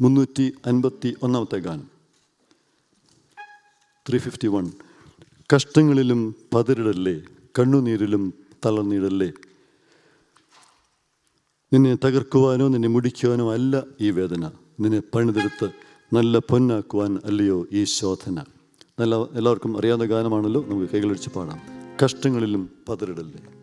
മുന്നൂറ്റി അൻപത്തി ഒന്നാമത്തെ ഗാനം. ത്രീ ഫിഫ്റ്റി വൺ കഷ്ടങ്ങളിലും പതിരിടല്ലേ കണ്ണുനീരിലും തളർന്നിടല്ലേ. നിന്നെ തകർക്കുവാനോ നിന്നെ മുടിക്കുവാനോ അല്ല ഈ വേദന. നിന്നെ പണിതെടുത്ത് നല്ല പൊന്നാക്കുവാൻ അല്ലയോ ഈ ശോധന. നല്ല എല്ലാവർക്കും അറിയാവുന്ന ഗാനമാണല്ലോ നമുക്ക് കൈകളടിച്ച് പാടാം. കഷ്ടങ്ങളിലും പതിരിടല്ലേ.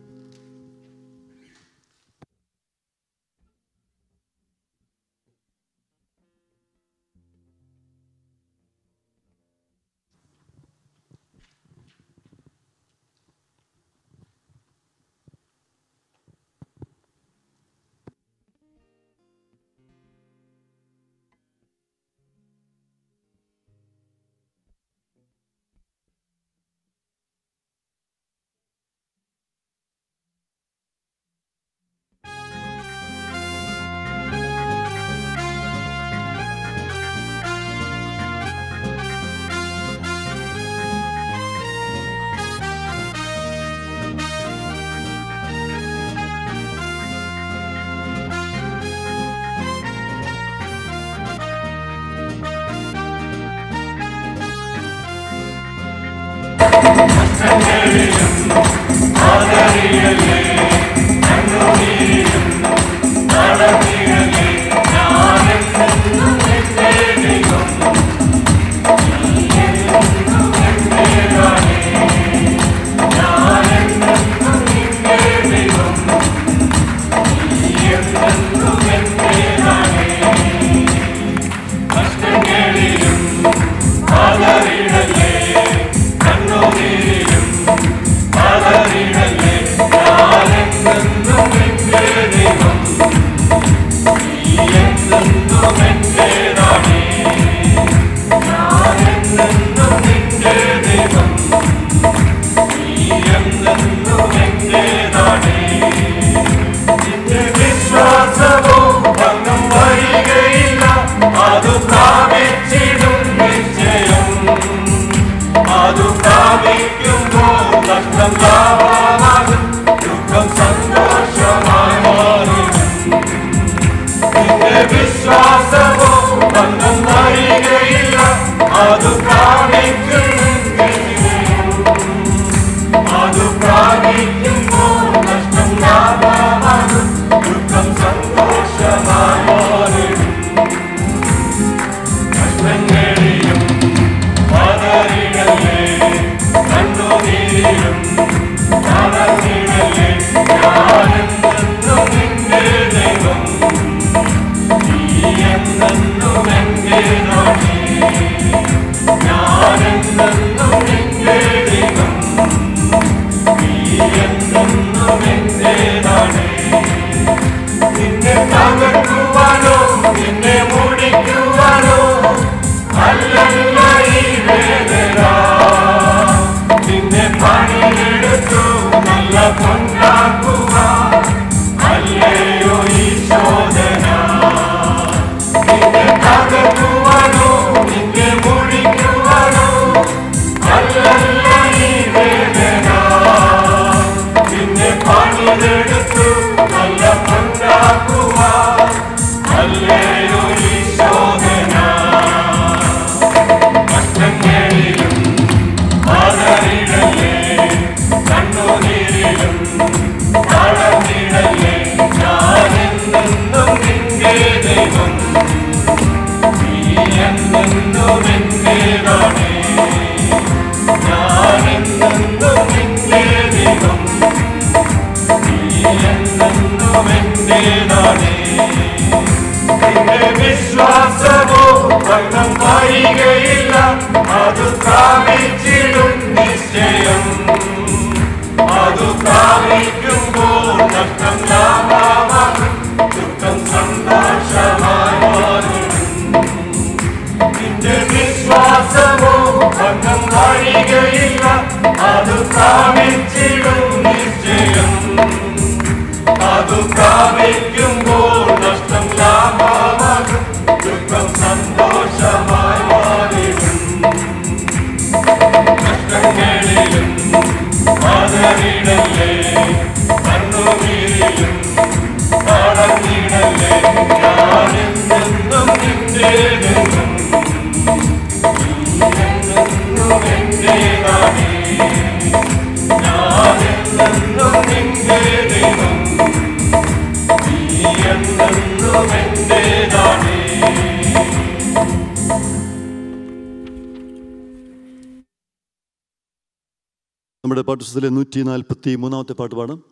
നമ്മുടെ പാഠപുസ്തകത്തിലെ നൂറ്റി നാൽപ്പത്തി മൂന്നാമത്തെ പാട്ട് പാടാം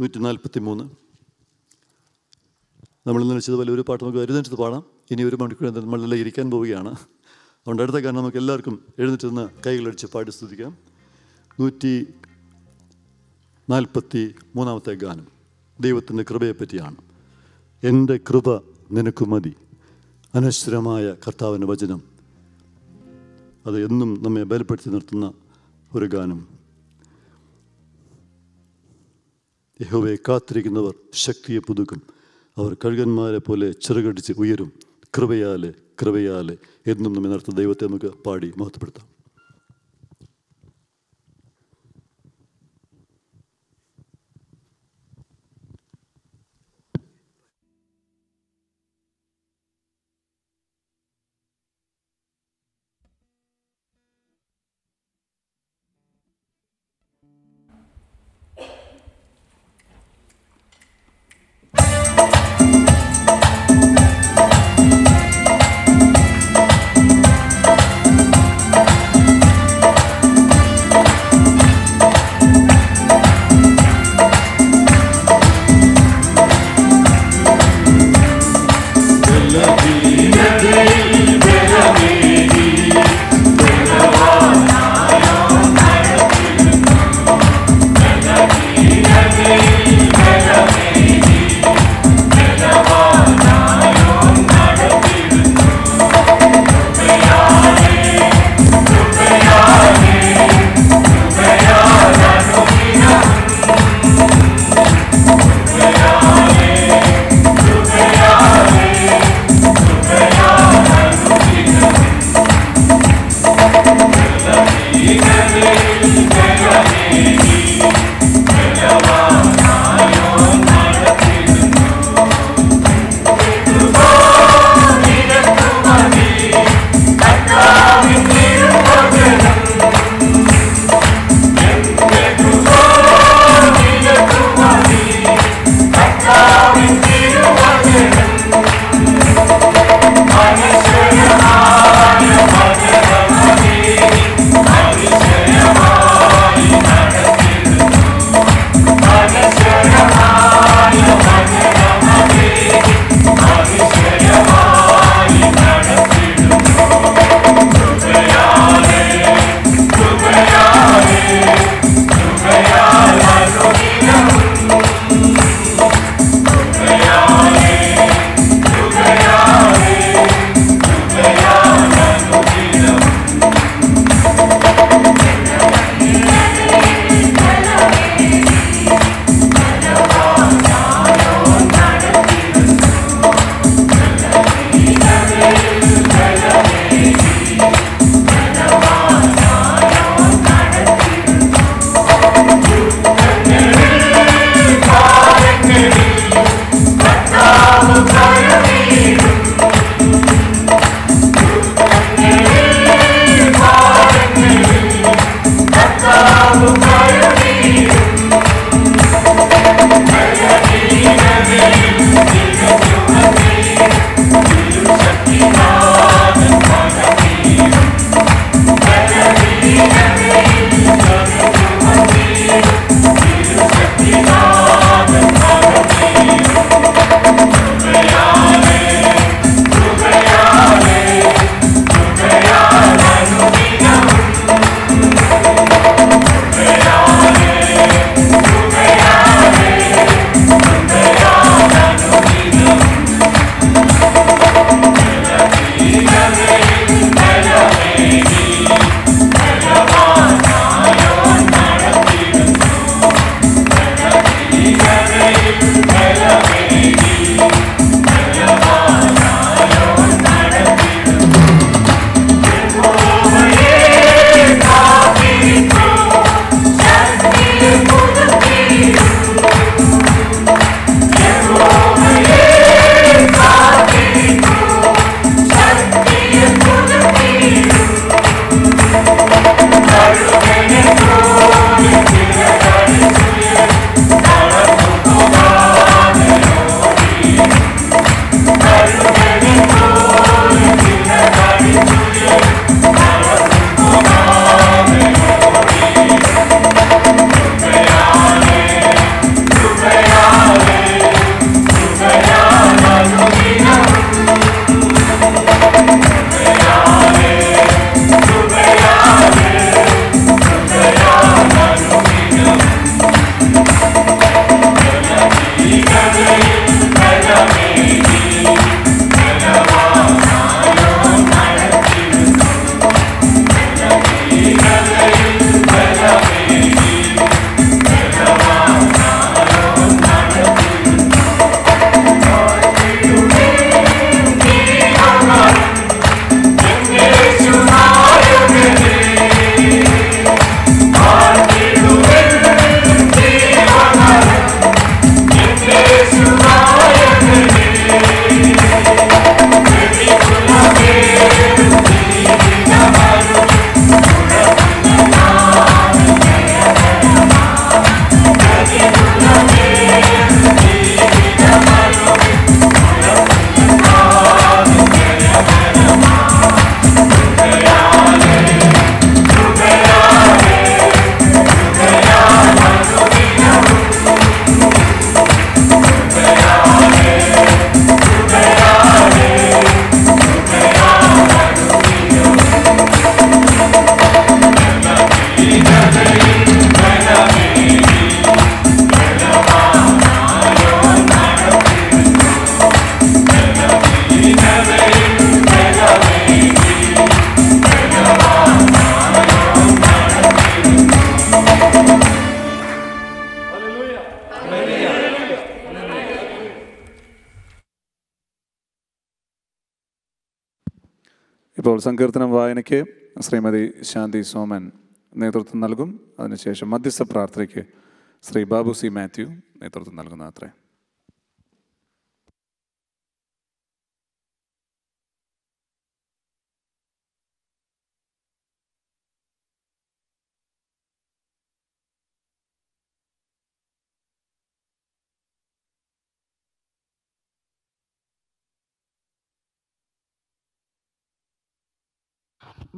നൂറ്റി നാൽപ്പത്തി മൂന്ന് നമ്മൾ ഇന്നലെ വെച്ചതുപോലെ ഒരു പാട്ട് നമുക്ക് എഴുന്നേറ്റ് പാടാം. ഇനി ഒരു മണിക്കൂർ നമ്മളെല്ലാം ഇരിക്കാൻ പോവുകയാണ്. അതുകൊണ്ട് അടുത്ത കാരണം നമുക്ക് എല്ലാവർക്കും എഴുന്നേറ്റ് നിന്ന് കൈകളടിച്ച് പാടി സ്തുതിക്കാം. നൂറ്റി നാൽപ്പത്തി മൂന്നാമത്തെ ഗാനം. ദൈവത്തിന്റെ കൃപയെപ്പറ്റിയാണ് എന്റെ കൃപ നിനക്ക് മതി. അനശ്വരമായ കർത്താവിന്റെ വചനം. അത് എന്നും നമ്മെ ബലപ്പെടുത്തി നിർത്തുന്ന ഒരു ഗാനം. യഹോവയെ കാത്തിരിക്കുന്നവർ ശക്തിയെ പുതുക്കും. അവർ കഴുകന്മാരെ പോലെ ചെറുകടിച്ച് ഉയരും. കൃപയാലെ കൃപയാലെ എന്നും നമ്മെ നടത്തുന്ന ദൈവത്തെ നമുക്ക് പാടി മഹത്വപ്പെടുത്താം ും. വായനയ്ക്ക് ശ്രീമതി ശാന്തി സോമൻ നേതൃത്വം നൽകും. അതിനുശേഷം മധ്യസ്ഥ പ്രാർത്ഥനയ്ക്ക് ശ്രീ ബാബു സി മാത്യു നേതൃത്വം നൽകുന്ന. അത്രേ.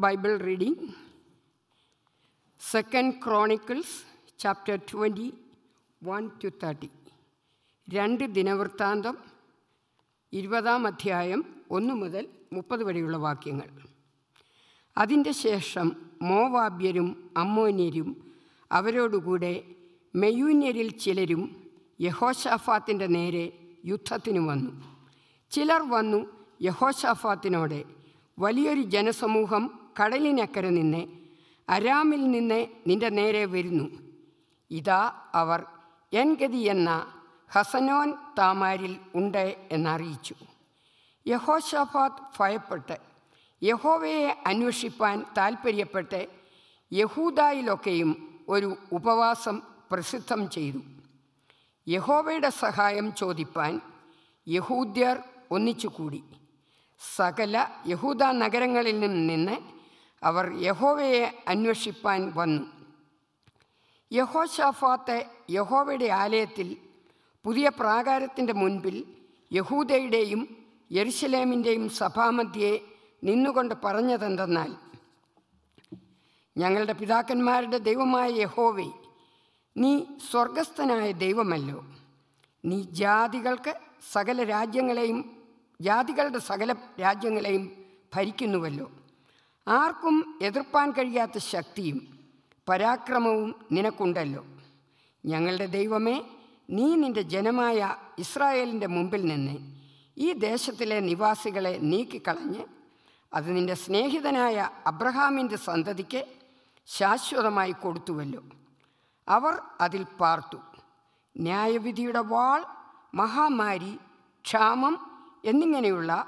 Bible reading second Chronicles chapter 20 1 to 30 രണ്ട് ദിനവൃത്താന്തം ഇരുപതാം അധ്യായം ഒന്ന് മുതൽ മുപ്പത് വരെയുള്ള വാക്യങ്ങൾ. അതിന്റെ ശേഷം മോവാബ്യരും അമ്മോന്യരും അവരോടുകൂടെ മെയൂന്യരിൽ ചിലരും യഹോഷാഫാത്തിന്റെ നേരെ യുദ്ധത്തിന് വന്നു. ചിലർ വന്നു യഹോഷാഫാത്തിനോട് വലിയൊരു ജനസമൂഹം കടലിനക്കരെ നിന്ന് അരാമിൽ നിന്ന് നിന്റെ നേരെ വരുന്നു. ഇതാ അവർ എൻഗതി എന്ന ഹസനോൻ താമാരിൽ ഉണ്ട് എന്നറിയിച്ചു. യഹോഷാഫാത്ത് ഭയപ്പെട്ട് യഹോവയെ അന്വേഷിപ്പാൻ താൽപ്പര്യപ്പെട്ട് യഹൂദായിലൊക്കെയും ഒരു ഉപവാസം പ്രസിദ്ധം ചെയ്തു. യഹോവയുടെ സഹായം ചോദിപ്പാൻ യഹൂദ്യർ ഒന്നിച്ചുകൂടി. സകല യഹൂദ നഗരങ്ങളിൽ നിന്ന് അവർ യഹോവയെ അന്വേഷിപ്പാൻ വന്നു. യഹോഷാഫാത്ത് യഹോവയുടെ ആലയത്തിൽ പുതിയ പ്രാകാരത്തിന്റെ മുൻപിൽ യഹൂദയുടെയും യെരുശലേമിന്റെയും സഭാമധ്യേ നിന്നുകൊണ്ട് പറഞ്ഞതെന്തെന്നാൽ ഞങ്ങളുടെ പിതാക്കന്മാരുടെ ദൈവമായ യഹോവേ നീ സ്വർഗസ്ഥനായ ദൈവമല്ലോ. നീ ജാതികൾക്ക് സകല രാജ്യങ്ങളെയും ജാതികളുടെ സകല രാജ്യങ്ങളെയും ഭരിക്കുന്നുവല്ലോ. ആർക്കും എതിർപ്പാൻ കഴിയാത്ത ശക്തിയും പരാക്രമവും നിനക്കുണ്ടല്ലോ. ഞങ്ങളുടെ ദൈവമേ നീ നിന്റെ ജനമായ ഇസ്രായേലിന്റെ മുമ്പിൽ നിന്ന് ഈ ദേശത്തിലെ നിവാസികളെ നീക്കിക്കളഞ്ഞ് അത് നിന്റെ സ്നേഹിതനായ അബ്രഹാമിന്റെ സന്തതിക്ക് ശാശ്വതമായി കൊടുത്തുവല്ലോ. അവർ അതിൽ പാർത്തു. ന്യായവിധിയുടെ വാൾ മഹാമാരി ക്ഷാമം എന്നിങ്ങനെയുള്ള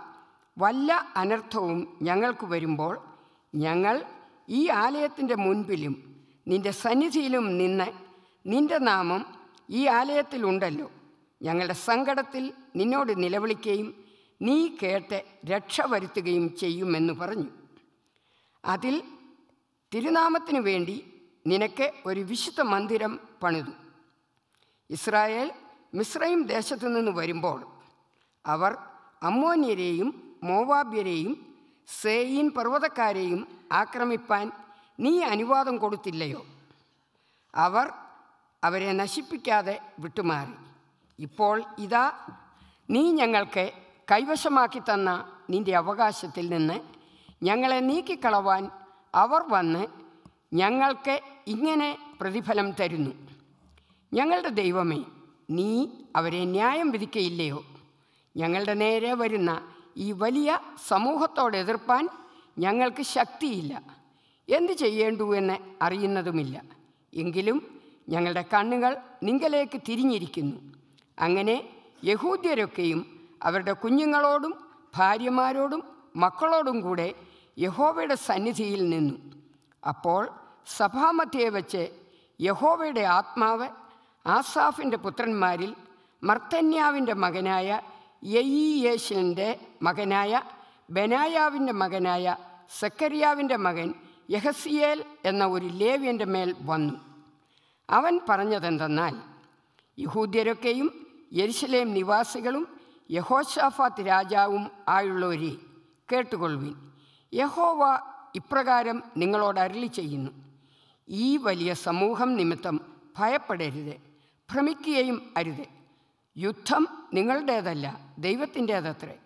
വല്ല അനർത്ഥവും ഞങ്ങൾക്ക് വരുമ്പോൾ ഞങ്ങൾ ഈ ആലയത്തിന്റെ മുൻപിലും നിന്റെ സന്നിധിയിലും നിന്ന് നിന്റെ നാമം ഈ ആലയത്തിലുണ്ടല്ലോ. ഞങ്ങളുടെ സങ്കടത്തിൽ നിന്നോട് നിലവിളിക്കുകയും നീ കേട്ട് രക്ഷ വരുത്തുകയും ചെയ്യുമെന്ന് പറഞ്ഞു. അതിൽ തിരുനാമത്തിനു വേണ്ടി നിനക്ക് ഒരു വിശുദ്ധ മന്ദിരം പണിതു. ഇസ്രായേൽ മിശ്രയും ദേശത്തു നിന്ന് വരുമ്പോൾ അവർ അമ്മോന്യരെയും മോവാബ്യരെയും സേയിൻ പർവതക്കാരെയും ആക്രമിപ്പാൻ നീ അനുവാദം കൊടുത്തില്ലയോ? അവർ അവരെ നശിപ്പിക്കാതെ വിട്ടുമാറി. ഇപ്പോൾ ഇതാ നീ ഞങ്ങൾക്ക് കൈവശമാക്കി തന്ന നിന്റെ അവകാശത്തിൽ നിന്ന് ഞങ്ങളെ നീക്കിക്കളവാൻ അവർ വന്ന് ഞങ്ങൾക്ക് ഇങ്ങനെ പ്രതിഫലം തരുന്നു. ഞങ്ങളുടെ ദൈവമേ നീ അവരെ ന്യായം വിധിക്കയില്ലയോ? ഞങ്ങളുടെ നേരെ വരുന്ന ഈ വലിയ സമൂഹത്തോട് എതിർപ്പാൻ ഞങ്ങൾക്ക് ശക്തിയില്ല. എന്ത് ചെയ്യേണ്ടു എന്ന് അറിയുന്നതുമില്ല. എങ്കിലും ഞങ്ങളുടെ കണ്ണുകൾ നിങ്കലേക്ക് തിരിഞ്ഞിരിക്കുന്നു. അങ്ങനെ യഹൂദ്യരൊക്കെയും അവരുടെ കുഞ്ഞുങ്ങളോടും ഭാര്യമാരോടും മക്കളോടും കൂടെ യഹോവയുടെ സന്നിധിയിൽ നിന്നു. അപ്പോൾ സഭാമധ്യയെ വച്ച് യഹോവയുടെ ആത്മാവ് ആസാഫിന്റെ പുത്രന്മാരിൽ മർത്തന്യാവിന്റെ മകനായ യയീയേശിന്റെ മകനായ ബനായാവിന്റെ മകനായ സക്കരിയാവിന്റെ മകൻ യഹസിയേൽ എന്ന ഒരു ലേവ്യന്റെ മേൽ വന്നു. അവൻ പറഞ്ഞതെന്തെന്നാൽ യഹൂദ്യരൊക്കെയും യെരുശലേം നിവാസികളും യഹോഷാഫാത്ത് രാജാവും ആയുള്ളവരെ കേട്ടുകൊള്ളുവിൻ. യഹോവ ഇപ്രകാരം നിങ്ങളോട് അരളി ചെയ്യുന്നു. ഈ വലിയ സമൂഹം നിമിത്തം ഭയപ്പെടരുത് ഭ്രമിക്കുകയും അരുത്. യുദ്ധം നിങ്ങളുടേതല്ല ദൈവത്തിന്റേതത്രേ.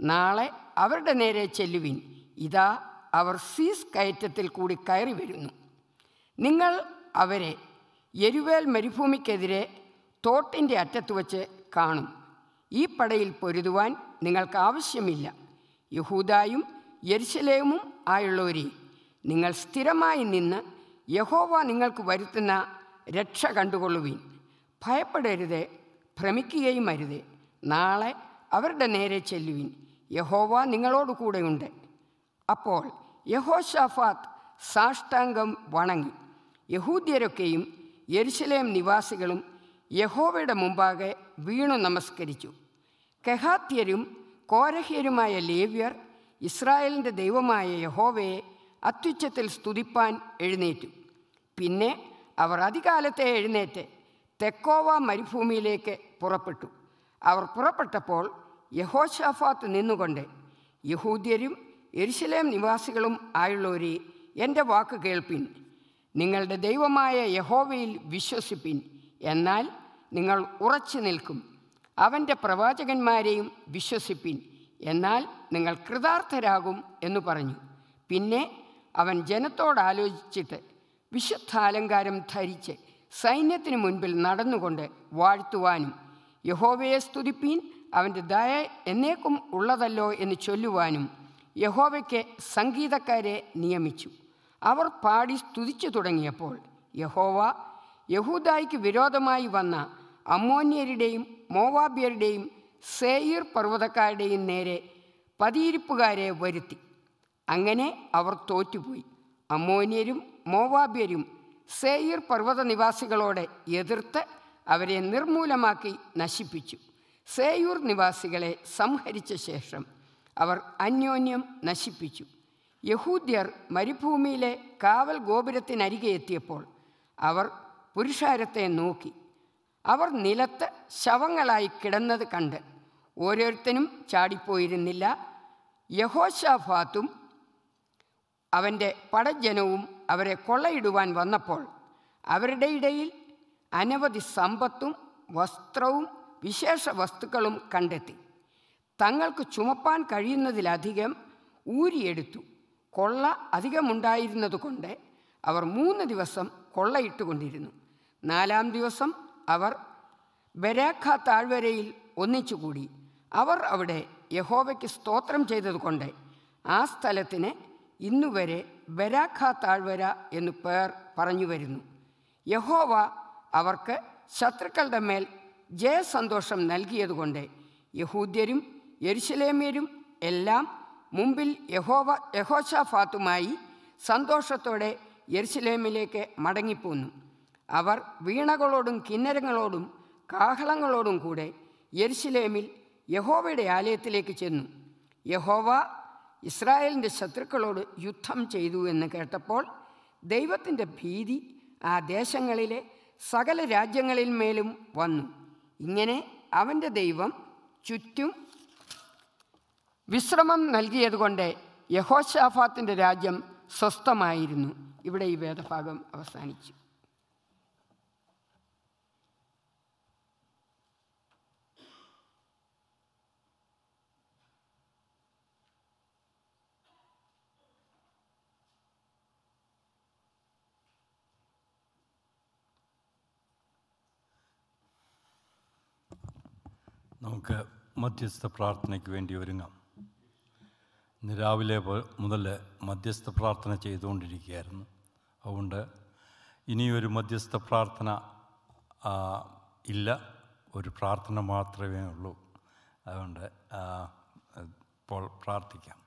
നാളെ അവരുടെ നേരെ ചെല്ലുവിൻ. ഇതാ അവർ സീസ് കയറ്റത്തിൽ കൂടി കയറി വരുന്നു. നിങ്ങൾ അവരെ എരുവേൽ മരുഭൂമിക്കെതിരെ തോട്ടിന്റെ അറ്റത്ത് വച്ച് കാണും. ഈ പടയിൽ പൊരുതുവാൻ നിങ്ങൾക്ക് ആവശ്യമില്ല. യഹൂദായും യെരുശലേമും ആയുള്ളവരെ നിങ്ങൾ സ്ഥിരമായി നിന്ന് യഹോവ നിങ്ങൾക്ക് വരുത്തുന്ന രക്ഷ കണ്ടുകൊള്ളുവിൻ. ഭയപ്പെടരുത് ഭ്രമിക്കുകയും അരുത്. നാളെ അവരുടെ നേരെ ചെല്ലുവിൻ. യഹോവ നിങ്ങളോട് കൂടെയുണ്ട്. അപ്പോൾ യഹോഷാഫാത്ത് സാഷ്ടാംഗം വണങ്ങി. യഹൂദ്യരൊക്കെയും യെരുശലേം നിവാസികളും യഹോവയുടെ മുമ്പാകെ വീണു നമസ്കരിച്ചു. കെഹാത്യരും കോരഹ്യരുമായ ലേവ്യർ ഇസ്രായേലിന്റെ ദൈവമായ യഹോവയെ അത്യുച്ചത്തിൽ സ്തുതിപ്പാൻ എഴുന്നേറ്റു. പിന്നെ അവർ അധികാലത്തെ എഴുന്നേറ്റ് തെക്കോവ മരുഭൂമിയിലേക്ക് പുറപ്പെട്ടു. അവർ പുറപ്പെട്ടപ്പോൾ യഹോഷാഫാത്ത് നിന്നുകൊണ്ട് യഹൂദ്യരും എരുശലേം നിവാസികളും ആയുള്ളവരെ എന്റെ വാക്ക് കേൾപ്പിൻ. നിങ്ങളുടെ ദൈവമായ യഹോവയിൽ വിശ്വസിപ്പിൻ. എന്നാൽ നിങ്ങൾ ഉറച്ചു നിൽക്കും. അവന്റെ പ്രവാചകന്മാരെയും വിശ്വസിപ്പിൻ. എന്നാൽ നിങ്ങൾ കൃതാർത്ഥരാകും എന്ന് പറഞ്ഞു. പിന്നെ അവൻ ജനത്തോടാലോചിച്ചിട്ട് വിശുദ്ധാലങ്കാരം ധരിച്ച് സൈന്യത്തിന് മുൻപിൽ നടന്നുകൊണ്ട് വാഴ്ത്തുവാനും. യഹോവയെ സ്തുതിപ്പീൻ അവന്റെ ദയ എന്നേക്കും ഉള്ളതല്ലോ എന്ന് ചൊല്ലുവാനും യഹോവയ്ക്ക് സംഗീതക്കാരെ നിയമിച്ചു. അവർ പാടി സ്തുതിച്ചു തുടങ്ങിയപ്പോൾ യഹോവ യഹൂദായിക്ക് വിരോധമായി വന്ന അമ്മോന്യരുടെയും മോവാബ്യരുടെയും സേയിർ പർവതക്കാരുടെയും നേരെ പതിയിരിപ്പുകാരെ വരുത്തി. അങ്ങനെ അവർ തോറ്റുപോയി. അമ്മോന്യരും മോവാബ്യരും സേയിർ പർവത നിവാസികളോടെ എതിർത്ത് അവരെ നിർമൂലമാക്കി നശിപ്പിച്ചു. സേയൂർ നിവാസികളെ സംഹരിച്ച ശേഷം അവർ അന്യോന്യം നശിപ്പിച്ചു. യഹൂദ്യർ മരുഭൂമിയിലെ കാവൽ ഗോപുരത്തിനരികെ എത്തിയപ്പോൾ അവർ പുരുഷാരത്തെ നോക്കി. അവർ നിലത്ത് ശവങ്ങളായി കിടന്നത് കണ്ട് ഓരോരുത്തനും ചാടിപ്പോയിരുന്നില്ല. യഹോഷാഫാത്തും അവന്റെ പടജനവും അവരെ കൊള്ളയിടുവാൻ വന്നപ്പോൾ അവരുടെ ഇടയിൽ അനവധി സമ്പത്തും വസ്ത്രവും വിശേഷ വസ്തുക്കളും കണ്ടെത്തി. തങ്ങൾക്ക് ചുമപ്പാൻ കഴിയുന്നതിലധികം ഊരിയെടുത്തു. കൊള്ള അധികമുണ്ടായിരുന്നതുകൊണ്ട് അവർ മൂന്ന് ദിവസം കൊള്ളയിട്ടുകൊണ്ടിരുന്നു. നാലാം ദിവസം അവർ ബരാഖ താഴ്വരയിൽ ഒന്നിച്ചുകൂടി. അവർ അവിടെ യഹോവയ്ക്ക് സ്തോത്രം ചെയ്തതുകൊണ്ട് ആ സ്ഥലത്തിന് ഇന്നുവരെ ബരാഖ താഴ്വര എന്നു പേർ പറഞ്ഞു വരുന്നു. യഹോവ അവർക്ക് ശത്രുക്കളുടെ മേൽ ജയസന്തോഷം നൽകിയതുകൊണ്ട് യഹൂദ്യരും യെരുശലേമ്യരും എല്ലാം മുമ്പിൽ യഹോവ യഹോഷാഫാത്തുമായി സന്തോഷത്തോടെ യെരുസലേമിലേക്ക് മടങ്ങിപ്പോന്നു. അവർ വീണകളോടും കിന്നരങ്ങളോടും കാഹളങ്ങളോടും കൂടെ യെരുസലേമിൽ യഹോവയുടെ ആലയത്തിലേക്ക് ചെന്നു. യഹോവ ഇസ്രായേലിന്റെ ശത്രുക്കളോട് യുദ്ധം ചെയ്തു എന്ന് കേട്ടപ്പോൾ ദൈവത്തിന്റെ ഭീതി ആ ദേശങ്ങളിലെ സകല രാജ്യങ്ങളിൽ മേലും വന്നു. ഇങ്ങനെ അവന്റെ ദൈവം ചുറ്റും വിശ്രമം നൽകിയതുകൊണ്ട് യഹോഷാഫാത്തിന്റെ രാജ്യം സ്വസ്ഥമായിരുന്നു. ഇവിടെ ഈ വേദഭാഗം അവസാനിച്ചു. നമുക്ക് മധ്യസ്ഥ പ്രാർത്ഥനയ്ക്ക് വേണ്ടി ഒരുങ്ങാം. ഇന്ന് രാവിലെ മുതൽ മധ്യസ്ഥ പ്രാർത്ഥന ചെയ്തുകൊണ്ടിരിക്കുകയായിരുന്നു. അതുകൊണ്ട് ഇനിയൊരു മധ്യസ്ഥ പ്രാർത്ഥന ഇല്ല. ഒരു പ്രാർത്ഥന മാത്രമേ ഉള്ളൂ. അതുകൊണ്ട് ഇപ്പോൾ പ്രാർത്ഥിക്കാം.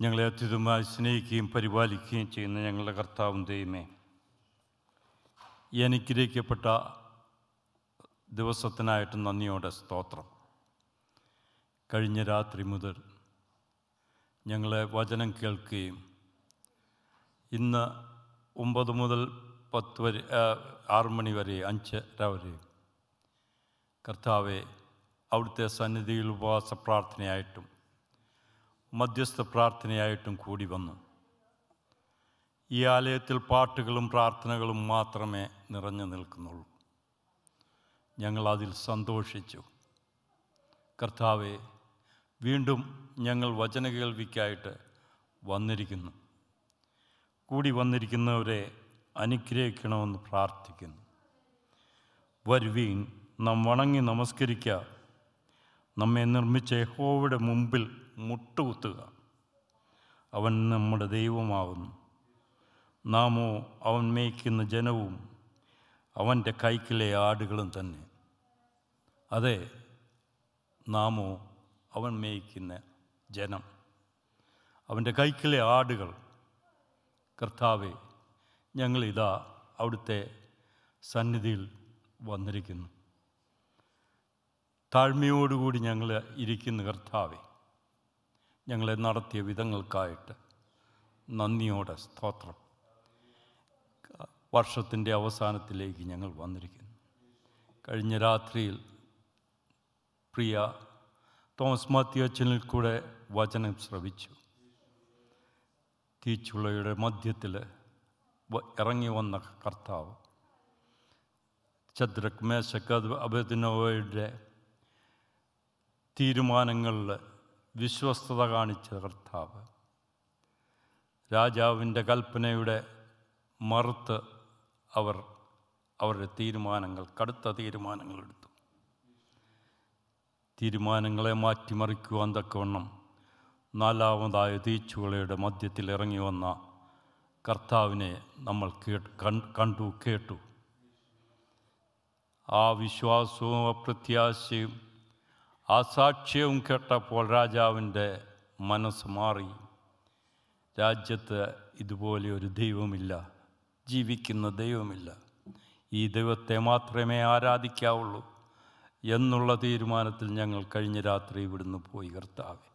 ഞങ്ങളെ അത്യുതമായി സ്നേഹിക്കുകയും പരിപാലിക്കുകയും ചെയ്യുന്ന ഞങ്ങളുടെ കർത്താവും ദൈവമേ ഈ അനുഗ്രഹിക്കപ്പെട്ട ദിവസത്തിനായിട്ട് നന്ദിയോടെ സ്തോത്രം. കഴിഞ്ഞ രാത്രി മുതൽ ഞങ്ങളെ വചനം കേൾക്കുകയും ഇന്ന് ഒമ്പത് മുതൽ പത്ത് വരെ ആറു മണി വരെ അഞ്ചര വരെ കർത്താവെ അവിടുത്തെ സന്നിധിയിൽ ഉപവാസ പ്രാർത്ഥനയായിട്ടും മധ്യസ്ഥ പ്രാർത്ഥനയായിട്ടും കൂടി വന്നു. ഈ ആലയത്തിൽ പാട്ടുകളും പ്രാർത്ഥനകളും മാത്രമേ നിറഞ്ഞു നിൽക്കുന്നുള്ളൂ. ഞങ്ങൾ അതിൽ സന്തോഷിച്ചു. കർത്താവെ വീണ്ടും ഞങ്ങൾ വചന കേൾവിക്കായിട്ട് വന്നിരിക്കുന്നു. കൂടി വന്നിരിക്കുന്നവരെ അനുഗ്രഹിക്കണമെന്ന് പ്രാർത്ഥിക്കുന്നു. വരുവീൻ നാം വണങ്ങി നമസ്കരിക്കുക നമ്മെ നിർമ്മിച്ച യഹോവയുടെ മുമ്പിൽ മുട്ടുകുത്തുക. അവൻ നമ്മുടെ ദൈവമാവുന്നു നാമോ അവൻ മേയ്ക്കുന്ന ജനവും അവന്റെ കൈക്കിലെ ആടുകളും തന്നെ. അതെ നാമോ അവൻ മേയ്ക്കുന്ന ജനം. അവന്റെ കൈക്കിലെ ആടുകൾ. കർത്താവെ ഞങ്ങളിതാ അവിടുത്തെ സന്നിധിയിൽ വന്നിരിക്കുന്നു. താഴ്മയോടുകൂടി ഞങ്ങൾ ഇരിക്കുന്ന കർത്താവെ. ഞങ്ങളെ നടത്തിയ വിധങ്ങൾക്കായിട്ട് നന്ദിയോടെ സ്തോത്രം. വർഷത്തിന്റെ അവസാനത്തിലേക്ക് ഞങ്ങൾ വന്നിരിക്കുന്നു. കഴിഞ്ഞ രാത്രിയിൽ പ്രിയ തോമസ് മാത്യു അച്ഛനിൽ കൂടെ വചനം ശ്രവിച്ചു. തീച്ചുളയുടെ മധ്യത്തിൽ ഇറങ്ങി വന്ന കർത്താവ് ചദ്രക് മേശക്ക് അബദിനോയുടെ തീരുമാനങ്ങളിൽ വിശ്വസ്തത കാണിച്ച കർത്താവ്. രാജാവിന്റെ കൽപ്പനയുടെ മറുത്ത് അവർ അവരുടെ തീരുമാനങ്ങൾ കടുത്ത തീരുമാനങ്ങൾ എടുത്തു. തീരുമാനങ്ങളെ മാറ്റിമറിക്കുവാൻ തക്കവണ്ണം നാലാമതായ തീച്ചുകളയുടെ മധ്യത്തിൽ ഇറങ്ങി വന്ന കർത്താവിനെ നമ്മൾ കേട്ട് കണ്ടു കേട്ടു. ആ വിശ്വാസവും അപ്രത്യാശയും ആ സാക്ഷ്യവും കേട്ടപ്പോൾ രാജാവിന്റെ മനസ്സ് മാറി. രാജ്യത്ത് ഇതുപോലെ ഒരു ദൈവമില്ല. ജീവിക്കുന്ന ദൈവമില്ല. ഈ ദൈവത്തെ മാത്രമേ ആരാധിക്കാവുള്ളൂ എന്നുള്ള തീരുമാനത്തിൽ ഞങ്ങൾ കഴിഞ്ഞ രാത്രി ഇവിടുന്ന് പോയി കർത്താവെ.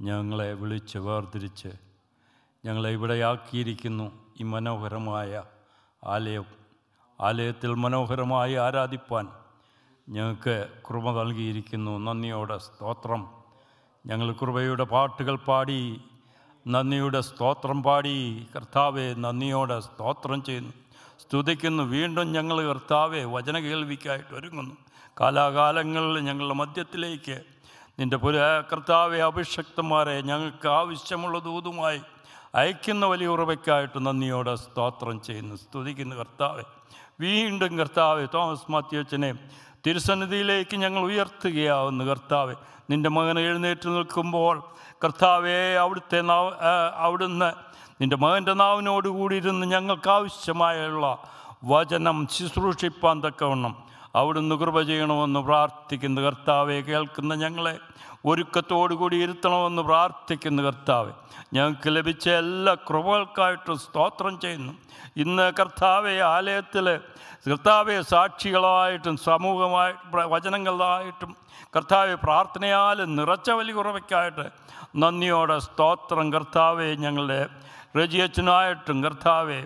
ഞങ്ങളെ വിളിച്ച് വേർതിരിച്ച് ഞങ്ങളെ ഇവിടെയാക്കിയിരിക്കുന്നു ഈ മനോഹരമായ ആലയം. ആലയത്തിൽ മനോഹരമായി ആരാധിപ്പാൻ ഞങ്ങൾക്ക് കൃപ നൽകിയിരിക്കുന്നു. നന്ദിയോടെ സ്തോത്രം. ഞങ്ങൾ കൃപയുടെ പാട്ടുകൾ പാടി നന്ദിയുടെ സ്തോത്രം പാടി. കർത്താവെ നന്ദിയോടെ സ്തോത്രം ചെയ്യുന്നു. സ്തുതിക്കുന്നു. വീണ്ടും ഞങ്ങൾ കർത്താവെ വചന കേൾവിക്കായിട്ട് ഒരുങ്ങുന്നു. കാലാകാലങ്ങളിൽ ഞങ്ങളുടെ മധ്യത്തിലേക്ക്. നിന്റെ പുര കർത്താവെ അഭിഷക്തന്മാരെ ഞങ്ങൾക്ക് ആവശ്യമുള്ള ദൂതുമായി അയക്കുന്ന വലിയ ഉറവയ്ക്കായിട്ട് നന്ദിയോടെ സ്തോത്രം ചെയ്യുന്നു. സ്തുതിക്കുന്നു കർത്താവെ. വീണ്ടും കർത്താവെ തോമസ് മാത്യച്ചനെ തിരുസന്നിധിയിലേക്ക് ഞങ്ങൾ ഉയർത്തുകയാവുന്നു. കർത്താവെ നിന്റെ മകൻ എഴുന്നേറ്റ് നിൽക്കുമ്പോൾ കർത്താവെ അവിടുത്തെ നാവ് അവിടുന്ന് നിന്റെ മകന്റെ നാവിനോട് കൂടിയിരുന്ന് ഞങ്ങൾക്ക് ആവശ്യമായുള്ള വചനം ശുശ്രൂഷിപ്പാൻ തക്കവണ്ണം അവിടുന്ന് കൃപ ചെയ്യണമെന്ന് പ്രാർത്ഥിക്കുന്നു കർത്താവെ. കേൾക്കുന്ന ഞങ്ങളെ ഒരുക്കത്തോടു കൂടി ഇരുത്തണമെന്ന് പ്രാർത്ഥിക്കുന്നു കർത്താവെ. ഞങ്ങൾക്ക് ലഭിച്ച എല്ലാ കൃപകൾക്കായിട്ടും സ്തോത്രം ചെയ്യുന്നു. ഇന്ന് കർത്താവെ ആലയത്തിൽ കർത്താവെ സാക്ഷികളായിട്ടും സമൂഹമായി വചനങ്ങളായിട്ടും കർത്താവെ പ്രാർത്ഥനയാലും നിറച്ച വലിയ കുറവയ്ക്കായിട്ട് നന്ദിയോടെ സ്തോത്രം കർത്താവെ ഞങ്ങളുടെ റജിയച്ചനായിട്ടും കർത്താവെ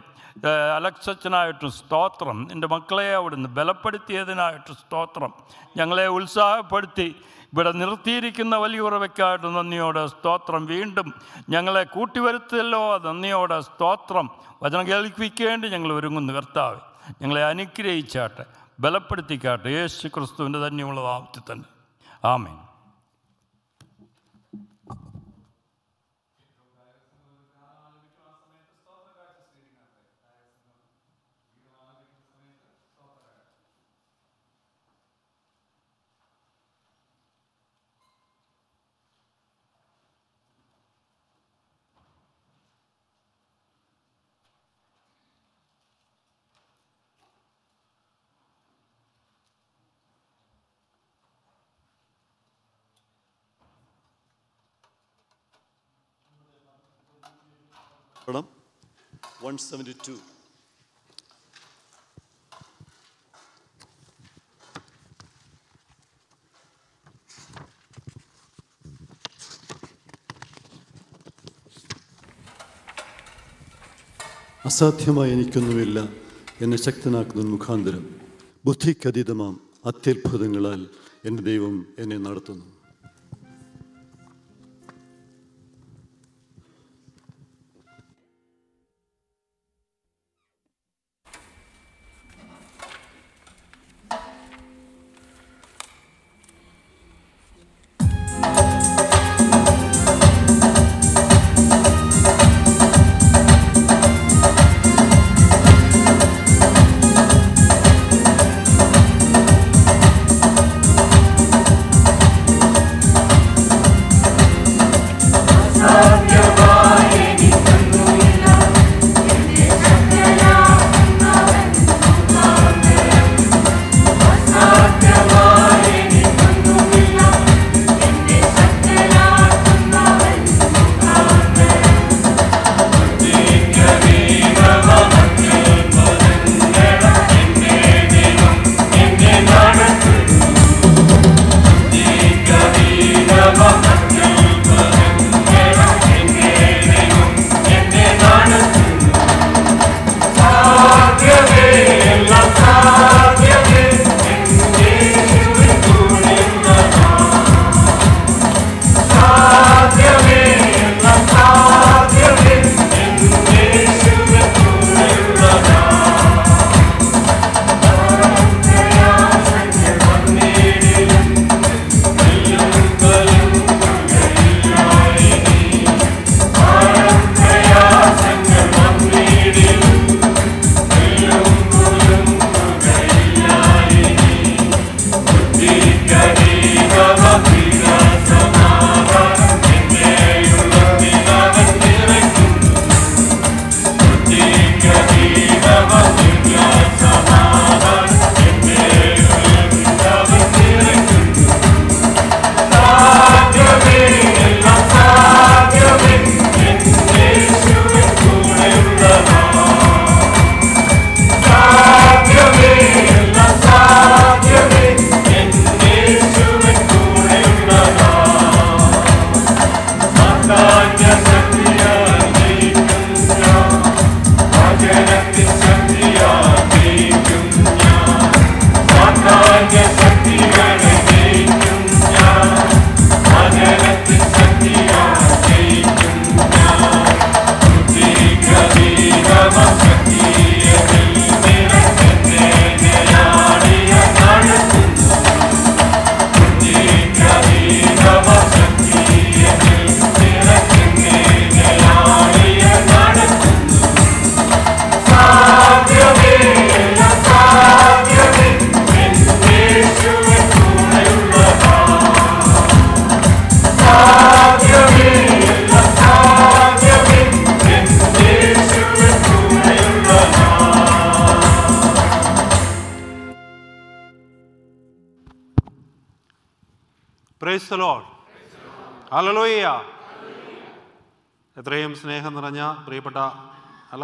അലക്സച്ചനായിട്ടും സ്തോത്രം. എന്റെ മക്കളെ അവിടുന്ന് ബലപ്പെടുത്തിയതിനായിട്ട് സ്തോത്രം. ഞങ്ങളെ ഉത്സാഹപ്പെടുത്തി ഇവിടെ നിർത്തിയിരിക്കുന്ന വലിയ ഉറവയ്ക്കായിട്ട് നന്ദിയോടെ സ്തോത്രം. വീണ്ടും ഞങ്ങളെ കൂട്ടിവരുത്തല്ലോ നന്ദിയോടെ സ്തോത്രം. വചനം കേൾപ്പിക്കേണ്ടി ഞങ്ങൾ ഒരുങ്ങുന്നു കർത്താവ്. ഞങ്ങളെ അനുഗ്രഹിച്ചാട്ടെ ബലപ്പെടുത്തിക്കാട്ടെ. യേശു ക്രിസ്തുവിന്റെ തന്നെയുള്ള നാമത്തിൽ തന്നെ. ആമേൻ. പടം വൺ സെവന്റി ടു അസാധ്യമായി എനിക്കൊന്നുമില്ല എന്നെ ശക്തനാക്കുന്ന മുഖാന്തരം. ബുദ്ധിക്കതീതമാം അത്യത്ഭുതങ്ങളാൽ എന്റെ ദൈവം എന്നെ നടത്തുന്നു.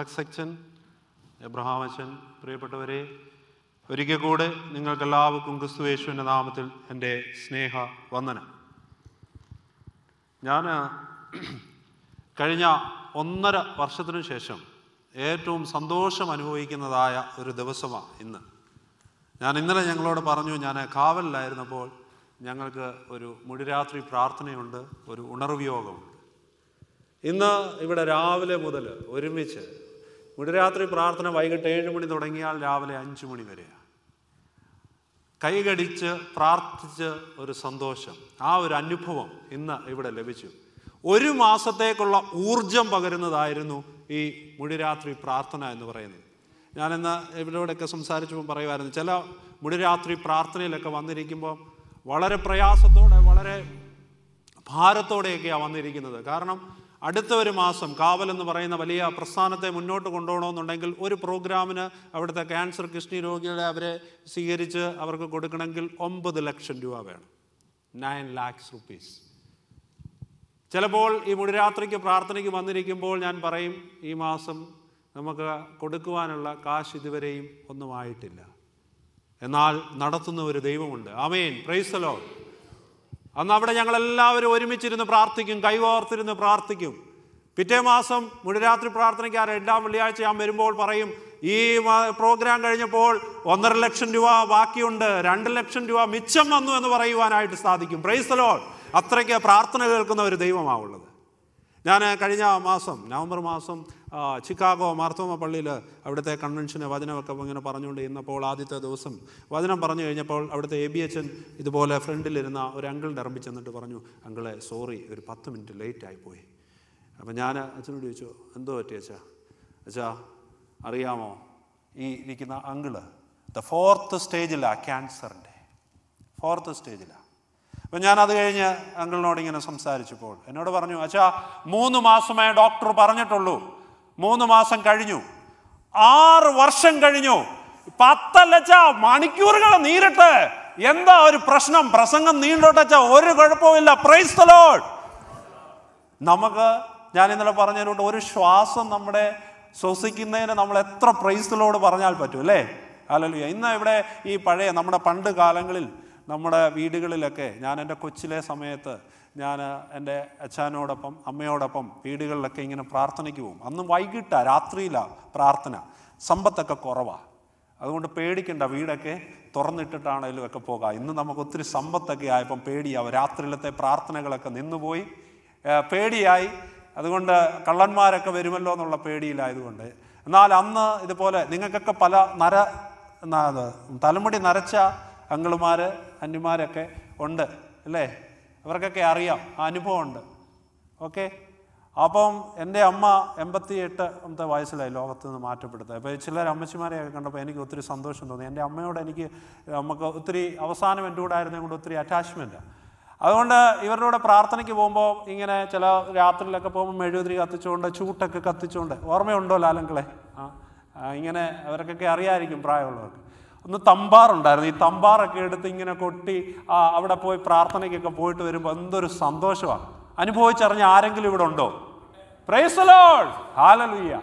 അലക്സ് അച്ഛൻ എബ്രഹാം അച്ഛൻ പ്രിയപ്പെട്ടവരെ ഒരിക്കൽ കൂടെ നിങ്ങൾക്കെല്ലാവർക്കും ക്രിസ്തു യേശുവിന്റെ നാമത്തിൽ എന്റെ സ്നേഹ വന്ദനം. ഞാൻ കഴിഞ്ഞ ഒന്നര വർഷത്തിനു ശേഷം ഏറ്റവും സന്തോഷം അനുഭവിക്കുന്നതായ ഒരു ദിവസമാണ് ഇന്ന്. ഞാൻ ഇന്നലെ ഞങ്ങളോട് പറഞ്ഞു ഞാൻ കാവലിലായിരുന്നപ്പോൾ ഞങ്ങൾക്ക് ഒരു മുടിരാത്രി പ്രാർത്ഥനയുണ്ട് ഒരു ഉണർവ് യോഗമുണ്ട് ഇന്ന് ഇവിടെ രാവിലെ മുതൽ ഒരുമിച്ച് മുടിരാത്രി പ്രാർത്ഥന വൈകിട്ട് ഏഴ് മണി തുടങ്ങിയാൽ രാവിലെ അഞ്ച് മണി വരെയാണ് കൈകടിച്ച് പ്രാർത്ഥിച്ച് ഒരു സന്തോഷം ആ ഒരു അനുഭവം ഇന്ന് ഇവിടെ ലഭിച്ചു. ഒരു മാസത്തേക്കുള്ള ഊർജം പകരുന്നതായിരുന്നു ഈ മുടിരാത്രി പ്രാർത്ഥന എന്ന് പറയുന്നത്. ഞാനിന്ന് ഇവരോടൊക്കെ സംസാരിച്ചപ്പോൾ പറയുമായിരുന്നു ചില മുടിരാത്രി പ്രാർത്ഥനയിലൊക്കെ വന്നിരിക്കുമ്പോൾ വളരെ പ്രയാസത്തോടെ വളരെ ഭാരത്തോടെയൊക്കെയാണ് വന്നിരിക്കുന്നത്. കാരണം അടുത്ത ഒരു മാസം കാവൽ എന്ന് പറയുന്ന വലിയ പ്രസ്ഥാനത്തെ മുന്നോട്ട് കൊണ്ടുപോകണമെന്നുണ്ടെങ്കിൽ ഒരു പ്രോഗ്രാമിന് അവിടുത്തെ ക്യാൻസർ കിഡ്നി രോഗികളെ അവരെ സ്വീകരിച്ച് അവർക്ക് കൊടുക്കണമെങ്കിൽ ഒമ്പത് ലക്ഷം രൂപ വേണം. നയൻ ലാക്സ് റുപ്പീസ് ചിലപ്പോൾ ഈ മുടിരാത്രിക്ക് പ്രാർത്ഥനയ്ക്ക് വന്നിരിക്കുമ്പോൾ ഞാൻ പറയും ഈ മാസം നമുക്ക് കൊടുക്കുവാനുള്ള കാശ് ഇതുവരെയും ഒന്നുമായിട്ടില്ല എന്നാൽ നടത്തുന്ന ഒരു ദൈവമുണ്ട്. അമേൻ പ്രൈസലോ അന്ന് അവിടെ ഞങ്ങളെല്ലാവരും ഒരുമിച്ചിരുന്ന് പ്രാർത്ഥിക്കും കൈകോർത്തിരുന്ന് പ്രാർത്ഥിക്കും. പിറ്റേ മാസം മുഴുരാത്രി പ്രാർത്ഥനയ്ക്ക് ആ രണ്ടാം വെള്ളിയാഴ്ച ഞാൻ വരുമ്പോൾ പറയും ഈ പ്രോഗ്രാം കഴിഞ്ഞപ്പോൾ ഒന്നര ലക്ഷം രൂപ ബാക്കിയുണ്ട് രണ്ട് ലക്ഷം രൂപ മിച്ചം വന്നു എന്ന് പറയുവാനായിട്ട് സാധിക്കും. പ്രൈസ് ലോൾ അത്രയ്ക്ക് പ്രാർത്ഥന കേൾക്കുന്ന ഒരു ദൈവമാവുള്ളത് ഞാൻ കഴിഞ്ഞ മാസം നവംബർ മാസം ചിക്കാഗോ മാർത്തോമ പള്ളിയിൽ അവിടുത്തെ കൺവെൻഷന് വചനമൊക്കെ ഇങ്ങനെ പറഞ്ഞുകൊണ്ട് ഇന്നപ്പോൾ ആദ്യത്തെ ദിവസം വചനം പറഞ്ഞു കഴിഞ്ഞപ്പോൾ അവിടുത്തെ എ ബി എച്ചൻ ഇതുപോലെ ഫ്രണ്ടിലിരുന്ന ഒരു അങ്കിളിന്റെ ഇറമ്പി ചെന്നിട്ട് പറഞ്ഞു അങ്കിളെ സോറി ഒരു പത്ത് മിനിറ്റ് ലേറ്റ് ആയിപ്പോയി അപ്പം ഞാൻ അച്ഛനോട് ചോദിച്ചു എന്തോ പറ്റി അച്ഛാ? അച്ഛാ അറിയാമോ ഈ ഇരിക്കുന്ന അങ്കിൾ ദ ഫോർത്ത് സ്റ്റേജിലാണ് ക്യാൻസറിന്റെ ഫോർത്ത് സ്റ്റേജിലാണ് അപ്പം ഞാൻ അത് കഴിഞ്ഞ് അങ്കിളിനോട് ഇങ്ങനെ സംസാരിച്ചപ്പോൾ എന്നോട് പറഞ്ഞു അച്ഛാ മൂന്ന് മാസമേ ഡോക്ടർ പറഞ്ഞിട്ടുള്ളൂ. മൂന്ന് മാസം കഴിഞ്ഞു. ആറ് വർഷം കഴിഞ്ഞു. പത്തല്ലച്ച മണിക്കൂറുകൾ നീരിട്ട് എന്താ ഒരു പ്രശ്നം? പ്രസംഗം നീണ്ടോട്ടച്ച ഒരു കുഴപ്പമില്ല പ്രൈസ് Lord. നമുക്ക് ഞാൻ ഇന്നലെ പറഞ്ഞതിനോട്ട് ഒരു ശ്വാസം നമ്മുടെ ശ്വസിക്കുന്നതിന് നമ്മൾ എത്ര പ്രൈസിലോട് പറഞ്ഞാൽ പറ്റും അല്ലേ? അല്ലല്ലോ ഇന്ന് ഇവിടെ ഈ പഴയ നമ്മുടെ പണ്ട് കാലങ്ങളിൽ നമ്മുടെ വീടുകളിലൊക്കെ ഞാൻ എന്റെ കൊച്ചിലെ സമയത്ത് ഞാൻ എന്റെ അച്ഛനോടൊപ്പം അമ്മയോടൊപ്പം വീടുകളിലൊക്കെ ഇങ്ങനെ പ്രാർത്ഥനയ്ക്ക് പോകും. അന്ന് വൈകിട്ടാണ് രാത്രിയിലാണ് പ്രാർത്ഥന. സമ്പത്തൊക്കെ കുറവാണ് അതുകൊണ്ട് പേടിക്കണ്ട വീടൊക്കെ തുറന്നിട്ടിട്ടാണേലും ഒക്കെ പോകാം. ഇന്ന് നമുക്ക് ഒത്തിരി സമ്പത്തൊക്കെ ആയപ്പം പേടിയാവും. രാത്രിയിലത്തെ പ്രാർത്ഥനകളൊക്കെ നിന്നുപോയി പേടിയായി. അതുകൊണ്ട് കള്ളന്മാരൊക്കെ വരുമല്ലോ എന്നുള്ള പേടിയിലായതുകൊണ്ട്. എന്നാൽ അന്ന് ഇതുപോലെ നിങ്ങൾക്കൊക്കെ പല നര തലമുടി നരച്ച അങ്കിളുമാർ അന്യമാരൊക്കെ ഉണ്ട് അല്ലേ? അവർക്കൊക്കെ അറിയാം ആ അനുഭവമുണ്ട്. ഓക്കെ? അപ്പം എന്റെ അമ്മ എൺപത്തി എട്ടാമത്തെ വയസ്സിലായി ലോകത്ത് നിന്ന് മാറ്റപ്പെടുത്തത്. അപ്പോൾ ചിലർ അമ്മച്ചിമാരെയൊക്കെ കണ്ടപ്പോൾ എനിക്ക് ഒത്തിരി സന്തോഷം തോന്നി. എന്റെ അമ്മയോട് എനിക്ക് നമുക്ക് ഒത്തിരി അവസാനം എന്റെ കൂടെ ആയിരുന്നതുകൊണ്ട് കൊണ്ട് ഒത്തിരി അറ്റാച്ച്മെന്റ് അതുകൊണ്ട് ഇവരുടെ കൂടെ പ്രാർത്ഥനയ്ക്ക് പോകുമ്പോൾ ഇങ്ങനെ ചില രാത്രിയിലൊക്കെ പോകുമ്പോൾ മെഴുകുതിരി കത്തിച്ചുകൊണ്ട് ചൂട്ടൊക്കെ കത്തിച്ചുകൊണ്ട് ഓർമ്മയുണ്ടോ ലാലങ്കളെ? ആ ഇങ്ങനെ അവർക്കൊക്കെ അറിയാമായിരിക്കും പ്രായമുള്ളവർക്ക്. ഒന്ന് തമ്പാറുണ്ടായിരുന്നു. ഈ തമ്പാറൊക്കെ എടുത്ത് ഇങ്ങനെ കൊട്ടി അവിടെ പോയി പ്രാർത്ഥനയ്ക്കൊക്കെ പോയിട്ട് വരുമ്പോൾ എന്തൊരു സന്തോഷമാണ്. അനുഭവിച്ചറിഞ്ഞ ആരെങ്കിലും ഇവിടെ ഉണ്ടോ? പ്രൈസലോൾ ഹാലലുയ്യ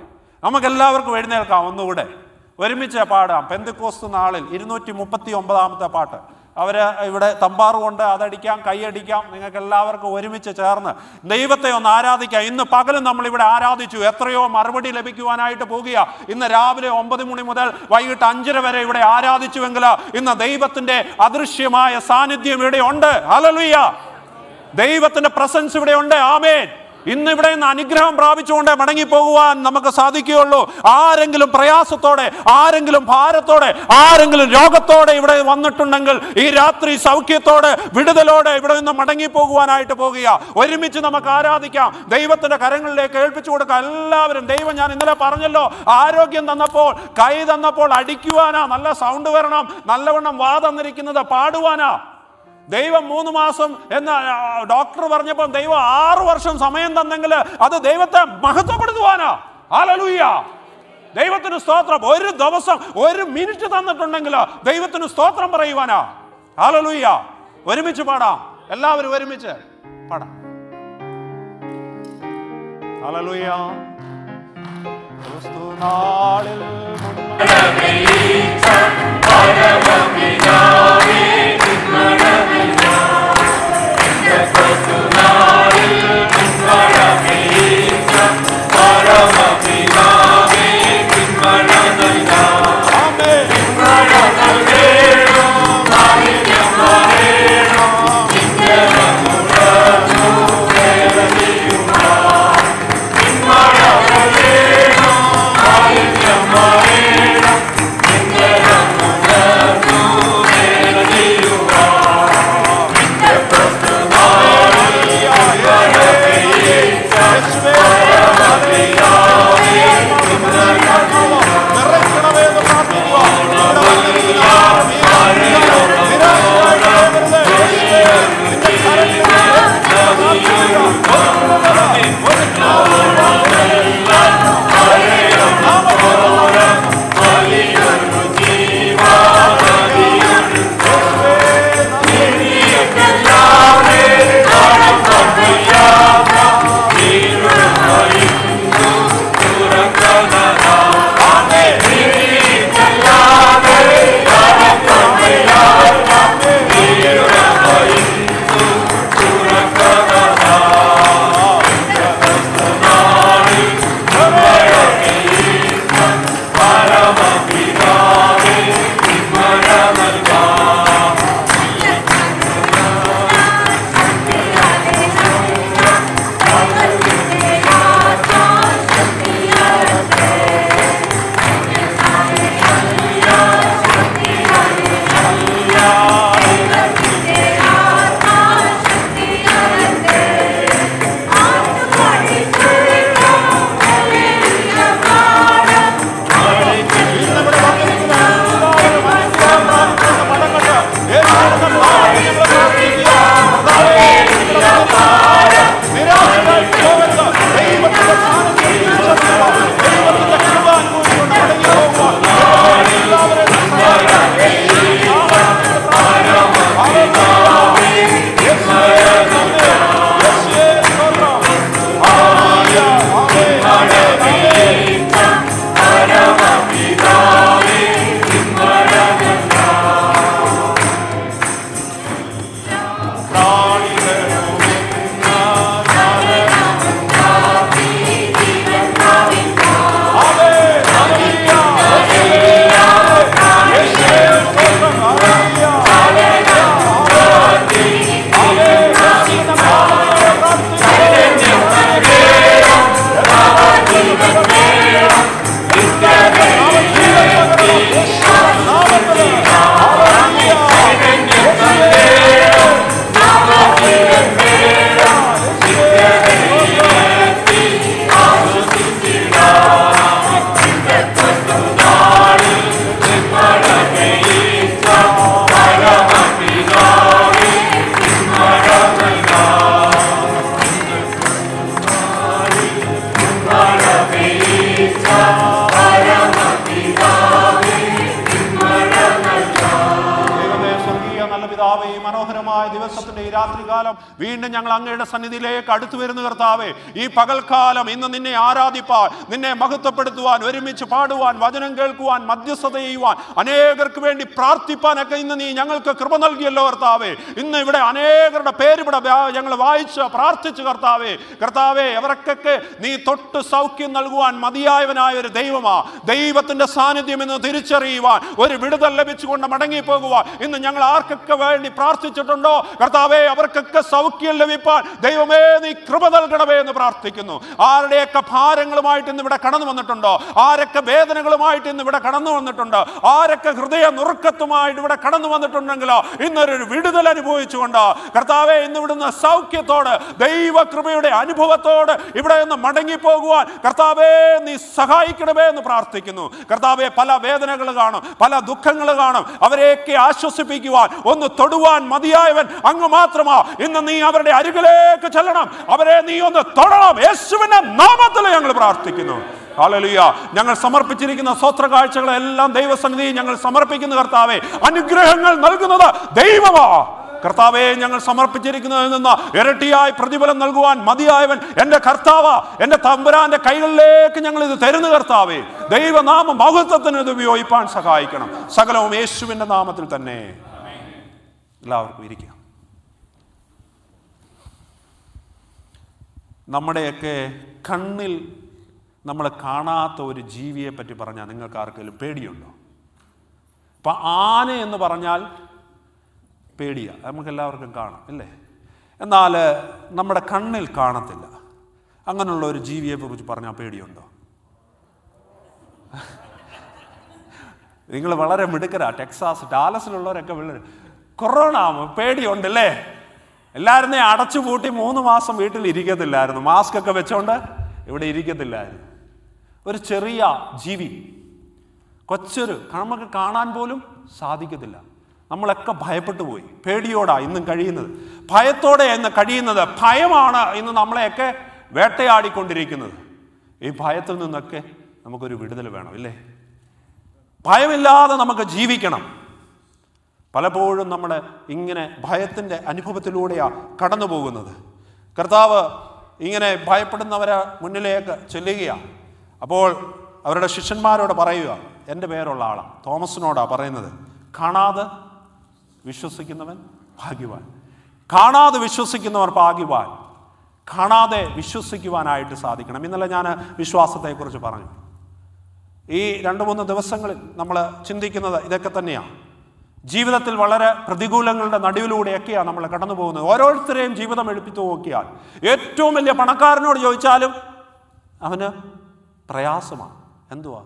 നമുക്കെല്ലാവർക്കും എഴുന്നേൽക്കാം ഒന്നുകൂടെ. ഒരുമിച്ച് പാടാം. പെന്തക്കോസ് നാളിൽ ഇരുന്നൂറ്റി മുപ്പത്തി ഒമ്പതാമത്തെ പാട്ട്. അവർ ഇവിടെ തമ്പാറ് കൊണ്ട് അതടിക്കാം കൈയടിക്കാം നിങ്ങൾക്ക് എല്ലാവർക്കും ഒരുമിച്ച് ചേർന്ന് ദൈവത്തെ ഒന്ന് ആരാധിക്കാം. ഇന്ന് പകലും നമ്മൾ ഇവിടെ ആരാധിച്ചു. എത്രയോ മറുപടി ലഭിക്കുവാനായിട്ട് പോകുക. ഇന്ന് രാവിലെ ഒമ്പത് മണി മുതൽ വൈകിട്ട് അഞ്ചര വരെ ഇവിടെ ആരാധിച്ചുവെങ്കിൽ ഇന്ന് ദൈവത്തിന്റെ അദൃശ്യമായ സാന്നിധ്യം ഇവിടെ ഉണ്ട് ഹലലുയ്യ ദൈവത്തിന്റെ പ്രസൻസ് ഇവിടെ ഉണ്ട് ആമേൻ ഇന്ന് ഇവിടെ നിന്ന് അനുഗ്രഹം പ്രാപിച്ചുകൊണ്ട് മടങ്ങിപ്പോകുവാൻ നമുക്ക് സാധിക്കുകയുള്ളൂ. ആരെങ്കിലും പ്രയാസത്തോടെ ആരെങ്കിലും ഭാരത്തോടെ ആരെങ്കിലും രോഗത്തോടെ ഇവിടെ വന്നിട്ടുണ്ടെങ്കിൽ ഈ രാത്രി സൗഖ്യത്തോടെ വിടുതലോടെ ഇവിടെ നിന്ന് മടങ്ങിപ്പോകുവാനായിട്ട് പോകുക. ഒരുമിച്ച് നമുക്ക് ആരാധിക്കാം. ദൈവത്തിന്റെ കരങ്ങളിലേക്ക് ഏൽപ്പിച്ചു കൊടുക്കാം. എല്ലാവരും ദൈവം ഞാൻ ഇന്നലെ പറഞ്ഞല്ലോ ആരോഗ്യം തന്നപ്പോൾ കൈ തന്നപ്പോൾ അടിക്കുവാനാ നല്ല സൗണ്ട് വരണം. നല്ലവണ്ണം വാ തന്നിരിക്കുന്നത് പാടുവാനാ. ദൈവം മൂന്ന് മാസം എന്ന് ഡോക്ടർ പറഞ്ഞപ്പോൾ ദൈവം ആറു വർഷം സമയം തന്നെങ്കിൽ അത് ദൈവത്തെ മഹത്വപ്പെടുത്തുവാനാ. ആലലൂയ ദൈവത്തിന് സ്തോത്രം. ഒരു ദിവസം ഒരു മിനിറ്റ് തന്നിട്ടുണ്ടെങ്കിൽ ദൈവത്തിന് സ്തോത്രം പറയുവാനാ. ആലലൂയ ഒരുമിച്ച് പാടാം. എല്ലാവരും ഒരുമിച്ച് പാടാം. ക്രിസ്തു നാളിൽ സന്നിധിയിലേക്ക് അടുത്തു വരുന്ന കർത്താവേ ഈ പകൽക്കാലം ഇന്ന് നിന്നെ ആരാധിപ്പാൻ നിന്നെ മഹത്വപ്പെടുത്തുവാൻ ഒരുമിച്ച് പാടുവാൻ വചനം കേൾക്കുവാൻ മധ്യസ്ഥത ചെയ്യുവാൻ അനേകർക്ക് വേണ്ടി പ്രാർത്ഥിപ്പാനൊക്കെ ഇന്ന് നീ ഞങ്ങൾക്ക് കൃപ നൽകിയല്ലോ കർത്താവെ. ഇന്ന് ഇവിടെ അനേകരുടെ പേര് ഇവിടെ ഞങ്ങൾ വായിച്ച് പ്രാർത്ഥിച്ചു കർത്താവേ കർത്താവെ അവർക്കൊക്കെ നീ തൊട്ട് സൗഖ്യം നൽകുവാൻ മതിയായവനായ ഒരു ദൈവമാ. ദൈവത്തിന്റെ സാന്നിധ്യം എന്ന് തിരിച്ചറിയുവാൻ ഒരു വിടുതൽ ലഭിച്ചുകൊണ്ട് മടങ്ങിപ്പോകുവാൻ ഇന്ന് ഞങ്ങൾ ആർക്കൊക്കെ വേണ്ടി പ്രാർത്ഥിച്ചിട്ടുണ്ടോ? കർത്താവെ അവർക്കൊക്കെ സൗഖ്യം ലഭിപ്പാൻ ദൈവമേ നീ കൃപ നൽകണമേ എന്ന് പ്രാർത്ഥിക്കുന്നു. ആരുടെയൊക്കെ ഭാരങ്ങളുമായിട്ട് ഇന്ന് ഇവിടെ കടന്നു വന്നിട്ടുണ്ടോ? ആരൊക്കെ വേദനകളുമായിട്ട് ഇന്ന് ഇവിടെ കടന്നു വന്നിട്ടുണ്ടോ? ആരൊക്കെ ഹൃദയ നുറുക്കത്തുമായിട്ട് ഇവിടെ കടന്നു വന്നിട്ടുണ്ടെങ്കിലോ ഇന്നൊരു വിടുതൽ അനുഭവിച്ചുകൊണ്ട്? കർത്താവെ ഇന്ന് ഇവിടുന്ന് സൗഖ്യത്തോട് ദൈവകൃപയുടെ അനുഭവത്തോട് ഇവിടെ നിന്ന് മടങ്ങിപ്പോകുവാൻ കർത്താവേ നീ സഹായിക്കണമേ എന്ന് പ്രാർത്ഥിക്കുന്നു. കർത്താവെ പല വേദനകൾ കാണും പല ദുഃഖങ്ങൾ കാണും. അവരെയൊക്കെ ആശ്വസിപ്പിക്കുവാൻ ഒന്ന് തൊടുവാൻ മതിയായവൻ അങ്ങ് മാത്രമാ. ഇന്ന് നീ അവരുടെ അരികിലേക്ക് ചെല്ലണം. അവരെ നീ ഒന്ന് തൊടണം. യേശുവിന്റെ നാമത്തിൽ ഞങ്ങൾ പ്രാർത്ഥിക്കുന്നു. ഞങ്ങൾ സമർപ്പിച്ചിരിക്കുന്ന സ്വത്ര കാഴ്ചകളെല്ലാം ദൈവസന്നിധി ഞങ്ങൾ സമർപ്പിക്കുന്ന കർത്താവെ. അനുഗ്രഹങ്ങൾ നൽകുന്നത് ദൈവമാ. കർത്താവെ ഞങ്ങൾ സമർപ്പിച്ചിരിക്കുന്നതിൽ നിന്ന് ഇരട്ടിയായി പ്രതിഫലം നൽകുവാൻ മതിയായവൻ എന്റെ കർത്താവ. എന്റെ തമ്പുരാന്റെ കൈകളിലേക്ക് ഞങ്ങൾ ഇത് തരുന്ന കർത്താവേ. ദൈവനാമ മഹത്വത്തിന് ഇത് ഉപയോഗിപ്പാൻ സഹായിക്കണം. സകലവും യേശുവിന്റെ നാമത്തിൽ തന്നെ. എല്ലാവർക്കും ഇരിക്കാം. നമ്മുടെയൊക്കെ കണ്ണിൽ നമ്മൾ കാണാത്ത ഒരു ജീവിയെ പറ്റി പറഞ്ഞാൽ നിങ്ങൾക്ക് ആർക്കെങ്കിലും പേടിയുണ്ടോ? അപ്പം ആന എന്ന് പറഞ്ഞാൽ പേടിയാണ് നമുക്ക് എല്ലാവർക്കും കാണാം അല്ലേ? എന്നാൽ നമ്മുടെ കണ്ണിൽ കാണത്തില്ല. അങ്ങനെയുള്ള ഒരു ജീവിയെ കുറിച്ച് പറഞ്ഞാൽ പേടിയുണ്ടോ? നിങ്ങൾ വളരെ മിടുക്കരാ. ടെക്സാസ് ഡാലസിലുള്ളവരൊക്കെ വളരെ കൊറോണ പേടിയുണ്ടല്ലേ? എല്ലാവരും അടച്ചു പൂട്ടി മൂന്ന് മാസം വീട്ടിൽ ഇരിക്കത്തില്ലായിരുന്നു. മാസ്ക് ഒക്കെ വെച്ചോണ്ട് ഇവിടെ ഇരിക്കത്തില്ലായിരുന്നു. ഒരു ചെറിയ ജീവി കൊച്ചൊരു നമുക്ക് കാണാൻ പോലും സാധിക്കത്തില്ല. നമ്മളൊക്കെ ഭയപ്പെട്ടു പോയി. പേടിയോടാ ഇന്നും കഴിയുന്നത്. ഭയത്തോടെ ഇന്ന് കഴിയുന്നത് ഭയമാണ് ഇന്ന് നമ്മളെയൊക്കെ വേട്ടയാടിക്കൊണ്ടിരിക്കുന്നത്. ഈ ഭയത്തിൽ നിന്നൊക്കെ നമുക്കൊരു വിടുതൽ വേണം ഇല്ലേ? ഭയമില്ലാതെ നമുക്ക് ജീവിക്കണം. പലപ്പോഴും നമ്മൾ ഇങ്ങനെ ഭയത്തിന്റെ അനുഭവത്തിലൂടെയാണ് കടന്നു പോകുന്നത് കർത്താവ് ഇങ്ങനെ ഭയപ്പെടുന്നവരെ മുന്നിലേക്ക് ചെല്ലുകയാണ് അപ്പോൾ അവരുടെ ശിഷ്യന്മാരോട് പറയുക എന്റെ പേരുള്ള ആളാണ് തോമസിനോടാണ് പറയുന്നത് കാണാതെ വിശ്വസിക്കുന്നവൻ ഭാഗ്യവാൻ. കാണാതെ വിശ്വസിക്കുന്നവർ ഭാഗ്യവാൻ. കാണാതെ വിശ്വസിക്കുവാനായിട്ട് സാധിക്കണം. ഇന്നലെ ഞാൻ വിശ്വാസത്തെക്കുറിച്ച് പറഞ്ഞു. ഈ രണ്ട് മൂന്ന് ദിവസങ്ങളിൽ നമ്മൾ ചിന്തിക്കുന്നത് ഇതൊക്കെ തന്നെയാണ് ജീവിതത്തിൽ വളരെ പ്രതികൂലങ്ങളുടെ നടുവിലൂടെയൊക്കെയാണ് നമ്മൾ കടന്നു പോകുന്നത്. ഓരോരുത്തരെയും ജീവിതം എഴുപ്പിച്ചു നോക്കിയാൽ ഏറ്റവും വലിയ പണക്കാരനോട് ചോദിച്ചാലും അവന് പ്രയാസമാണ്. എന്തുവാ?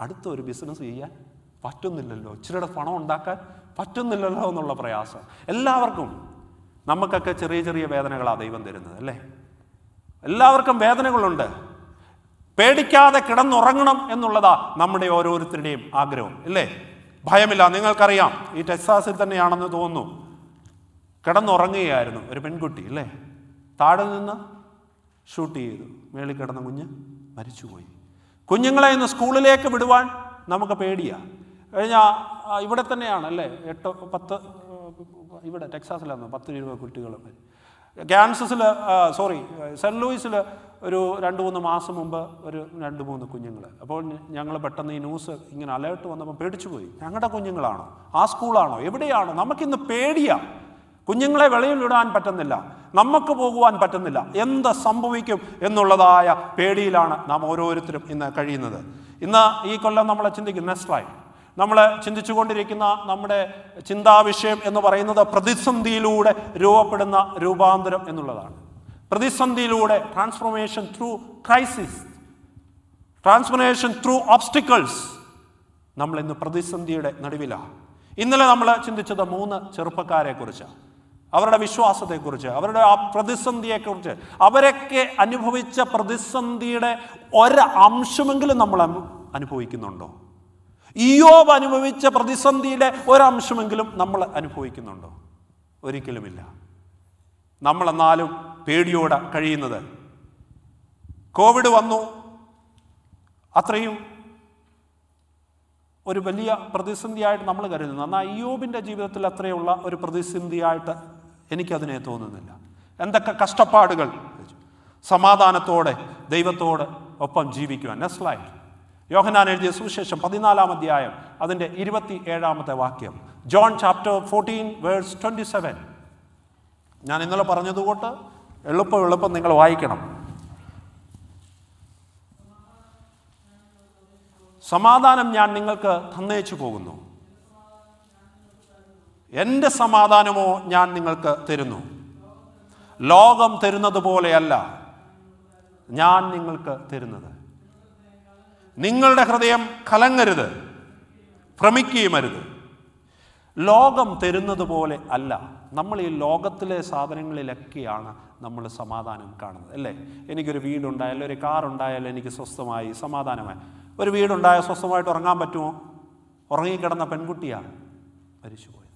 അടുത്ത ഒരു ബിസിനസ് ചെയ്യാൻ പറ്റുന്നില്ലല്ലോ. ഇച്ചിരിയുടെ പണം ഉണ്ടാക്കാൻ പറ്റുന്നില്ലല്ലോ എന്നുള്ള പ്രയാസം. എല്ലാവർക്കും നമുക്കൊക്കെ ചെറിയ ചെറിയ വേദനകളാണ് ദൈവം തരുന്നത് അല്ലേ? എല്ലാവർക്കും വേദനകളുണ്ട്. പേടിക്കാതെ കിടന്നുറങ്ങണം എന്നുള്ളതാ നമ്മുടെ ഓരോരുത്തരുടെയും ആഗ്രഹം അല്ലേ? ഭയമില്ല. നിങ്ങൾക്കറിയാം ഈ ടെക്സാസിൽ തന്നെയാണെന്ന് തോന്നുന്നു. കിടന്നുറങ്ങുകയായിരുന്നു ഒരു പെൺകുട്ടി അല്ലേ? താഴെ നിന്ന് ഷൂട്ട് ചെയ്തു. മേളിൽ കിടന്ന കുഞ്ഞ് മരിച്ചുപോയി. കുഞ്ഞുങ്ങളെ ഇന്ന് സ്കൂളിലേക്ക് വിടുവാൻ നമുക്ക് പേടിയാ. കഴിഞ്ഞ ഇവിടെ തന്നെയാണ് അല്ലേ? എട്ട് പത്ത് ഇവിടെ ടെക്സാസിലാണ് പത്ത് ഇരുപത് കുട്ടികൾ ക്യാൻസസിൽ സോറി സെന്റ് ലൂയിസിൽ ഒരു രണ്ട് മൂന്ന് മാസം മുമ്പ് ഒരു രണ്ട് മൂന്ന് കുഞ്ഞുങ്ങൾ. അപ്പോൾ ഞങ്ങൾ പെട്ടെന്ന് ഈ ന്യൂസ് ഇങ്ങനെ അലേർട്ട് വന്നപ്പോൾ പേടിച്ചു പോയി. ഞങ്ങളുടെ കുഞ്ഞുങ്ങളാണോ? ആ സ്കൂളാണോ? എവിടെയാണോ? നമുക്കിന്ന് പേടിയാണ് കുഞ്ഞുങ്ങളെ വെളിയിൽ വിടാൻ പറ്റുന്നില്ല. നമുക്ക് പോകുവാൻ പറ്റുന്നില്ല. എന്ത് സംഭവിക്കും എന്നുള്ളതായ പേടിയിലാണ് നാം ഓരോരുത്തരും ഇന്ന് കഴിയുന്നത്. ഇന്ന് ഈ കൊല്ലം നമ്മൾ ചിന്തിക്കുന്ന നെക്സ്റ്റ് ലൈഫ് നമ്മൾ ചിന്തിച്ചുകൊണ്ടിരിക്കുന്ന നമ്മുടെ ചിന്താവിഷയം എന്ന് പറയുന്നത് പ്രതിസന്ധിയിലൂടെ രൂപപ്പെടുന്ന രൂപാന്തരം എന്നുള്ളതാണ്. പ്രതിസന്ധിയിലൂടെ transformation through crisis transformation through obstacles നമ്മൾ ഇന്ന് പ്രതിസന്ധിയുടെ നടുവിലാണ്. ഇന്നലെ നമ്മൾ ചിന്തിച്ചത് മൂന്ന് ചെറുപ്പക്കാരെ കുറിച്ചാണ് അവരുടെ വിശ്വാസത്തെക്കുറിച്ച് അവരുടെ ആ പ്രതിസന്ധിയെക്കുറിച്ച് അവരൊക്കെ അനുഭവിച്ച പ്രതിസന്ധിയുടെ ഒരംശമെങ്കിലും നമ്മൾ അനുഭവിക്കുന്നുണ്ടോ? ഇയോബ് അനുഭവിച്ച പ്രതിസന്ധിയുടെ ഒരംശമെങ്കിലും നമ്മൾ അനുഭവിക്കുന്നുണ്ടോ? ഒരിക്കലുമില്ല. നമ്മളെന്നാലും പേടിയോടെ കഴിയുന്നത്. കോവിഡ് വന്നു. അത്രയും ഒരു വലിയ പ്രതിസന്ധിയായിട്ട് നമ്മൾ കരുതുന്നു. എന്നാൽ അയ്യോബിന്റെ ജീവിതത്തിൽ അത്രയുള്ള ഒരു പ്രതിസന്ധിയായിട്ട് എനിക്കതിനെ തോന്നുന്നില്ല. എന്തൊക്കെ കഷ്ടപ്പാടുകൾ? സമാധാനത്തോടെ ദൈവത്തോട് ഒപ്പം ജീവിക്കുവാൻ. സ്ലൈഡ്. യോഹനാൻ എഴുതിയ സുവിശേഷം പതിനാലാം അധ്യായം അതിന്റെ ഇരുപത്തി ഏഴാമത്തെ വാക്യം. John chapter fourteen verse twenty seven ഞാൻ ഇന്നലെ പറഞ്ഞതുകൊണ്ട് എളുപ്പം എളുപ്പം നിങ്ങൾ വായിക്കണം. സമാധാനം ഞാൻ നിങ്ങൾക്ക് തന്നേച്ചു പോകുന്നു. എന്റെ സമാധാനമോ ഞാൻ നിങ്ങൾക്ക് തരുന്നു. ലോകം തരുന്നത് പോലെയല്ല ഞാൻ നിങ്ങൾക്ക് തരുന്നത്. നിങ്ങളുടെ ഹൃദയം കലങ്ങരുത് ഭ്രമിക്കുകയും അരുത്. ലോകം തരുന്നത് പോലെ അല്ല. നമ്മൾ ഈ ലോകത്തിലെ സാധനങ്ങളിലൊക്കെയാണ് നമ്മൾ സമാധാനം കാണുന്നത് അല്ലേ? എനിക്കൊരു വീടുണ്ടായാലും ഒരു കാർ ഉണ്ടായാലും എനിക്ക് സ്വസ്ഥമായി സമാധാനമായി. ഒരു വീടുണ്ടായാൽ സ്വസ്ഥമായിട്ട് ഉറങ്ങാൻ പറ്റുമോ? ഉറങ്ങിക്കിടന്ന പെൺകുട്ടിയാണ് മരിച്ചുപോയത്.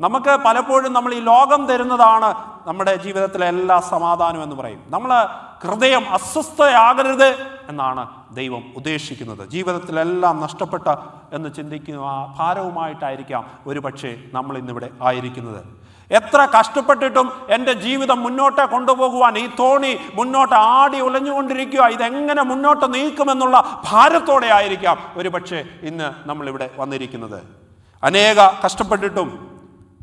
നമുക്ക് പലപ്പോഴും നമ്മൾ ഈ ലോകം തരുന്നതാണ് നമ്മുടെ ജീവിതത്തിലെ എല്ലാ സമാധാനം എന്ന് പറയും. നമ്മൾ ഹൃദയം അസ്വസ്ഥയാകരുത്. എന്നാണ് ദൈവം ഉദ്ദേശിക്കുന്നത്. ജീവിതത്തിലെല്ലാം നഷ്ടപ്പെട്ട എന്ന് ചിന്തിക്കുന്ന ഭാരവുമായിട്ടായിരിക്കാം ഒരു പക്ഷേ നമ്മൾ ഇന്നിവിടെ ആയിരിക്കുന്നത്. എത്ര കഷ്ടപ്പെട്ടിട്ടും എന്റെ ജീവിതം മുന്നോട്ട് കൊണ്ടുപോകുവാൻ ഈ തോണി മുന്നോട്ട് ആടി ഉലഞ്ഞുകൊണ്ടിരിക്കുക ഇതെങ്ങനെ മുന്നോട്ട് നീക്കുമെന്നുള്ള ഭാരത്തോടെ ആയിരിക്കാം ഒരു പക്ഷേ ഇന്ന് നമ്മളിവിടെ വന്നിരിക്കുന്നത്. അനേക കഷ്ടപ്പെട്ടിട്ടും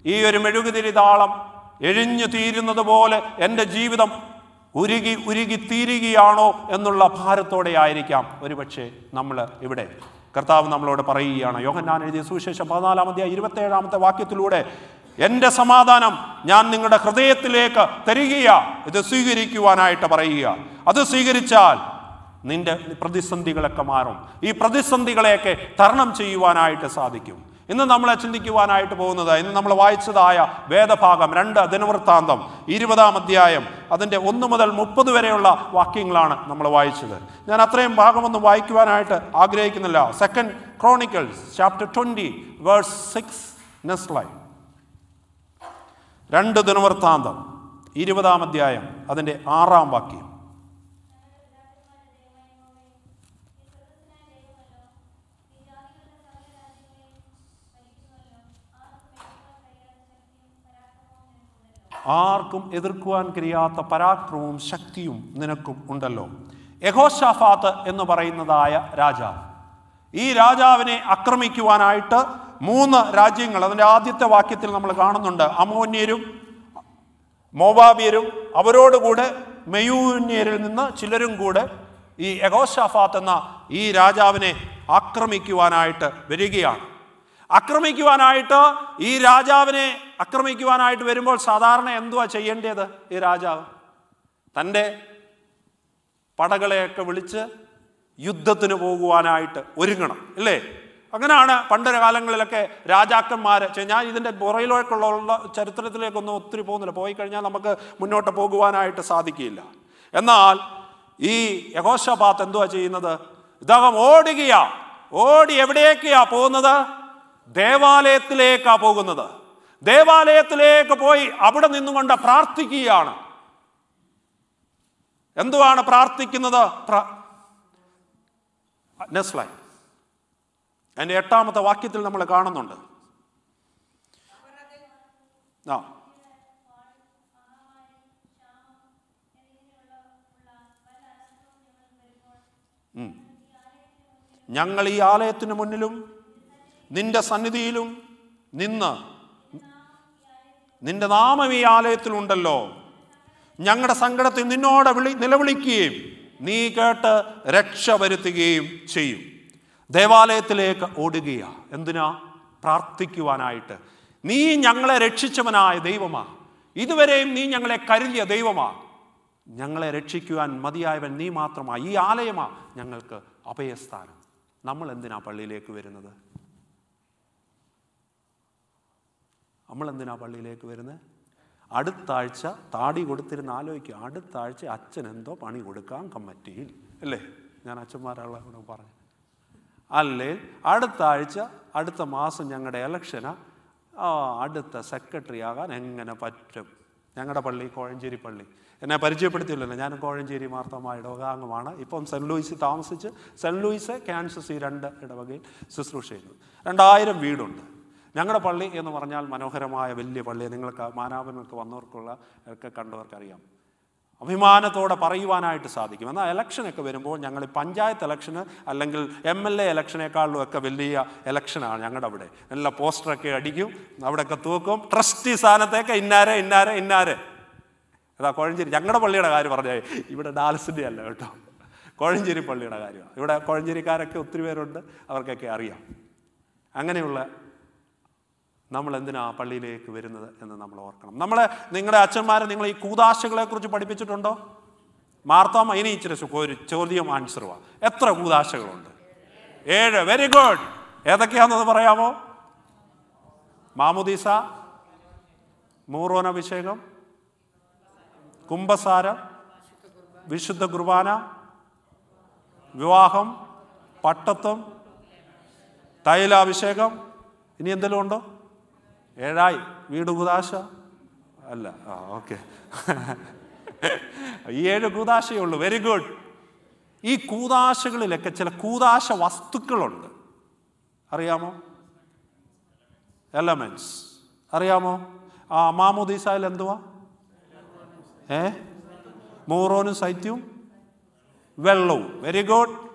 ഈ ഒരു മെഴുകുതിരി താളം എഴിഞ്ഞു തീരുന്നത് പോലെ എന്റെ ജീവിതം ഉരുകി ഉരുകി തീരുകയാണോ എന്നുള്ള ഭാരത്തോടെ ആയിരിക്കാം ഒരുപക്ഷെ നമ്മൾ ഇവിടെ. കർത്താവ് നമ്മളോട് പറയുകയാണ് യോഹന്നാൻ എഴുതിയ സുവിശേഷം പതിനാലാമത്തെ ഇരുപത്തേഴാമത്തെ വാക്യത്തിലൂടെ എന്റെ സമാധാനം ഞാൻ നിങ്ങളുടെ ഹൃദയത്തിലേക്ക് തരികയാ ഇത് സ്വീകരിക്കുവാനായിട്ട് പറയുക. അത് സ്വീകരിച്ചാൽ നിന്റെ പ്രതിസന്ധികളൊക്കെ മാറും. ഈ പ്രതിസന്ധികളെയൊക്കെ തരണം ചെയ്യുവാനായിട്ട് സാധിക്കും. ഇന്ന് നമ്മളെ ചിന്തിക്കുവാനായിട്ട് പോകുന്നത് ഇന്ന് നമ്മൾ വായിച്ചതായ വേദഭാഗം രണ്ട് ദിനവൃത്താന്തം ഇരുപതാം അധ്യായം അതിന്റെ ഒന്ന് മുതൽ മുപ്പത് വരെയുള്ള വാക്യങ്ങളാണ് നമ്മൾ വായിച്ചത്. ഞാൻ അത്രയും ഭാഗമൊന്നും വായിക്കുവാനായിട്ട് ആഗ്രഹിക്കുന്നില്ല. Second Chronicles chapter twenty verse six നെസ്ലൈ രണ്ട് ദിനവൃത്താന്തം ഇരുപതാം അധ്യായം അതിന്റെ ആറാം വാക്യം. ആർക്കും എതിർക്കുവാൻ കഴിയാത്ത പരാക്രമവും ശക്തിയും നിനക്കും ഉണ്ടല്ലോ. യഹോഷാഫാത്ത് എന്ന് പറയുന്നതായ രാജാവ്. ഈ രാജാവിനെ ആക്രമിക്കുവാനായിട്ട് മൂന്ന് രാജ്യങ്ങൾ അതിന്റെ ആദ്യത്തെ വാക്യത്തിൽ നമ്മൾ കാണുന്നുണ്ട്. അമോന്യരും മോബാബിയരും അവരോടുകൂടെ മെയൂന്യരിൽ നിന്ന് ചിലരും കൂടെ ഈ യഹോഷാഫാത്ത് എന്ന ഈ രാജാവിനെ ആക്രമിക്കുവാനായിട്ട് വരികയാണ്. ആക്രമിക്കുവാനായിട്ട് ഈ രാജാവിനെ ആക്രമിക്കുവാനായിട്ട് വരുമ്പോൾ സാധാരണ എന്തുവാ ചെയ്യേണ്ടത് ഈ രാജാവ്? തന്റെ പടകളെയൊക്കെ വിളിച്ച് യുദ്ധത്തിന് പോകുവാനായിട്ട് ഒരുങ്ങണം അല്ലേ അങ്ങനെയാണ് പണ്ട് കാലങ്ങളിലൊക്കെ രാജാക്കന്മാർ ഞാൻ ഇതിന്റെ പുറയിലേക്കുള്ള ചരിത്രത്തിലേക്കൊന്നും ഒത്തിരി പോകുന്നില്ല. പോയി കഴിഞ്ഞാൽ നമുക്ക് മുന്നോട്ട് പോകുവാനായിട്ട് സാധിക്കില്ല. എന്നാൽ ഈ യഹോഷപാത്ത് എന്തുവാ ചെയ്യുന്നത്? ഇദ്ദേഹം ഓടുകയാ. ഓടി എവിടേക്കാ പോകുന്നത്? ദേവാലയത്തിലേക്കാ പോകുന്നത്. ദേവാലയത്തിലേക്ക് പോയി അവിടെ നിന്നുകൊണ്ട് പ്രാർത്ഥിക്കുകയാണ്. എന്തുവാണ് പ്രാർത്ഥിക്കുന്നത്? നെസ്ലൈ അതിന്റെ എട്ടാമത്തെ വാക്യത്തിൽ നമ്മൾ കാണുന്നുണ്ട്. ആ. ഞങ്ങൾ ഈ ആലയത്തിന് മുന്നിലും നിന്റെ സന്നിധിയിലും നിന്ന് നിന്റെ നാമം ഈ ആലയത്തിലുണ്ടല്ലോ. ഞങ്ങളുടെ സങ്കടത്തിൽ നിന്നോട് വിളി നിലവിളിക്കുകയും നീ കേട്ട് രക്ഷ വരുത്തുകയും ചെയ്യും. ദേവാലയത്തിലേക്ക് ഓടുകയാ. എന്തിനാ? പ്രാർത്ഥിക്കുവാനായിട്ട്. നീ ഞങ്ങളെ രക്ഷിച്ചവനായ ദൈവമാ. ഇതുവരെയും നീ ഞങ്ങളെ കരുതിയ ദൈവമാ. ഞങ്ങളെ രക്ഷിക്കുവാൻ മതിയായവൻ നീ മാത്രമാ. ഈ ആലയമാ ഞങ്ങൾക്ക് അഭയസ്ഥാനം. നമ്മൾ എന്തിനാ പള്ളിയിലേക്ക് വരുന്നത്? നമ്മൾ എന്തിനാ പള്ളിയിലേക്ക് വരുന്നത് അടുത്താഴ്ച താടി കൊടുത്തിരുന്ന ആലോചിക്കുക. അടുത്താഴ്ച അച്ഛൻ എന്തോ പണി കൊടുക്കാൻ കമ്മിറ്റിയിൽ. അല്ലേ? ഞാൻ അച്ഛന്മാരുള്ള കൂടെ പറഞ്ഞു. അല്ലേ? അടുത്ത ആഴ്ച അടുത്ത മാസം ഞങ്ങളുടെ ഇലക്ഷനാ അടുത്ത സെക്രട്ടറി ആകാൻ എങ്ങനെ പറ്റും? ഞങ്ങളുടെ പള്ളി കോഴഞ്ചേരി പള്ളി. എന്നെ പരിചയപ്പെടുത്തിയില്ലല്ലോ. ഞാൻ കോഴഞ്ചേരി മാർത്തമ്മ ഇടവകാംഗമാണ് ഇപ്പം സെന്റ് ലൂയിസിൽ താമസിച്ച് സെന്റ് ലൂയിസ് കാൻസസ് ഈ രണ്ട് ഇടവകയിൽ ശുശ്രൂഷ ചെയ്യുന്നു. രണ്ടായിരം വീടുണ്ട്. ഞങ്ങളുടെ പള്ളി എന്ന് പറഞ്ഞാൽ മനോഹരമായ വലിയ പള്ളി. നിങ്ങൾക്ക് മാനാപനൊക്കെ വന്നവർക്കുള്ള ഒക്കെ കണ്ടവർക്കറിയാം. അഭിമാനത്തോടെ പറയുവാനായിട്ട് സാധിക്കും. എന്നാൽ ഇലക്ഷനൊക്കെ വരുമ്പോൾ ഞങ്ങൾ പഞ്ചായത്ത് ഇലക്ഷന് അല്ലെങ്കിൽ എം എൽ എ ഇലക്ഷനേക്കാളും ഒക്കെ വലിയ ഇലക്ഷനാണ് ഞങ്ങളുടെ അവിടെ. നല്ല പോസ്റ്ററൊക്കെ അടിക്കും അവിടെയൊക്കെ തൂക്കും. ട്രസ്റ്റി സ്ഥാനത്തേക്ക് ഇന്നാരെ ഇന്നാരെ ഇന്നാരെ. അതാ കോഴഞ്ചേരി. ഞങ്ങളുടെ പള്ളിയുടെ കാര്യം പറഞ്ഞേ ഇവിടെ ഡാൽസിന്റെ അല്ല കേട്ടോ. കോഴഞ്ചേരി പള്ളിയുടെ കാര്യമാണ്. ഇവിടെ കോഴഞ്ചേരിക്കാരൊക്കെ ഒത്തിരി പേരുണ്ട് അവർക്കൊക്കെ അറിയാം. അങ്ങനെയുള്ള നമ്മൾ എന്തിനാ പള്ളിയിലേക്ക് വരുന്നത് എന്ന് നമ്മൾ ഓർക്കണം. നമ്മൾ നിങ്ങളുടെ അച്ഛന്മാരെ നിങ്ങൾ ഈ കൂതാശകളെ കുറിച്ച് പഠിപ്പിച്ചിട്ടുണ്ടോ? മാർത്തോമ ഇനി ഇച്ചിരി ഒരു ചോദ്യം ആൻസറുവാ എത്ര കൂതാശകളുണ്ട്? ഏഴ്. വെരി ഗുഡ് ഏതൊക്കെയാണെന്ന് പറയാമോ മാമുദീസ മൂറോനഭിഷേകം കുംഭസാരം വിശുദ്ധ കുർബാന വിവാഹം പട്ടത്വം തൈലാഭിഷേകം ഇനി എന്തെങ്കിലും ഉണ്ടോ? ഏഴായി. വീട് കുതാശ? അല്ല. ആ ഓക്കെ. ഈ ഏഴ് കൂതാശയേ ഉള്ളൂ. വെരി ഗുഡ് ഈ കൂതാശകളിലൊക്കെ ചില കൂതാശ വസ്തുക്കളുണ്ട്. അറിയാമോ? എലമെൻസ് അറിയാമോ? ആ മാമോദീസായിൽ എന്തുവാ? ഏ? മൂറോനും സൈത്യവും വെള്ളവും. വെരി ഗുഡ്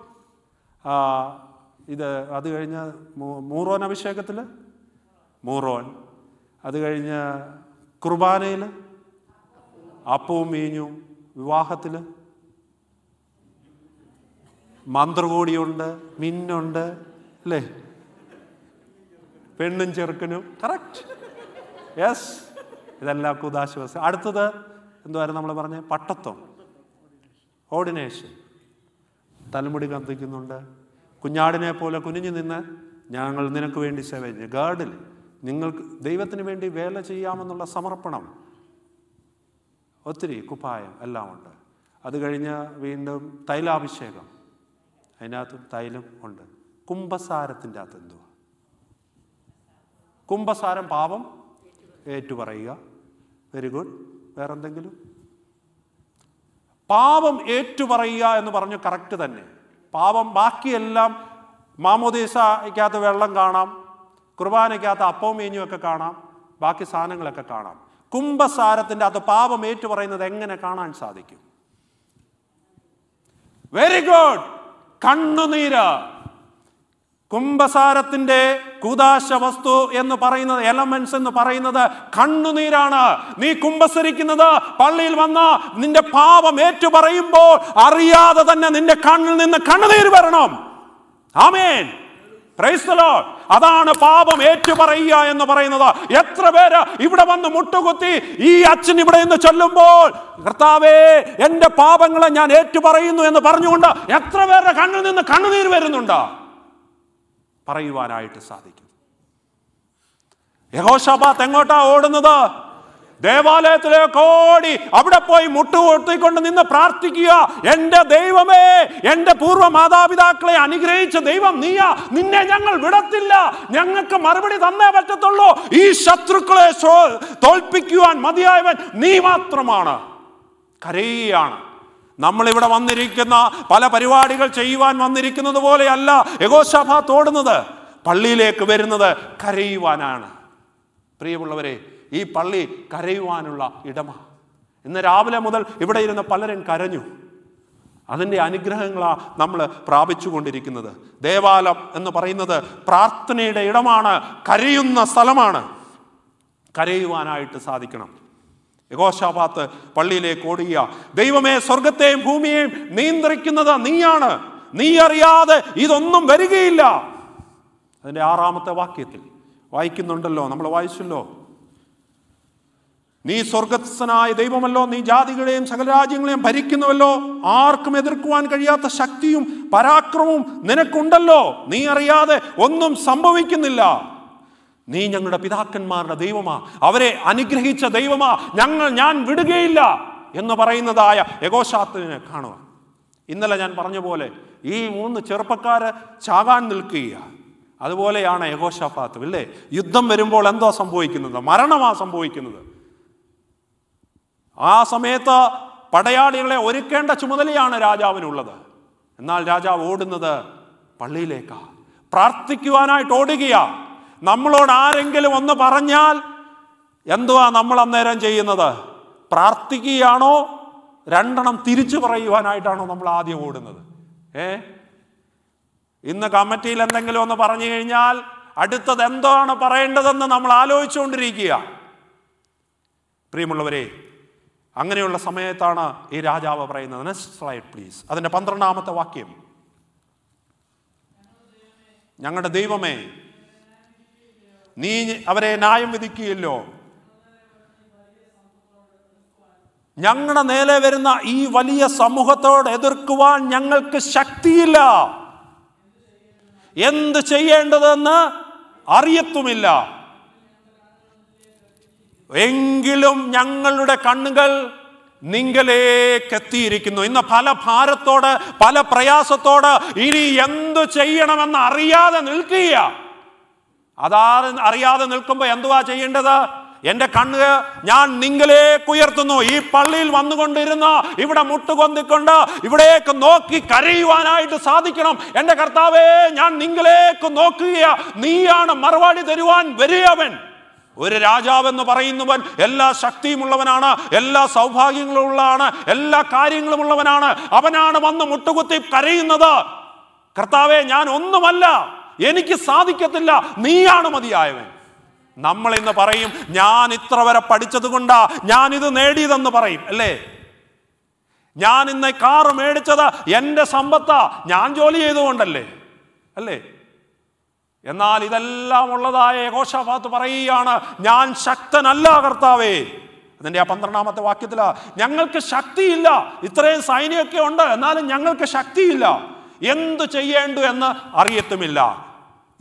ഇത് അത് കഴിഞ്ഞ് മൂറോൻ അഭിഷേകത്തിൽ മൂറോൻ. അത് കഴിഞ്ഞ് കുർബാനയിൽ അപ്പവും മീഞ്ഞും വിവാഹത്തിൽ മന്ത്രകോടിയുണ്ട് മിന്നുണ്ട് അല്ലേ? പെണ്ണും ചെറുക്കനും. കറക്റ്റ് യെസ് ഇതെല്ലാം കുദാശ്വാസ. അടുത്തത് എന്തുവായിരുന്നു നമ്മൾ പറഞ്ഞ? പട്ടത്വം. ഓർഡിനേഷൻ തലമുടി കത്തിക്കുന്നുണ്ട്. കുഞ്ഞാടിനെ പോലെ കുനിഞ്ഞു നിന്ന് ഞങ്ങൾ നിനക്ക് വേണ്ടി സേവ ചെയ്യുന്നു ഗാർഡിൽ നിങ്ങൾക്ക് ദൈവത്തിന് വേണ്ടി വേല ചെയ്യാമെന്നുള്ള സമർപ്പണം. ഒത്തിരി കുപ്പായം എല്ലാം ഉണ്ട്. അത് കഴിഞ്ഞ് വീണ്ടും തൈലാഭിഷേകം. അതിനകത്തും തൈലം ഉണ്ട്. കുംഭസാരത്തിന്റെ അകത്ത് എന്തുവാ? കുംഭസാരം പാപം ഏറ്റുപറയുക. വെരി ഗുഡ് വേറെന്തെങ്കിലും? പാപം ഏറ്റുപറയുക എന്ന് പറഞ്ഞു കറക്റ്റ് തന്നെ. പാപം ബാക്കിയെല്ലാം മാമോദീസയ്ക്കകത്ത് വെള്ളം കാണാം. കുർബാനയ്ക്കകത്ത് അപ്പവും മീഞ്ഞും ഒക്കെ കാണാം ബാക്കി സാധനങ്ങളൊക്കെ കാണാം. കുംഭസാരത്തിന്റെ അകത്ത് പാപം ഏറ്റു പറയുന്നത് എങ്ങനെ കാണാൻ സാധിക്കും? വെരി ഗുഡ് കണ്ണുനീര്. കുംഭസാരത്തിന്റെ കൂതാശ വസ്തു എന്ന് പറയുന്നത് എലമെന്റ്സ് എന്ന് പറയുന്നത് കണ്ണുനീരാണ്. നീ കുംഭസരിക്കുന്നത് പള്ളിയിൽ വന്ന നിന്റെ പാപം ഏറ്റു പറയുമ്പോൾ അറിയാതെ തന്നെ നിന്റെ കണ്ണിൽ നിന്ന് കണ്ണുനീര് വരണം. ആമേൻ. അതാണ് പാപം ഏറ്റുപറയുക എന്ന് പറയുന്നത്. എത്ര പേര് ഇവിടെ വന്ന് മുട്ടുകുത്തി ഈ അച്ഛൻ ഇവിടെ നിന്ന് ചൊല്ലുമ്പോൾ കർത്താവേ എന്റെ പാപങ്ങളെ ഞാൻ ഏറ്റുപറയുന്നു എന്ന് പറഞ്ഞുകൊണ്ട് എത്ര പേരുടെ കണ്ണിൽ നിന്ന് കണ്ണുനീർ വരുന്നുണ്ട്? പറയുവാനായിട്ട് സാധിക്കും. യഹോഷാബാത്ത് എങ്ങോട്ടാ ഓടുന്നത്? ദേവാലയത്തിലേക്ക് ഓടി അവിടെ പോയി മുട്ടുകൊത്തിക്കൊണ്ട് നിന്ന് പ്രാർത്ഥിക്കുക. എന്റെ ദൈവമേ എന്റെ പൂർവ മാതാപിതാക്കളെ അനുഗ്രഹിച്ച ദൈവം നീയാ. നിന്നെ ഞങ്ങൾ വിടത്തില്ല. ഞങ്ങൾക്ക് മറുപടി തന്നേ പറ്റത്തുള്ളൂ. ഈ ശത്രുക്കളെ തോൽപ്പിക്കുവാൻ മതിയായവൻ നീ മാത്രമാണ്. കരയുകയാണ്. നമ്മളിവിടെ വന്നിരിക്കുന്ന പല പരിപാടികൾ ചെയ്യുവാൻ വന്നിരിക്കുന്നത് പോലെയല്ല യഗോശാഭ തോടുന്നത് പള്ളിയിലേക്ക് വരുന്നത് കരയുവാനാണ്. പ്രിയമുള്ളവരെ ഈ പള്ളി കരയുവാനുള്ള ഇടമാണ് ഇന്ന് രാവിലെ മുതൽ ഇവിടെ ഇരുന്ന പലരും കരഞ്ഞു. അതിന്റെ അനുഗ്രഹങ്ങളാണ് നമ്മൾ പ്രാപിച്ചു കൊണ്ടിരിക്കുന്നത് ദേവാലം എന്ന് പറയുന്നത് പ്രാർത്ഥനയുടെ ഇടമാണ് കരയുന്ന സ്ഥലമാണ്. കരയുവാനായിട്ട് സാധിക്കണം. യഗോശാപാത്ത് പള്ളിയിലേക്ക് ഓടുക ദൈവമേ സ്വർഗത്തെയും ഭൂമിയെയും നിയന്ത്രിക്കുന്നത് നീയാണ്. നീ അറിയാതെ ഇതൊന്നും വരികയില്ല. അതിന്റെ ആറാമത്തെ വാക്യത്തിൽ വായിക്കുന്നുണ്ടല്ലോ നമ്മൾ വായിച്ചല്ലോ. നീ സ്വർഗസ്ഥനായ ദൈവമല്ലോ നീ ജാതികളെയും സകല രാജ്യങ്ങളെയും ഭരിക്കുന്നുവല്ലോ. ആർക്കും എതിർക്കുവാൻ കഴിയാത്ത ശക്തിയും പരാക്രമവും നിനക്കുണ്ടല്ലോ. നീ അറിയാതെ ഒന്നും സംഭവിക്കുന്നില്ല. നീ ഞങ്ങളുടെ പിതാക്കന്മാരുടെ ദൈവമാ. അവരെ അനുഗ്രഹിച്ച ദൈവമാ. ഞങ്ങൾ ഞാൻ വിടുകയില്ല എന്ന് പറയുന്നതായ യഗോശാത്തിനെ കാണുക. ഇന്നലെ ഞാൻ പറഞ്ഞ പോലെ ഈ മൂന്ന് ചെറുപ്പക്കാര് ചാകാൻ നിൽക്കുക അതുപോലെയാണ് യഗോഷാഫാത്ത് അല്ലേ യുദ്ധം വരുമ്പോൾ എന്തോ സംഭവിക്കുന്നത്? മരണമാ സംഭവിക്കുന്നത്. ആ സമയത്ത് പടയാളികളെ ഒരുക്കേണ്ട ചുമതലയാണ് രാജാവിനുള്ളത്. എന്നാൽ രാജാവ് ഓടുന്നത് പള്ളിയിലേക്കാ. പ്രാർത്ഥിക്കുവാനായിട്ട് ഓടുകയാ. നമ്മളോട് ആരെങ്കിലും ഒന്ന് പറഞ്ഞാൽ എന്തുവാ നമ്മൾ അന്നേരം ചെയ്യുന്നത്? പ്രാർത്ഥിക്കുകയാണോ? രണ്ടെണ്ണം തിരിച്ചു പറയുവാനായിട്ടാണോ നമ്മൾ ആദ്യം ഓടുന്നത്? ഏ? ഇന്ന് കമ്മിറ്റിയിൽ എന്തെങ്കിലും ഒന്ന് പറഞ്ഞു കഴിഞ്ഞാൽ അടുത്തത് എന്താണ് പറയേണ്ടതെന്ന് നമ്മൾ ആലോചിച്ചുകൊണ്ടിരിക്കുക പ്രിയമുള്ളവരെ അങ്ങനെയുള്ള സമയത്താണ് ഈ രാജാവ് പറയുന്നത് സ്ലൈഡ് പ്ലീസ് അതിന്റെ പന്ത്രണ്ടാമത്തെ വാക്യം. ഞങ്ങളുടെ ദൈവമേ നീ അവരെ ന്യായം വിധിക്കുകയല്ലോ. ഞങ്ങളുടെ നേരെ വരുന്ന ഈ വലിയ സമൂഹത്തോട് എതിർക്കുവാൻ ഞങ്ങൾക്ക് ശക്തിയില്ല. എന്ത് ചെയ്യേണ്ടതെന്ന് അറിയത്തുമില്ല. എങ്കിലും ഞങ്ങളുടെ കണ്ണുകൾ നിങ്ങളേക്കെത്തിയിരിക്കുന്നു ഇന്ന് പല ഭാരത്തോട് പല പ്രയാസത്തോട് ഇനി എന്തു ചെയ്യണമെന്ന് അറിയാതെ നിൽക്കുക അതാ അറിയാതെ നിൽക്കുമ്പോൾ എന്തുവാ ചെയ്യേണ്ടത്? എന്റെ കണ്ണ് ഞാൻ നിങ്ങളിലേക്ക് ഉയർത്തുന്നു ഈ പള്ളിയിൽ വന്നുകൊണ്ടിരുന്ന ഇവിടെ മുട്ടുകൊന്തിക്കൊണ്ട് ഇവിടേക്ക് നോക്കി കരയുവാനായിട്ട് സാധിക്കണം. എന്റെ കർത്താവേ ഞാൻ നിങ്ങളേക്ക് നോക്കുക നീയാണ് മറുപടി തരുവാൻ വരികവൻ ഒരു രാജാവെന്ന് പറയുന്നവൻ എല്ലാ ശക്തിയുമുള്ളവനാണ് എല്ലാ സൗഭാഗ്യങ്ങളും ഉള്ളതാണ് എല്ലാ കാര്യങ്ങളും ഉള്ളവനാണ് അവനാണ് വന്ന് മുട്ടുകുത്തി കരയുന്നത്. കർത്താവെ ഞാൻ ഒന്നുമല്ല. എനിക്ക് സാധിക്കത്തില്ല. നീയാണ് മതിയായവൻ. നമ്മൾ ഇന്ന് പറയും ഞാൻ ഇത്ര വരെ പഠിച്ചത് കൊണ്ടാ ഞാൻ ഇത് നേടിയതെന്ന് പറയും. അല്ലേ? ഞാൻ ഇന്ന് കാറ് മേടിച്ചത് എന്റെ സമ്പത്താ. ഞാൻ ജോലി ചെയ്തുകൊണ്ടല്ലേ? അല്ലേ? എന്നാൽ ഇതെല്ലാം ഉള്ളതായ യഹോഷാഫാത്ത് പറയുകയാണ് ഞാൻ ശക്തനല്ല കർത്താവേ. അതിന്റെ ആ പന്ത്രണ്ടാമത്തെ വാക്യത്തിലാ ഞങ്ങൾക്ക് ശക്തിയില്ല. ഇത്രയും സൈന്യമൊക്കെ ഉണ്ട് എന്നാലും ഞങ്ങൾക്ക് ശക്തിയില്ല. എന്തു ചെയ്യേണ്ടു എന്ന് അറിയത്തുമില്ല.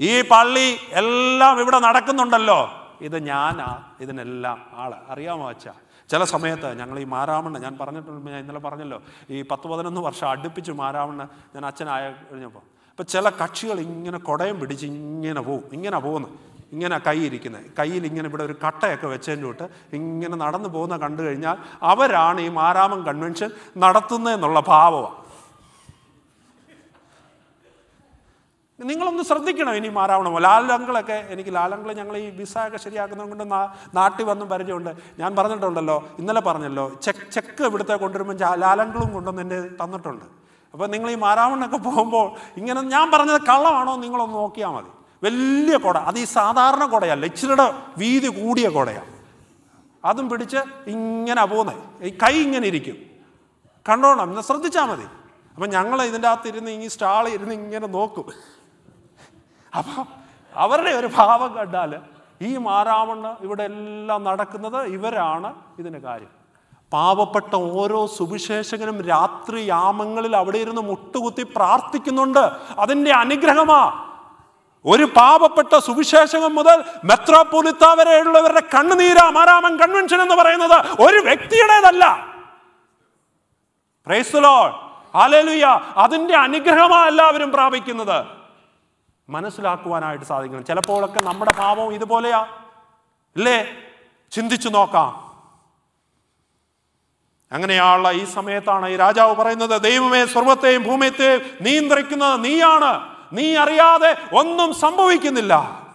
ഈ പള്ളി എല്ലാം ഇവിടെ നടക്കുന്നുണ്ടല്ലോ. ഇത് ഞാനാ ഇതിനെല്ലാം ആൾ. അറിയാമോ അച്ഛാ? ചില സമയത്ത് ഞങ്ങൾ ഈ മാരാമണ്ണ ഞാൻ പറഞ്ഞിട്ടുണ്ട് ഞാൻ ഇന്നലെ പറഞ്ഞല്ലോ ഈ പത്ത് പതിനൊന്ന് വർഷം അടുപ്പിച്ച് മാരാമണ്ണ ഞാൻ അച്ഛനായ കഴിഞ്ഞപ്പോൾ അപ്പം ചില കക്ഷികൾ ഇങ്ങനെ കുടയും പിടിച്ച് ഇങ്ങനെ പോവും. ഇങ്ങനെ പോകുന്നു. ഇങ്ങനെ കൈ ഇരിക്കുന്നത് കയ്യിൽ ഇങ്ങനെ ഇവിടെ ഒരു കട്ടയൊക്കെ വെച്ചതിന്റെ തൊട്ട് ഇങ്ങനെ നടന്നു പോകുന്ന കണ്ടു കഴിഞ്ഞാൽ അവരാണ് ഈ മാറാമം കൺവെൻഷൻ നടത്തുന്നതെന്നുള്ള ഭാവമാണ് നിങ്ങളൊന്ന് ശ്രദ്ധിക്കണം ഇനി മാറാവണമോ ലാലങ്കളൊക്കെ എനിക്ക് ലാലങ്കൾ ഞങ്ങൾ ഈ വിസ ഒക്കെ ശരിയാക്കുന്നത് കൊണ്ട് നാട്ടിൽ വന്നും പരിചയമുണ്ട്. ഞാൻ പറഞ്ഞിട്ടുണ്ടല്ലോ ഇന്നലെ പറഞ്ഞല്ലോ ചെക്ക് ചെക്ക് ഇവിടുത്തെ കൊണ്ടുവരുമ്പോൾ ലാലങ്കളും കൊണ്ടുവന്ന് എന്റെ തന്നിട്ടുണ്ട്. അപ്പോൾ നിങ്ങൾ ഈ മാരാമണ്ണൊക്കെ പോകുമ്പോൾ ഇങ്ങനെ ഞാൻ പറഞ്ഞത് കള്ളമാണോ നിങ്ങളൊന്ന് നോക്കിയാൽ മതി. വലിയ കുട. അത് ഈ സാധാരണ കുടയല്ല. ഇച്ചിരിയുടെ വീതി കൂടിയ കുടയാണ് അതും പിടിച്ച് ഇങ്ങനെ പോകുന്നത് ഈ കൈ ഇങ്ങനെ ഇരിക്കും. കണ്ടോണം? ഇന്ന് ശ്രദ്ധിച്ചാൽ മതി. അപ്പം ഞങ്ങൾ ഇതിന്റെ അകത്ത് ഇരുന്ന് ഈ സ്റ്റാളിൽ ഇരുന്ന് ഇങ്ങനെ നോക്കും. അപ്പോൾ അവരുടെ ഒരു ഭാവം കണ്ടാൽ ഈ മാരാമണ്ണ ഇവിടെ എല്ലാം നടക്കുന്നത് ഇവരാണ് ഇതിന് കാര്യം. പാവപ്പെട്ട ഓരോ സുവിശേഷകനും രാത്രി യാമങ്ങളിൽ അവിടെ ഇരുന്ന് മുട്ടുകുത്തി പ്രാർത്ഥിക്കുന്നുണ്ട്. അതിന്റെ അനുഗ്രഹമാ. ഒരു പാവപ്പെട്ട സുവിശേഷകൻ മുതൽ മെത്രോപൊലിത്ത വരെയുള്ളവരുടെ കണ്ണുനീരാ മാരാമൻ കൺവെൻഷൻ എന്ന് പറയുന്നത് ഒരു വ്യക്തിയുടേതല്ല. അതിന്റെ അനുഗ്രഹമാ എല്ലാവരും പ്രാപിക്കുന്നത്. മനസ്സിലാക്കുവാനായിട്ട് സാധിക്കണം. ചിലപ്പോഴൊക്കെ നമ്മുടെ പാപം ഇതുപോലെയാ. ഇല്ലേ? ചിന്തിച്ചു നോക്കാം. അങ്ങനെയുള്ള ഈ സമയത്താണ് ഈ രാജാവ് പറയുന്നത് ദൈവമേ സ്വർവത്തെയും ഭൂമിയത്തെയും നിയന്ത്രിക്കുന്നത് നീയാണ്. നീ അറിയാതെ ഒന്നും സംഭവിക്കുന്നില്ല.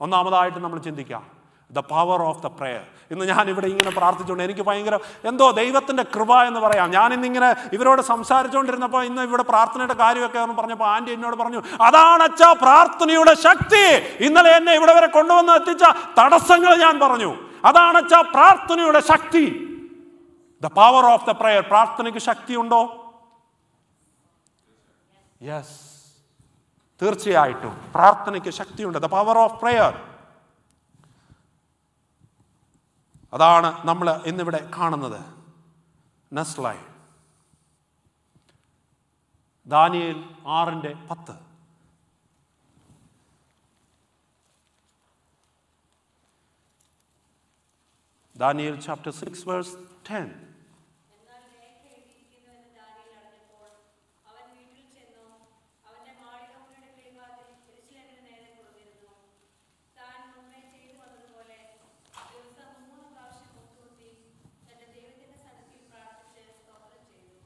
ഒന്നാമതായിട്ട് നമ്മൾ ചിന്തിക്കാം the power of the prayer ഇന്ന് ഞാൻ ഇവിടെ ഇങ്ങനെ പ്രാർത്ഥിച്ചുകൊണ്ട് എനിക്ക് ഭയങ്കര എന്തോ ദൈവത്തിന്റെ കൃപ എന്ന് പറയാം. ഞാൻ ഇന്നിങ്ങനെ ഇവരോട് സംസാരിച്ചുകൊണ്ടിരുന്നപ്പോൾ ഇന്ന് ഇവിടെ പ്രാർത്ഥനയുടെ കാര്യമൊക്കെ എന്ന് പറഞ്ഞപ്പോൾ ആന്റി എന്നോട് പറഞ്ഞു അതാണ് അച്ഛാ പ്രാർത്ഥനയുടെ ശക്തി. ഇന്നലെ എന്നെ ഇവിടെ വരെ കൊണ്ടുവന്ന് എത്തിച്ച തടസ്സങ്ങൾ ഞാൻ പറഞ്ഞു. അതാണ് അച്ഛാ പ്രാർത്ഥനയുടെ ശക്തി. The power of the prayer പ്രാർത്ഥനയ്ക്ക് ശക്തിയുണ്ടോ? യെസ് തീർച്ചയായിട്ടും. പ്രാർത്ഥനയ്ക്ക് ശക്തിയുണ്ട്. ദ പവർ ഓഫ് പ്രയർ അതാണ് നമ്മൾ ഇന്നിവിടെ കാണുന്നത്. നസ്ലൈ ദാനിയേൽ ആറിന്റെ പത്ത്. Daniel chapter six verse ten എന്നാൽ രേഖ എഴുതിയിരിക്കുന്നുവെന്ന് ദാനിയേൽ അറിഞ്ഞപ്പോൾ അവൻ വീട്ടിൽ ചെന്നു അവന്റെ മാളികമുറിയുടെ കിളിവാതിൽ യെരൂശലേമിന് നേരെ തുറന്നിരുന്നു താൻ മുമ്പേ ചെയ്തു വന്നതുപോലെ ദിവസം മൂന്ന് പ്രാവശ്യം മുൻകൂട്ടി തന്റെ ദൈവത്തിന്റെ സന്നിധിയിൽ പ്രാർത്ഥിച്ച് സ്തോത്രം ചെയ്തു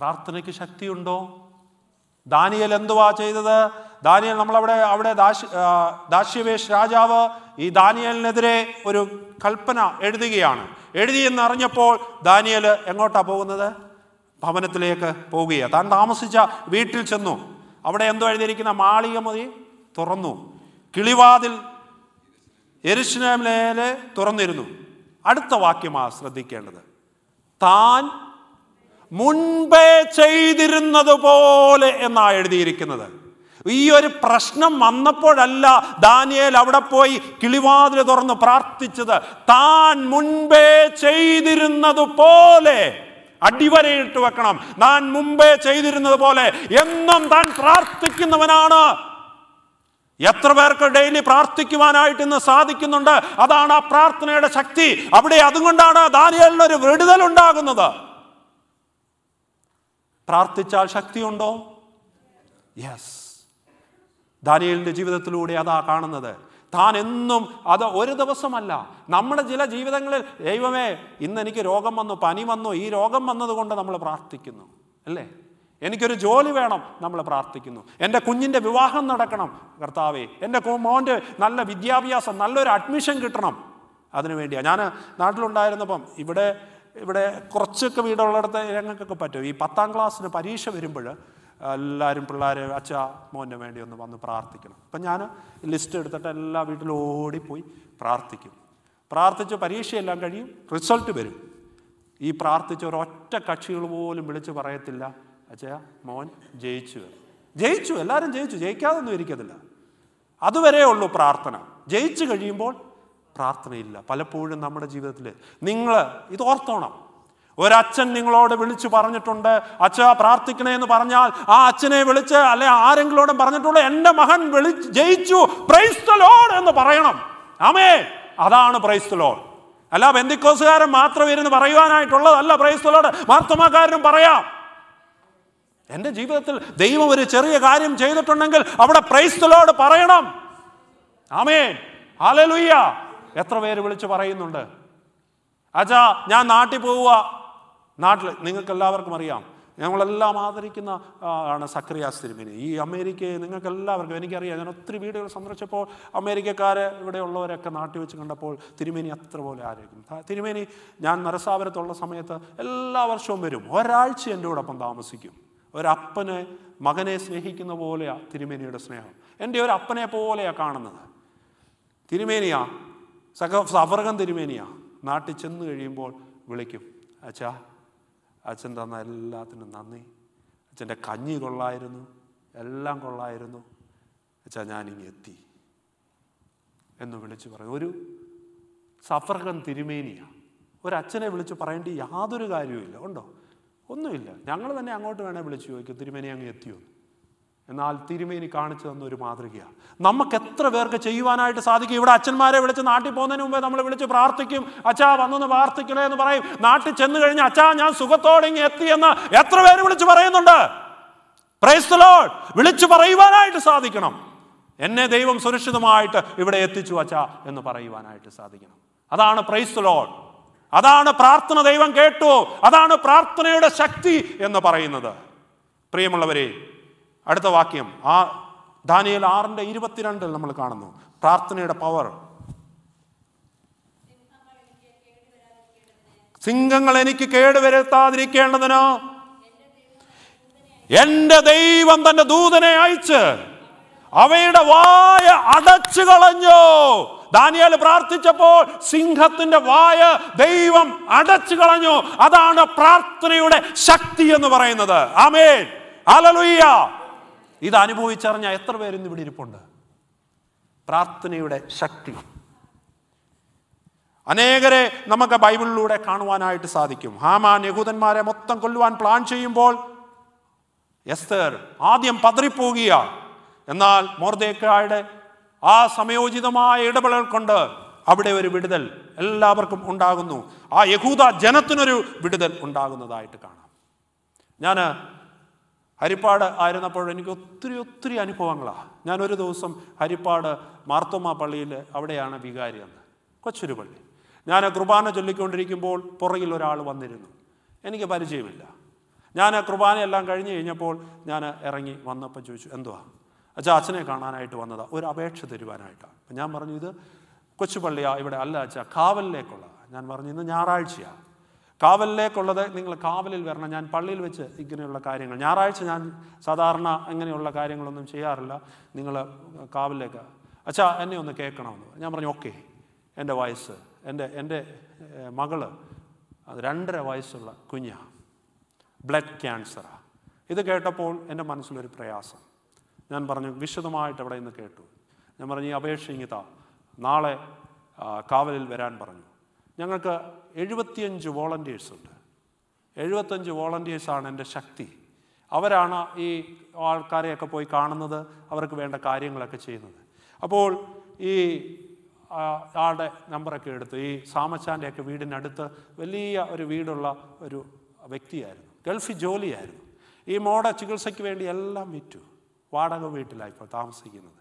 പ്രാർത്ഥനയ്ക്ക് ശക്തിയുണ്ടോ? ദാനിയൽ എന്തുവാ ചെയ്തത്? ദാനിയൽ നമ്മളവിടെ അവിടെ ദാശ് ദാശ്യവേഷ് രാജാവ് ഈ ദാനിയലിനെതിരെ ഒരു കൽപ്പന എഴുതുകയാണ്. എഴുതിയെന്ന് അറിഞ്ഞപ്പോൾ ദാനിയൽ എങ്ങോട്ടാ പോകുന്നത്? ഭവനത്തിലേക്ക് പോവുകയാണ് താൻ താമസിച്ച വീട്ടിൽ ചെന്നു. അവിടെ എന്തോ എഴുതിയിരിക്കുന്ന മാളിക മതി തുറന്നു. കിളിവാതിൽ എരിശ്നേലെ തുറന്നിരുന്നു. അടുത്ത വാക്യമാണ് ശ്രദ്ധിക്കേണ്ടത്. താൻ മുൻപേ ചെയ്തിരുന്നത് പോലെ എന്നാണ് എഴുതിയിരിക്കുന്നത്. ഈ ഒരു പ്രശ്നം വന്നപ്പോഴല്ല ദാനിയേൽ അവിടെ പോയി കിളിവാതിൽ തുറന്ന് പ്രാർത്ഥിച്ചത്. താൻ മുൻപേ ചെയ്തിരുന്നത് പോലെ അടിവരയിട്ട് വെക്കണം. താൻ മുമ്പേ ചെയ്തിരുന്നത് പോലെ എന്നും താൻ പ്രാർത്ഥിക്കുന്നവനാണ്. എത്ര പേർക്ക് ഡെയിലി പ്രാർത്ഥിക്കുവാനായിട്ട് ഇന്ന് സാധിക്കുന്നുണ്ട്? അതാണ് ആ പ്രാർത്ഥനയുടെ ശക്തി. അവിടെ അതുകൊണ്ടാണ് ദാനിയലിനൊരു വിടുതൽ ഉണ്ടാകുന്നത്. പ്രാർത്ഥിച്ചാൽ ശക്തിയുണ്ടോ? യെസ് ദാനിയലിന്റെ ജീവിതത്തിലൂടെ അതാ കാണുന്നത്. താൻ എന്നും അത് ഒരു ദിവസമല്ല. നമ്മുടെ ചില ജീവിതങ്ങളിൽ ദൈവമേ ഇന്ന് എനിക്ക് രോഗം വന്നു പനി വന്നു. ഈ രോഗം വന്നതുകൊണ്ട് നമ്മൾ പ്രാർത്ഥിക്കുന്നു. അല്ലേ? എനിക്കൊരു ജോലി വേണം നമ്മൾ പ്രാർത്ഥിക്കുന്നു. എന്റെ കുഞ്ഞിന്റെ വിവാഹം നടക്കണം കർത്താവേ. എന്റെ മോന്റെ നല്ല വിദ്യാഭ്യാസം നല്ലൊരു അഡ്മിഷൻ കിട്ടണം. അതിനു വേണ്ടിയാണ് ഞാൻ നാട്ടിലുണ്ടായിരുന്നപ്പം ഇവിടെ ഇവിടെ കുറച്ചൊക്കെ വീടുള്ളിടത്ത് ഞങ്ങൾക്കൊക്കെ പറ്റും. ഈ പത്താം ക്ലാസ്സിന് പരീക്ഷ വരുമ്പോൾ എല്ലാവരും പിള്ളേർ അച്ഛ മോന്റെ വേണ്ടി ഒന്ന് വന്ന് പ്രാർത്ഥിക്കണം. അപ്പം ഞാൻ ലിസ്റ്റ് എടുത്തിട്ട് എല്ലാ വീട്ടിലും ഓടിപ്പോയി പ്രാർത്ഥിക്കും. പ്രാർത്ഥിച്ച് പരീക്ഷയെല്ലാം കഴിയും റിസൾട്ട് വരും. ഈ പ്രാർത്ഥിച്ച ഒരൊറ്റ കക്ഷികൾ പോലും വിളിച്ച് പറയത്തില്ല അച്ഛ മോൻ ജയിച്ചു ജയിച്ചു എല്ലാവരും ജയിച്ചു ജയിക്കാതൊന്നും ഇരിക്കത്തില്ല. അതുവരെ ഉള്ളൂ പ്രാർത്ഥന. ജയിച്ചു കഴിയുമ്പോൾ പ്രാർത്ഥനയില്ല. പലപ്പോഴും നമ്മുടെ ജീവിതത്തിൽ നിങ്ങൾ ഇത് ഓർത്തോണം. ഒരച്ഛൻ നിങ്ങളോട് വിളിച്ചു പറഞ്ഞിട്ടുണ്ട് അച്ഛ പ്രാർത്ഥിക്കണേ എന്ന് പറഞ്ഞാൽ ആ അച്ഛനെ വിളിച്ച് അല്ലെ ആരെങ്കിലോടും പറഞ്ഞിട്ടുള്ള എന്റെ മകൻ വിളി ജയിച്ചു. പ്രൈസ് എന്ന് പറയണം. ആമേ. അതാണ് പ്രൈസ് അല്ല ബന്ധിക്കോസുകാരൻ മാത്രം ഇരുന്ന് പറയുവാനായിട്ടുള്ളതല്ല പ്രൈസ് മാർത്തമാക്കാരനും പറയാം. എന്റെ ജീവിതത്തിൽ ദൈവം ഒരു ചെറിയ കാര്യം ചെയ്തിട്ടുണ്ടെങ്കിൽ അവിടെ പ്രൈസ്തലോട് പറയണം. ആമേ ഹാലലുയ്യ എത്ര പേര് വിളിച്ച് പറയുന്നുണ്ട്? അച്ഛാ ഞാൻ നാട്ടിൽ പോവുക. നാട്ടിൽ നിങ്ങൾക്ക് എല്ലാവർക്കും അറിയാം. ഞങ്ങളെല്ലാം ആദരിക്കുന്ന ആണ് സക്രിയാസ് തിരുമേനി ഈ അമേരിക്കയെ നിങ്ങൾക്ക് എല്ലാവർക്കും എനിക്കറിയാം. ഞാൻ ഒത്തിരി വീടുകൾ സന്ദർശിച്ചപ്പോൾ അമേരിക്കക്കാർ ഇവിടെയുള്ളവരൊക്കെ നാട്ടിൽ വെച്ച് കണ്ടപ്പോൾ തിരുമേനി അത്ര പോലെ ആയിരിക്കും തിരുമേനി ഞാൻ നരസാപുരത്തുള്ള സമയത്ത് എല്ലാ വർഷവും വരും. ഒരാഴ്ച എന്റെ കൂടൊപ്പം താമസിക്കും. ഒരപ്പനെ മകനെ സ്നേഹിക്കുന്ന പോലെയാണ് തിരുമേനിയുടെ സ്നേഹം. എന്റെ ഒരു അപ്പനെ പോലെയാണ് കാണുന്നത്. തിരുമേനിയാ സഖ സവർഗം തിരുമേനിയാ. നാട്ടിൽ ചെന്ന് കഴിയുമ്പോൾ വിളിക്കും. അച്ഛാ അച്ഛൻ തന്ന എല്ലാത്തിനും നന്ദി. അച്ഛന്റെ കഞ്ഞി കൊള്ളായിരുന്നു. എല്ലാം കൊള്ളായിരുന്നു. അച്ഛാ ഞാനിങ്ങി എത്തി. എന്ന് വിളിച്ച് പറയും. ഒരു സഫർഗൻ തിരുമേനിയ. ഒരച്ഛനെ വിളിച്ച് പറയേണ്ടി യാതൊരു കാര്യവുമില്ല. ഉണ്ടോ? ഒന്നുമില്ല. ഞങ്ങൾ തന്നെ അങ്ങോട്ട് വേണേൽ വിളിച്ച് ചോദിക്കും. തിരുമേനി അങ്ങ് എത്തിയോ. എന്നാൽ തിരുമേനി കാണിച്ചു തന്ന ഒരു മാതൃകയാണ്. നമുക്ക് എത്ര പേർക്ക് ചെയ്യുവാനായിട്ട് സാധിക്കും? ഇവിടെ അച്ഛന്മാരെ വിളിച്ച് നാട്ടിൽ പോകുന്നതിന് മുമ്പേ നമ്മൾ വിളിച്ച് പ്രാർത്ഥിക്കും. അച്ഛാ വന്നൊന്ന് പ്രാർത്ഥിക്കണേ എന്ന് പറയും. നാട്ടിൽ ചെന്ന് കഴിഞ്ഞ് അച്ഛാ ഞാൻ സുഖത്തോടെ ഇങ്ങ് എത്തിയെന്ന് എത്ര പേര് വിളിച്ച് പറയുന്നുണ്ട്? പ്രൈസ് വിളിച്ചു പറയുവാനായിട്ട് സാധിക്കണം. എന്നെ ദൈവം സുരക്ഷിതമായിട്ട് ഇവിടെ എത്തിച്ചു അച്ഛാ എന്ന് പറയുവാനായിട്ട് സാധിക്കണം. അതാണ് പ്രൈസ് ലോഡ് അതാണ് പ്രാർത്ഥന ദൈവം കേട്ടു. അതാണ് പ്രാർത്ഥനയുടെ ശക്തി എന്ന് പറയുന്നത്. പ്രിയമുള്ളവരെ അടുത്ത വാക്യം. ആ ദാനിയൽ ആറിന്റെ ഇരുപത്തിരണ്ടിൽ നമ്മൾ കാണുന്നു. പ്രാർത്ഥനയുടെ പവർ സിംഹങ്ങൾ എനിക്ക് കേടുവരുത്താതിരിക്കേണ്ടതിന് എന്റെ ദൈവം തന്റെ ദൂതനെ അയച്ച് അവയുടെ വായ അടച്ചു കളഞ്ഞോ. ദാനിയേൽ പ്രാർത്ഥിച്ചപ്പോൾ സിംഹത്തിന്റെ വായ ദൈവം അടച്ചു കളഞ്ഞു. അതാണ് പ്രാർത്ഥനയുടെ ശക്തി എന്ന് പറയുന്നത്. ആമേൻ. ഹല്ലേലൂയ. ഇത് അനുഭവിച്ചറിഞ്ഞ എത്ര പേരും ഇവിടെ ഇരിപ്പുണ്ട്? പ്രാർത്ഥനയുടെ ശക്തി. അനേകരെ നമുക്ക് ബൈബിളിലൂടെ കാണുവാനായിട്ട് സാധിക്കും. ഹാമാൻ യഹൂദന്മാരെ മൊത്തം കൊല്ലുവാൻ പ്ലാൻ ചെയ്യുമ്പോൾ എസ്തർ ആദ്യം പതറിപ്പോകുക എന്നാൽ മോർദേക്കായുടെ ആ സമയോചിതമായ ഇടപെടൽ കൊണ്ട് അവിടെ ഒരു വിടുതൽ എല്ലാവർക്കും ഉണ്ടാകുന്നു. ആ യഹൂദ ജനത്തിനൊരു വിടുതൽ ഉണ്ടാകുന്നതായിട്ട് കാണാം. ഞാൻ ഹരിപ്പാട് ആയിരുന്നപ്പോൾ എനിക്ക് ഒത്തിരി ഒത്തിരി അനുഭവങ്ങളാണ് ഞാനൊരു ദിവസം ഹരിപ്പാട് മാർത്തോമ പള്ളിയിൽ അവിടെയാണ് വികാരി എന്ന്. കൊച്ചൊരു പള്ളി. ഞാൻ കുർബാന ചൊല്ലിക്കൊണ്ടിരിക്കുമ്പോൾ പുറകിൽ ഒരാൾ വന്നിരുന്നു. എനിക്ക് പരിചയമില്ല. ഞാൻ കുർബാനയെല്ലാം കഴിഞ്ഞ് കഴിഞ്ഞപ്പോൾ ഞാൻ ഇറങ്ങി വന്നപ്പോൾ ചോദിച്ചു എന്തുവാ? അച്ഛാ അച്ഛനെ കാണാനായിട്ട് വന്നതാ. ഒരു അപേക്ഷ തരുവാനായിട്ടാണ് ഞാൻ പറഞ്ഞു ഇത് കൊച്ചുപള്ളിയാ ഇവിടെ അല്ല അച്ഛാ കാവലിലേക്കുള്ള ഞാൻ പറഞ്ഞു ഇന്ന് ഞായറാഴ്ചയാണ് കാവലിലേക്കുള്ളത് നിങ്ങൾ കാവലിൽ വരണം. ഞാൻ പള്ളിയിൽ വെച്ച് ഇങ്ങനെയുള്ള കാര്യങ്ങൾ. ഞായറാഴ്ച ഞാൻ സാധാരണ ഇങ്ങനെയുള്ള കാര്യങ്ങളൊന്നും ചെയ്യാറില്ല. നിങ്ങൾ കാവലിലേക്ക്. അച്ഛാ എന്നെ ഒന്ന് കേൾക്കണമെന്ന്. ഞാൻ പറഞ്ഞു ഓക്കെ. എന്റെ വയസ്സ് എന്റെ എന്റെ മകൾ അത് രണ്ടര വയസ്സുള്ള കുഞ്ഞാ. ബ്ലഡ് ക്യാൻസറാണ് ഇത് കേട്ടപ്പോൾ എന്റെ മനസ്സിലൊരു പ്രയാസം. ഞാൻ പറഞ്ഞു വിശദമായിട്ട് അവിടെ നിന്ന് കേട്ടു. ഞാൻ പറഞ്ഞു ഈ അപേക്ഷ ഇങ്ങിതാ നാളെ കാവലിൽ വരാൻ പറഞ്ഞു. ഞങ്ങൾക്ക് എഴുപത്തിയഞ്ച് വോളണ്ടിയേഴ്സ് ഉണ്ട്. എഴുപത്തഞ്ച് വോളണ്ടിയേഴ്സാണ് എന്റെ ശക്തി. അവരാണ് ഈ ആൾക്കാരെയൊക്കെ പോയി കാണുന്നത് അവർക്ക് വേണ്ട കാര്യങ്ങളൊക്കെ ചെയ്യുന്നത്. അപ്പോൾ ഈ ആളുടെ നമ്പറൊക്കെ എടുത്ത് ഈ സാമച്ചാന്റെയൊക്കെ വീടിനടുത്ത് വലിയ ഒരു വീടുള്ള ഒരു വ്യക്തിയായിരുന്നു. ഗൾഫിൽ ജോലിയായിരുന്നു. ഈ മോഡ ചികിത്സയ്ക്ക് വേണ്ടി എല്ലാം വിറ്റു. വാടക വീട്ടിലാണ് ഇപ്പോൾ താമസിക്കുന്നത്.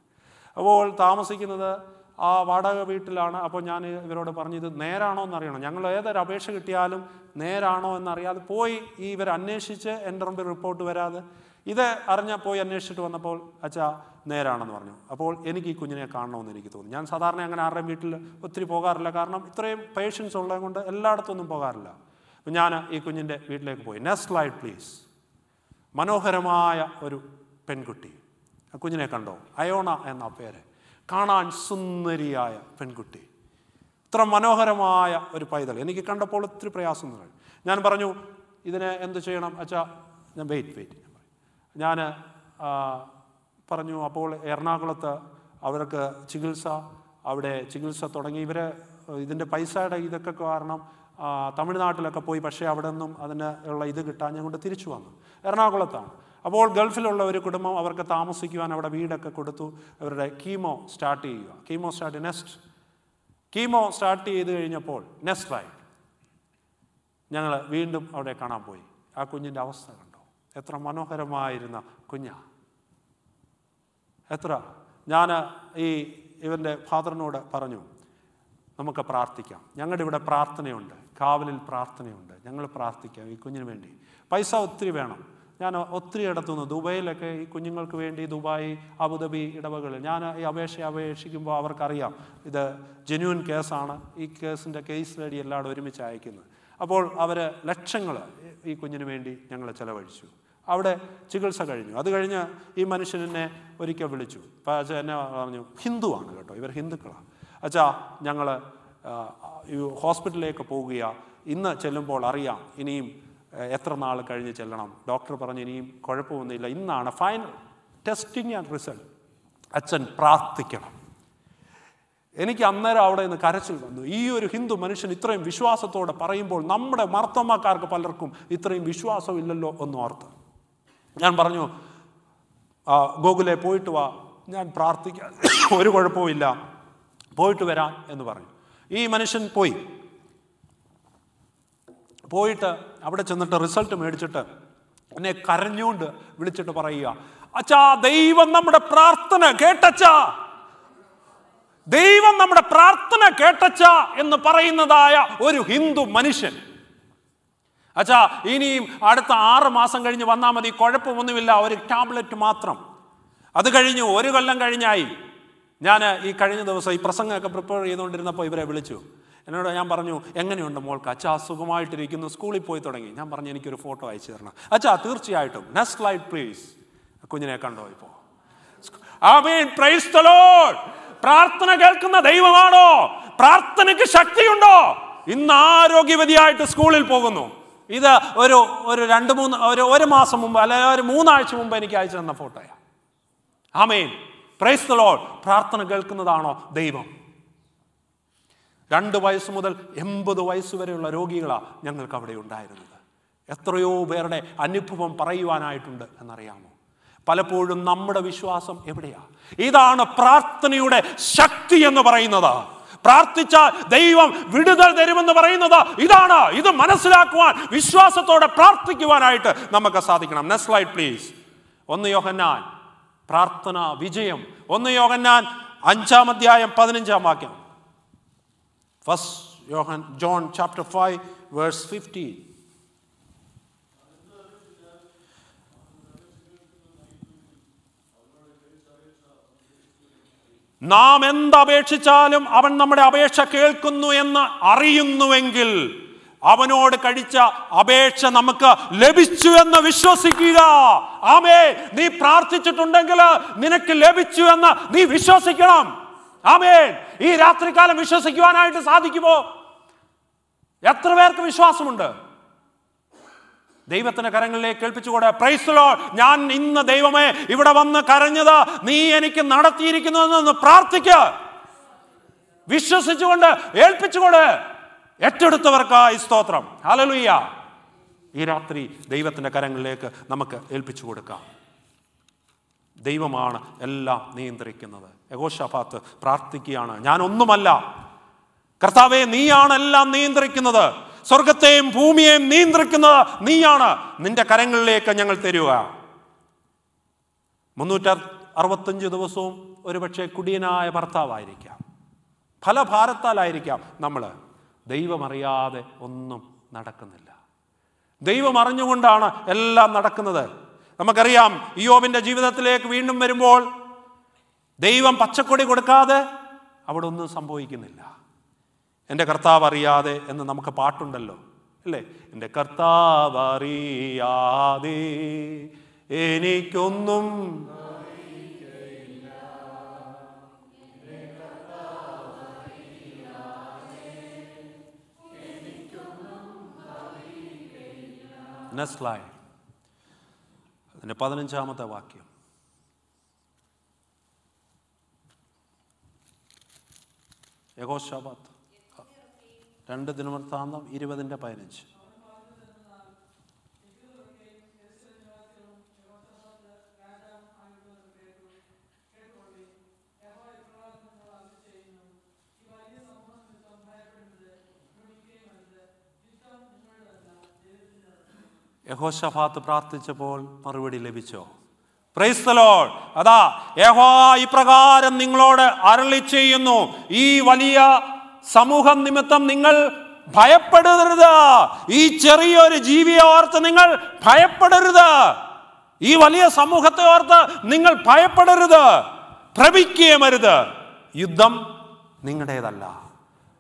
അപ്പോൾ താമസിക്കുന്നത് ആ വാടക വീട്ടിലാണ്. അപ്പോൾ ഞാൻ ഇവരോട് പറഞ്ഞു ഇത് നേരാണോ എന്നറിയണം. ഞങ്ങൾ ഏതൊരു അപേക്ഷ കിട്ടിയാലും നേരാണോ എന്നറിയാതെ പോയി ഈ ഇവർ അന്വേഷിച്ച് എന്റെ മുമ്പിൽ റിപ്പോർട്ട് വരാതെ. ഇത് അറിഞ്ഞാൽ പോയി അന്വേഷിച്ചിട്ട് വന്നപ്പോൾ അച്ഛാ നേരാണെന്ന് പറഞ്ഞു. അപ്പോൾ എനിക്ക് ഈ കുഞ്ഞിനെ കാണണമെന്ന് എനിക്ക് തോന്നി. ഞാൻ സാധാരണ അങ്ങനെ ആരുടെയും വീട്ടിൽ ഒത്തിരി പോകാറില്ല. കാരണം ഇത്രയും പേഷ്യൻസ് ഉള്ളത് കൊണ്ട് എല്ലായിടത്തൊന്നും പോകാറില്ല. അപ്പം ഞാൻ ഈ കുഞ്ഞിന്റെ വീട്ടിലേക്ക് പോയി. നെക്സ്റ്റ് ലൈറ്റ് പ്ലീസ് മനോഹരമായ ഒരു പെൺകുട്ടി. ആ കുഞ്ഞിനെ കണ്ടോ? അയോണ എന്ന പേര്. കാണാൻ സുന്ദരിയായ പെൺകുട്ടി. ഇത്ര മനോഹരമായ ഒരു പൈതൽ. എനിക്ക് കണ്ടപ്പോൾ ഒത്തിരി പ്രയാസം തോന്നി. ഞാൻ പറഞ്ഞു ഇതിനെ എന്ത് ചെയ്യണം? അച്ഛാ ഞാൻ വെയിറ്റ് വെയിറ്റ് ഞാൻ പറഞ്ഞു. അപ്പോൾ എറണാകുളത്ത് അവർക്ക് ചികിത്സ അവിടെ ചികിത്സ തുടങ്ങി. ഇവർ ഇതിന്റെ പൈസയുടെ ഇതൊക്കെ കാരണം തമിഴ്നാട്ടിലൊക്കെ പോയി. പക്ഷേ അവിടെ നിന്നും അതിന് ഉള്ള ഇത് കിട്ടാൻ ഞാൻ കൊണ്ട് തിരിച്ചു വന്നു. എറണാകുളത്താണ്. അപ്പോൾ ഗൾഫിലുള്ള ഒരു കുടുംബം അവർക്ക് താമസിക്കുവാൻ അവിടെ വീടൊക്കെ കൊടുത്തു. അവരുടെ കീമോ സ്റ്റാർട്ട് ചെയ്യുക. Chemo start next chemo start ചെയ്ത് കഴിഞ്ഞപ്പോൾ നെസ്റ്റ് ആയി ഞങ്ങൾ വീണ്ടും അവിടെ കാണാൻ പോയി. ആ കുഞ്ഞിന്റെ അവസ്ഥ കണ്ടോ? എത്ര മനോഹരമായിരുന്ന കുഞ്ഞാ. എത്ര? ഞാൻ ഈ ഇവന്റെ ഫാദറിനോട് പറഞ്ഞു നമുക്ക് പ്രാർത്ഥിക്കാം. ഞങ്ങളുടെ ഇവിടെ പ്രാർത്ഥനയുണ്ട്. കാവലിൽ പ്രാർത്ഥനയുണ്ട്. ഞങ്ങൾ പ്രാർത്ഥിക്കാം ഈ കുഞ്ഞിന് വേണ്ടി. പൈസ ഒത്തിരി വേണം. ഞാൻ ഒത്തിരി ഇടത്തുനിന്ന്. ദുബായിലൊക്കെ ഈ കുഞ്ഞുങ്ങൾക്ക് വേണ്ടി ദുബായ് അബുദാബി ഇടവകളിൽ. ഞാൻ ഈ അപേക്ഷ അപേക്ഷിക്കുമ്പോൾ അവർക്കറിയാം ഇത് ജെന്യൂൻ കേസാണ് ഈ കേസിന്റെ കേസ് റെഡി എല്ലാവരും ഒരുമിച്ച് അയക്കുന്നത് അപ്പോൾ അവർ ലക്ഷങ്ങൾ ഈ കുഞ്ഞിന് വേണ്ടി ഞങ്ങൾ ചിലവഴിച്ചു. അവിടെ ചികിത്സ കഴിഞ്ഞു. അത് കഴിഞ്ഞ് ഈ മനുഷ്യൻ എന്നെ ഒരിക്കൽ വിളിച്ചു. അച്ഛൻ എന്നെ പറഞ്ഞു ഹിന്ദുവാണ് കേട്ടോ. ഇവർ ഹിന്ദുക്കളാണ് അച്ഛാ ഞങ്ങൾ ഹോസ്പിറ്റലിലേക്ക് പോവുകയാണ് ഇന്ന് ചെല്ലുമ്പോൾ അറിയാം ഇനിയും എത്ര നാൾ കഴിഞ്ഞ് ചെല്ലണം? ഡോക്ടർ പറഞ്ഞു ഇനിയും കുഴപ്പമൊന്നുമില്ല. ഇന്നാണ് ഫൈനൽ ടെസ്റ്റിംഗ് ആൻഡ് റിസൾട്ട്. അച്ഛൻ പ്രാർത്ഥിക്കണം. എനിക്ക് അന്നേരം അവിടെ നിന്ന് കരച്ചിൽ വന്നു. ഈ ഒരു ഹിന്ദു മനുഷ്യൻ ഇത്രയും വിശ്വാസത്തോടെ പറയുമ്പോൾ നമ്മുടെ മർത്തമ്മക്കാർക്ക് പലർക്കും ഇത്രയും വിശ്വാസം ഇല്ലല്ലോ എന്ന് ഓർത്ത്. ഞാൻ പറഞ്ഞു ഗോകുലെ പോയിട്ട് വാ. ഞാൻ പ്രാർത്ഥിക്കാം. ഒരു കുഴപ്പവുമില്ല. പോയിട്ട് വരാം എന്ന് പറഞ്ഞു. ഈ മനുഷ്യൻ പോയി. പോയിട്ട് അവിടെ ചെന്നിട്ട് റിസൾട്ട് മേടിച്ചിട്ട് എന്നെ കരഞ്ഞുകൊണ്ട് വിളിച്ചിട്ട് പറയുക അച്ഛാ ദൈവം നമ്മുടെ പ്രാർത്ഥന കേട്ടച്ചാ ദൈവം നമ്മുടെ പ്രാർത്ഥന കേട്ടച്ച എന്ന് പറയുന്നതായ ഒരു ഹിന്ദു മനുഷ്യൻ. അച്ഛാ ഇനിയും അടുത്ത ആറ് മാസം കഴിഞ്ഞ് വന്നാൽ മതി കുഴപ്പമൊന്നുമില്ല ഒരു ടാബ്ലറ്റ് മാത്രം. അത് കഴിഞ്ഞു ഒരു കൊല്ലം കഴിഞ്ഞായി. ഞാൻ ഈ കഴിഞ്ഞ ദിവസം ഈ പ്രസംഗമൊക്കെ പ്രിപ്പയർ ചെയ്തുകൊണ്ടിരുന്നപ്പോൾ ഇവരെ വിളിച്ചു. എന്നോട് ഞാൻ പറഞ്ഞു എങ്ങനെയുണ്ട് മോൾക്ക്? അച്ഛാ സുഖമായിട്ടിരിക്കുന്നു. സ്കൂളിൽ പോയി തുടങ്ങി. ഞാൻ പറഞ്ഞു എനിക്കൊരു ഫോട്ടോ അയച്ചു തരണം. അച്ഛാ തീർച്ചയായിട്ടും. നെക്സ്റ്റ് ലൈറ്റ് പ്ലീസ് കുഞ്ഞിനെ കണ്ടോ ഇപ്പോൾ പ്രാർത്ഥന കേൾക്കുന്ന ദൈവമാണോ? പ്രാർത്ഥനയ്ക്ക് ശക്തിയുണ്ടോ? ഇന്ന് ആരോഗ്യവതിയായിട്ട് സ്കൂളിൽ പോകുന്നു. ഇത് ഒരു ഒരു രണ്ട് മൂന്ന് ഒരു ഒരു മാസം മുമ്പ് അല്ലെങ്കിൽ ഒരു മൂന്നാഴ്ച മുമ്പ് എനിക്ക് അയച്ചു തന്ന ഫോട്ടോയാണ് ആമേൻ പ്രൈസ് ദ ലോർഡ് പ്രാർത്ഥന കേൾക്കുന്നതാണോ ദൈവം? രണ്ട് വയസ്സ് മുതൽ എൺപത് വയസ്സ് വരെയുള്ള രോഗികളാണ് ഞങ്ങൾക്ക് അവിടെ ഉണ്ടായിരുന്നത്. എത്രയോ പേരുടെ അനുഭവം പറയുവാനായിട്ടുണ്ട് എന്നറിയാമോ? പലപ്പോഴും നമ്മുടെ വിശ്വാസം എവിടെയാ? ഇതാണ് പ്രാർത്ഥനയുടെ ശക്തി എന്ന് പറയുന്നത്. പ്രാർത്ഥിച്ചാൽ ദൈവം വിടുതൽ തരുമെന്ന് പറയുന്നത് ഇതാണ്. ഇത് മനസ്സിലാക്കുവാൻ വിശ്വാസത്തോടെ പ്രാർത്ഥിക്കുവാനായിട്ട് നമുക്ക് സാധിക്കണം. നെക്സ്റ്റ് സ്ലൈഡ് പ്ലീസ് ഒന്ന് യോഹന്നാൻ. പ്രാർത്ഥന വിജയം. ഒന്ന് യോഹന്നാൻ അഞ്ചാം അധ്യായം പതിനഞ്ചാം വാക്യം. First Yohan John chapter five verse fifteen നാം എന്തപേക്ഷിച്ചാലും അവൻ നമ്മുടെ അപേക്ഷ കേൾക്കുന്നു എന്ന് അറിയുന്നുവെങ്കിൽ അവനോട് കഴിച്ച അപേക്ഷ നമുക്ക് ലഭിച്ചു എന്ന് വിശ്വസിക്കുക. ആമേ നീ പ്രാർത്ഥിച്ചിട്ടുണ്ടെങ്കിൽ നിനക്ക് ലഭിച്ചു എന്ന് നീ വിശ്വസിക്കണം. ആമേ ഈ രാത്രികാലം വിശ്വസിക്കുവാനായിട്ട് സാധിക്കുമോ? എത്ര പേർക്ക് വിശ്വാസമുണ്ട്? ദൈവത്തിന്റെ കരങ്ങളിലേക്ക് കേൾപ്പിച്ചുകൂടെ പ്രൈസ്ലോ ഞാൻ ഇന്ന് ദൈവമേ ഇവിടെ വന്ന് കരഞ്ഞത് നീ എനിക്ക് നടത്തിയിരിക്കുന്നു എന്ന് പ്രാർത്ഥിക്ക. വിശ്വസിച്ചുകൊണ്ട് ഏൽപ്പിച്ചുകൊണ്ട് ഏറ്റെടുത്തവർക്കായി സ്തോത്രം. ഹലലുയ്യ ഈ രാത്രി ദൈവത്തിന്റെ കരങ്ങളിലേക്ക് നമുക്ക് ഏൽപ്പിച്ചു കൊടുക്കാം ദൈവമാണ് എല്ലാം നിയന്ത്രിക്കുന്നത്. യഗോഷാഫാത്ത് പ്രാർത്ഥിക്കുകയാണ്. ഞാനൊന്നുമല്ല. കർത്താവെ നീയാണ് എല്ലാം നിയന്ത്രിക്കുന്നത്. സ്വർഗത്തെയും ഭൂമിയെയും നിയന്ത്രിക്കുന്നത് നീയാണ്. നിന്റെ കരങ്ങളിലേക്ക് ഞങ്ങൾ തരുക. മുന്നൂറ്റി അറുപത്തഞ്ച് ദിവസവും ഒരുപക്ഷെ കുടിയനായ ഭർത്താവായിരിക്കാം. പല ഭാരത്താലായിരിക്കാം നമ്മൾ ദൈവമറിയാതെ ഒന്നും നടക്കുന്നില്ല. ദൈവം അറിഞ്ഞുകൊണ്ടാണ് എല്ലാം നടക്കുന്നത്. നമുക്കറിയാം ഇയോബിന്റെ ജീവിതത്തിലേക്ക് വീണ്ടും വരുമ്പോൾ ദൈവം പച്ചക്കൊടി കൊടുക്കാതെ അവിടെ ഒന്നും സംഭവിക്കുന്നില്ല. എന്റെ കർത്താവ് അറിയാതെ എന്ന് നമുക്ക് പാട്ടുണ്ടല്ലോ അല്ലേ? എന്റെ കർത്താവ് അറിയാതെ എനിക്കൊന്നും നെസ്ലായി അതിന്റെ പതിനഞ്ചാമത്തെ വാക്യം. യഹോഷാബാത്ത് രണ്ട് ദിനവൃത്താന്തം ഇരുപതിന്റെ പതിനഞ്ച്. യഹോഷഫാത്ത് പ്രാർത്ഥിച്ചപ്പോൾ മറുപടി ലഭിച്ചോ? പ്രൈസ്തലോൾ അതാ യഹോ ഇപ്രകാരം നിങ്ങളോട് അരളി ചെയ്യുന്നു ഈ വലിയ സമൂഹം നിമിത്തം നിങ്ങൾ ഭയപ്പെടരുത്. ഈ ചെറിയൊരു ജീവിയെ ഓർത്ത് നിങ്ങൾ ഭയപ്പെടരുത്. ഈ വലിയ സമൂഹത്തെ ഓർത്ത് നിങ്ങൾ ഭയപ്പെടരുത്. ഭ്രമിക്കുകയും അരുത് യുദ്ധം നിങ്ങളുടേതല്ല.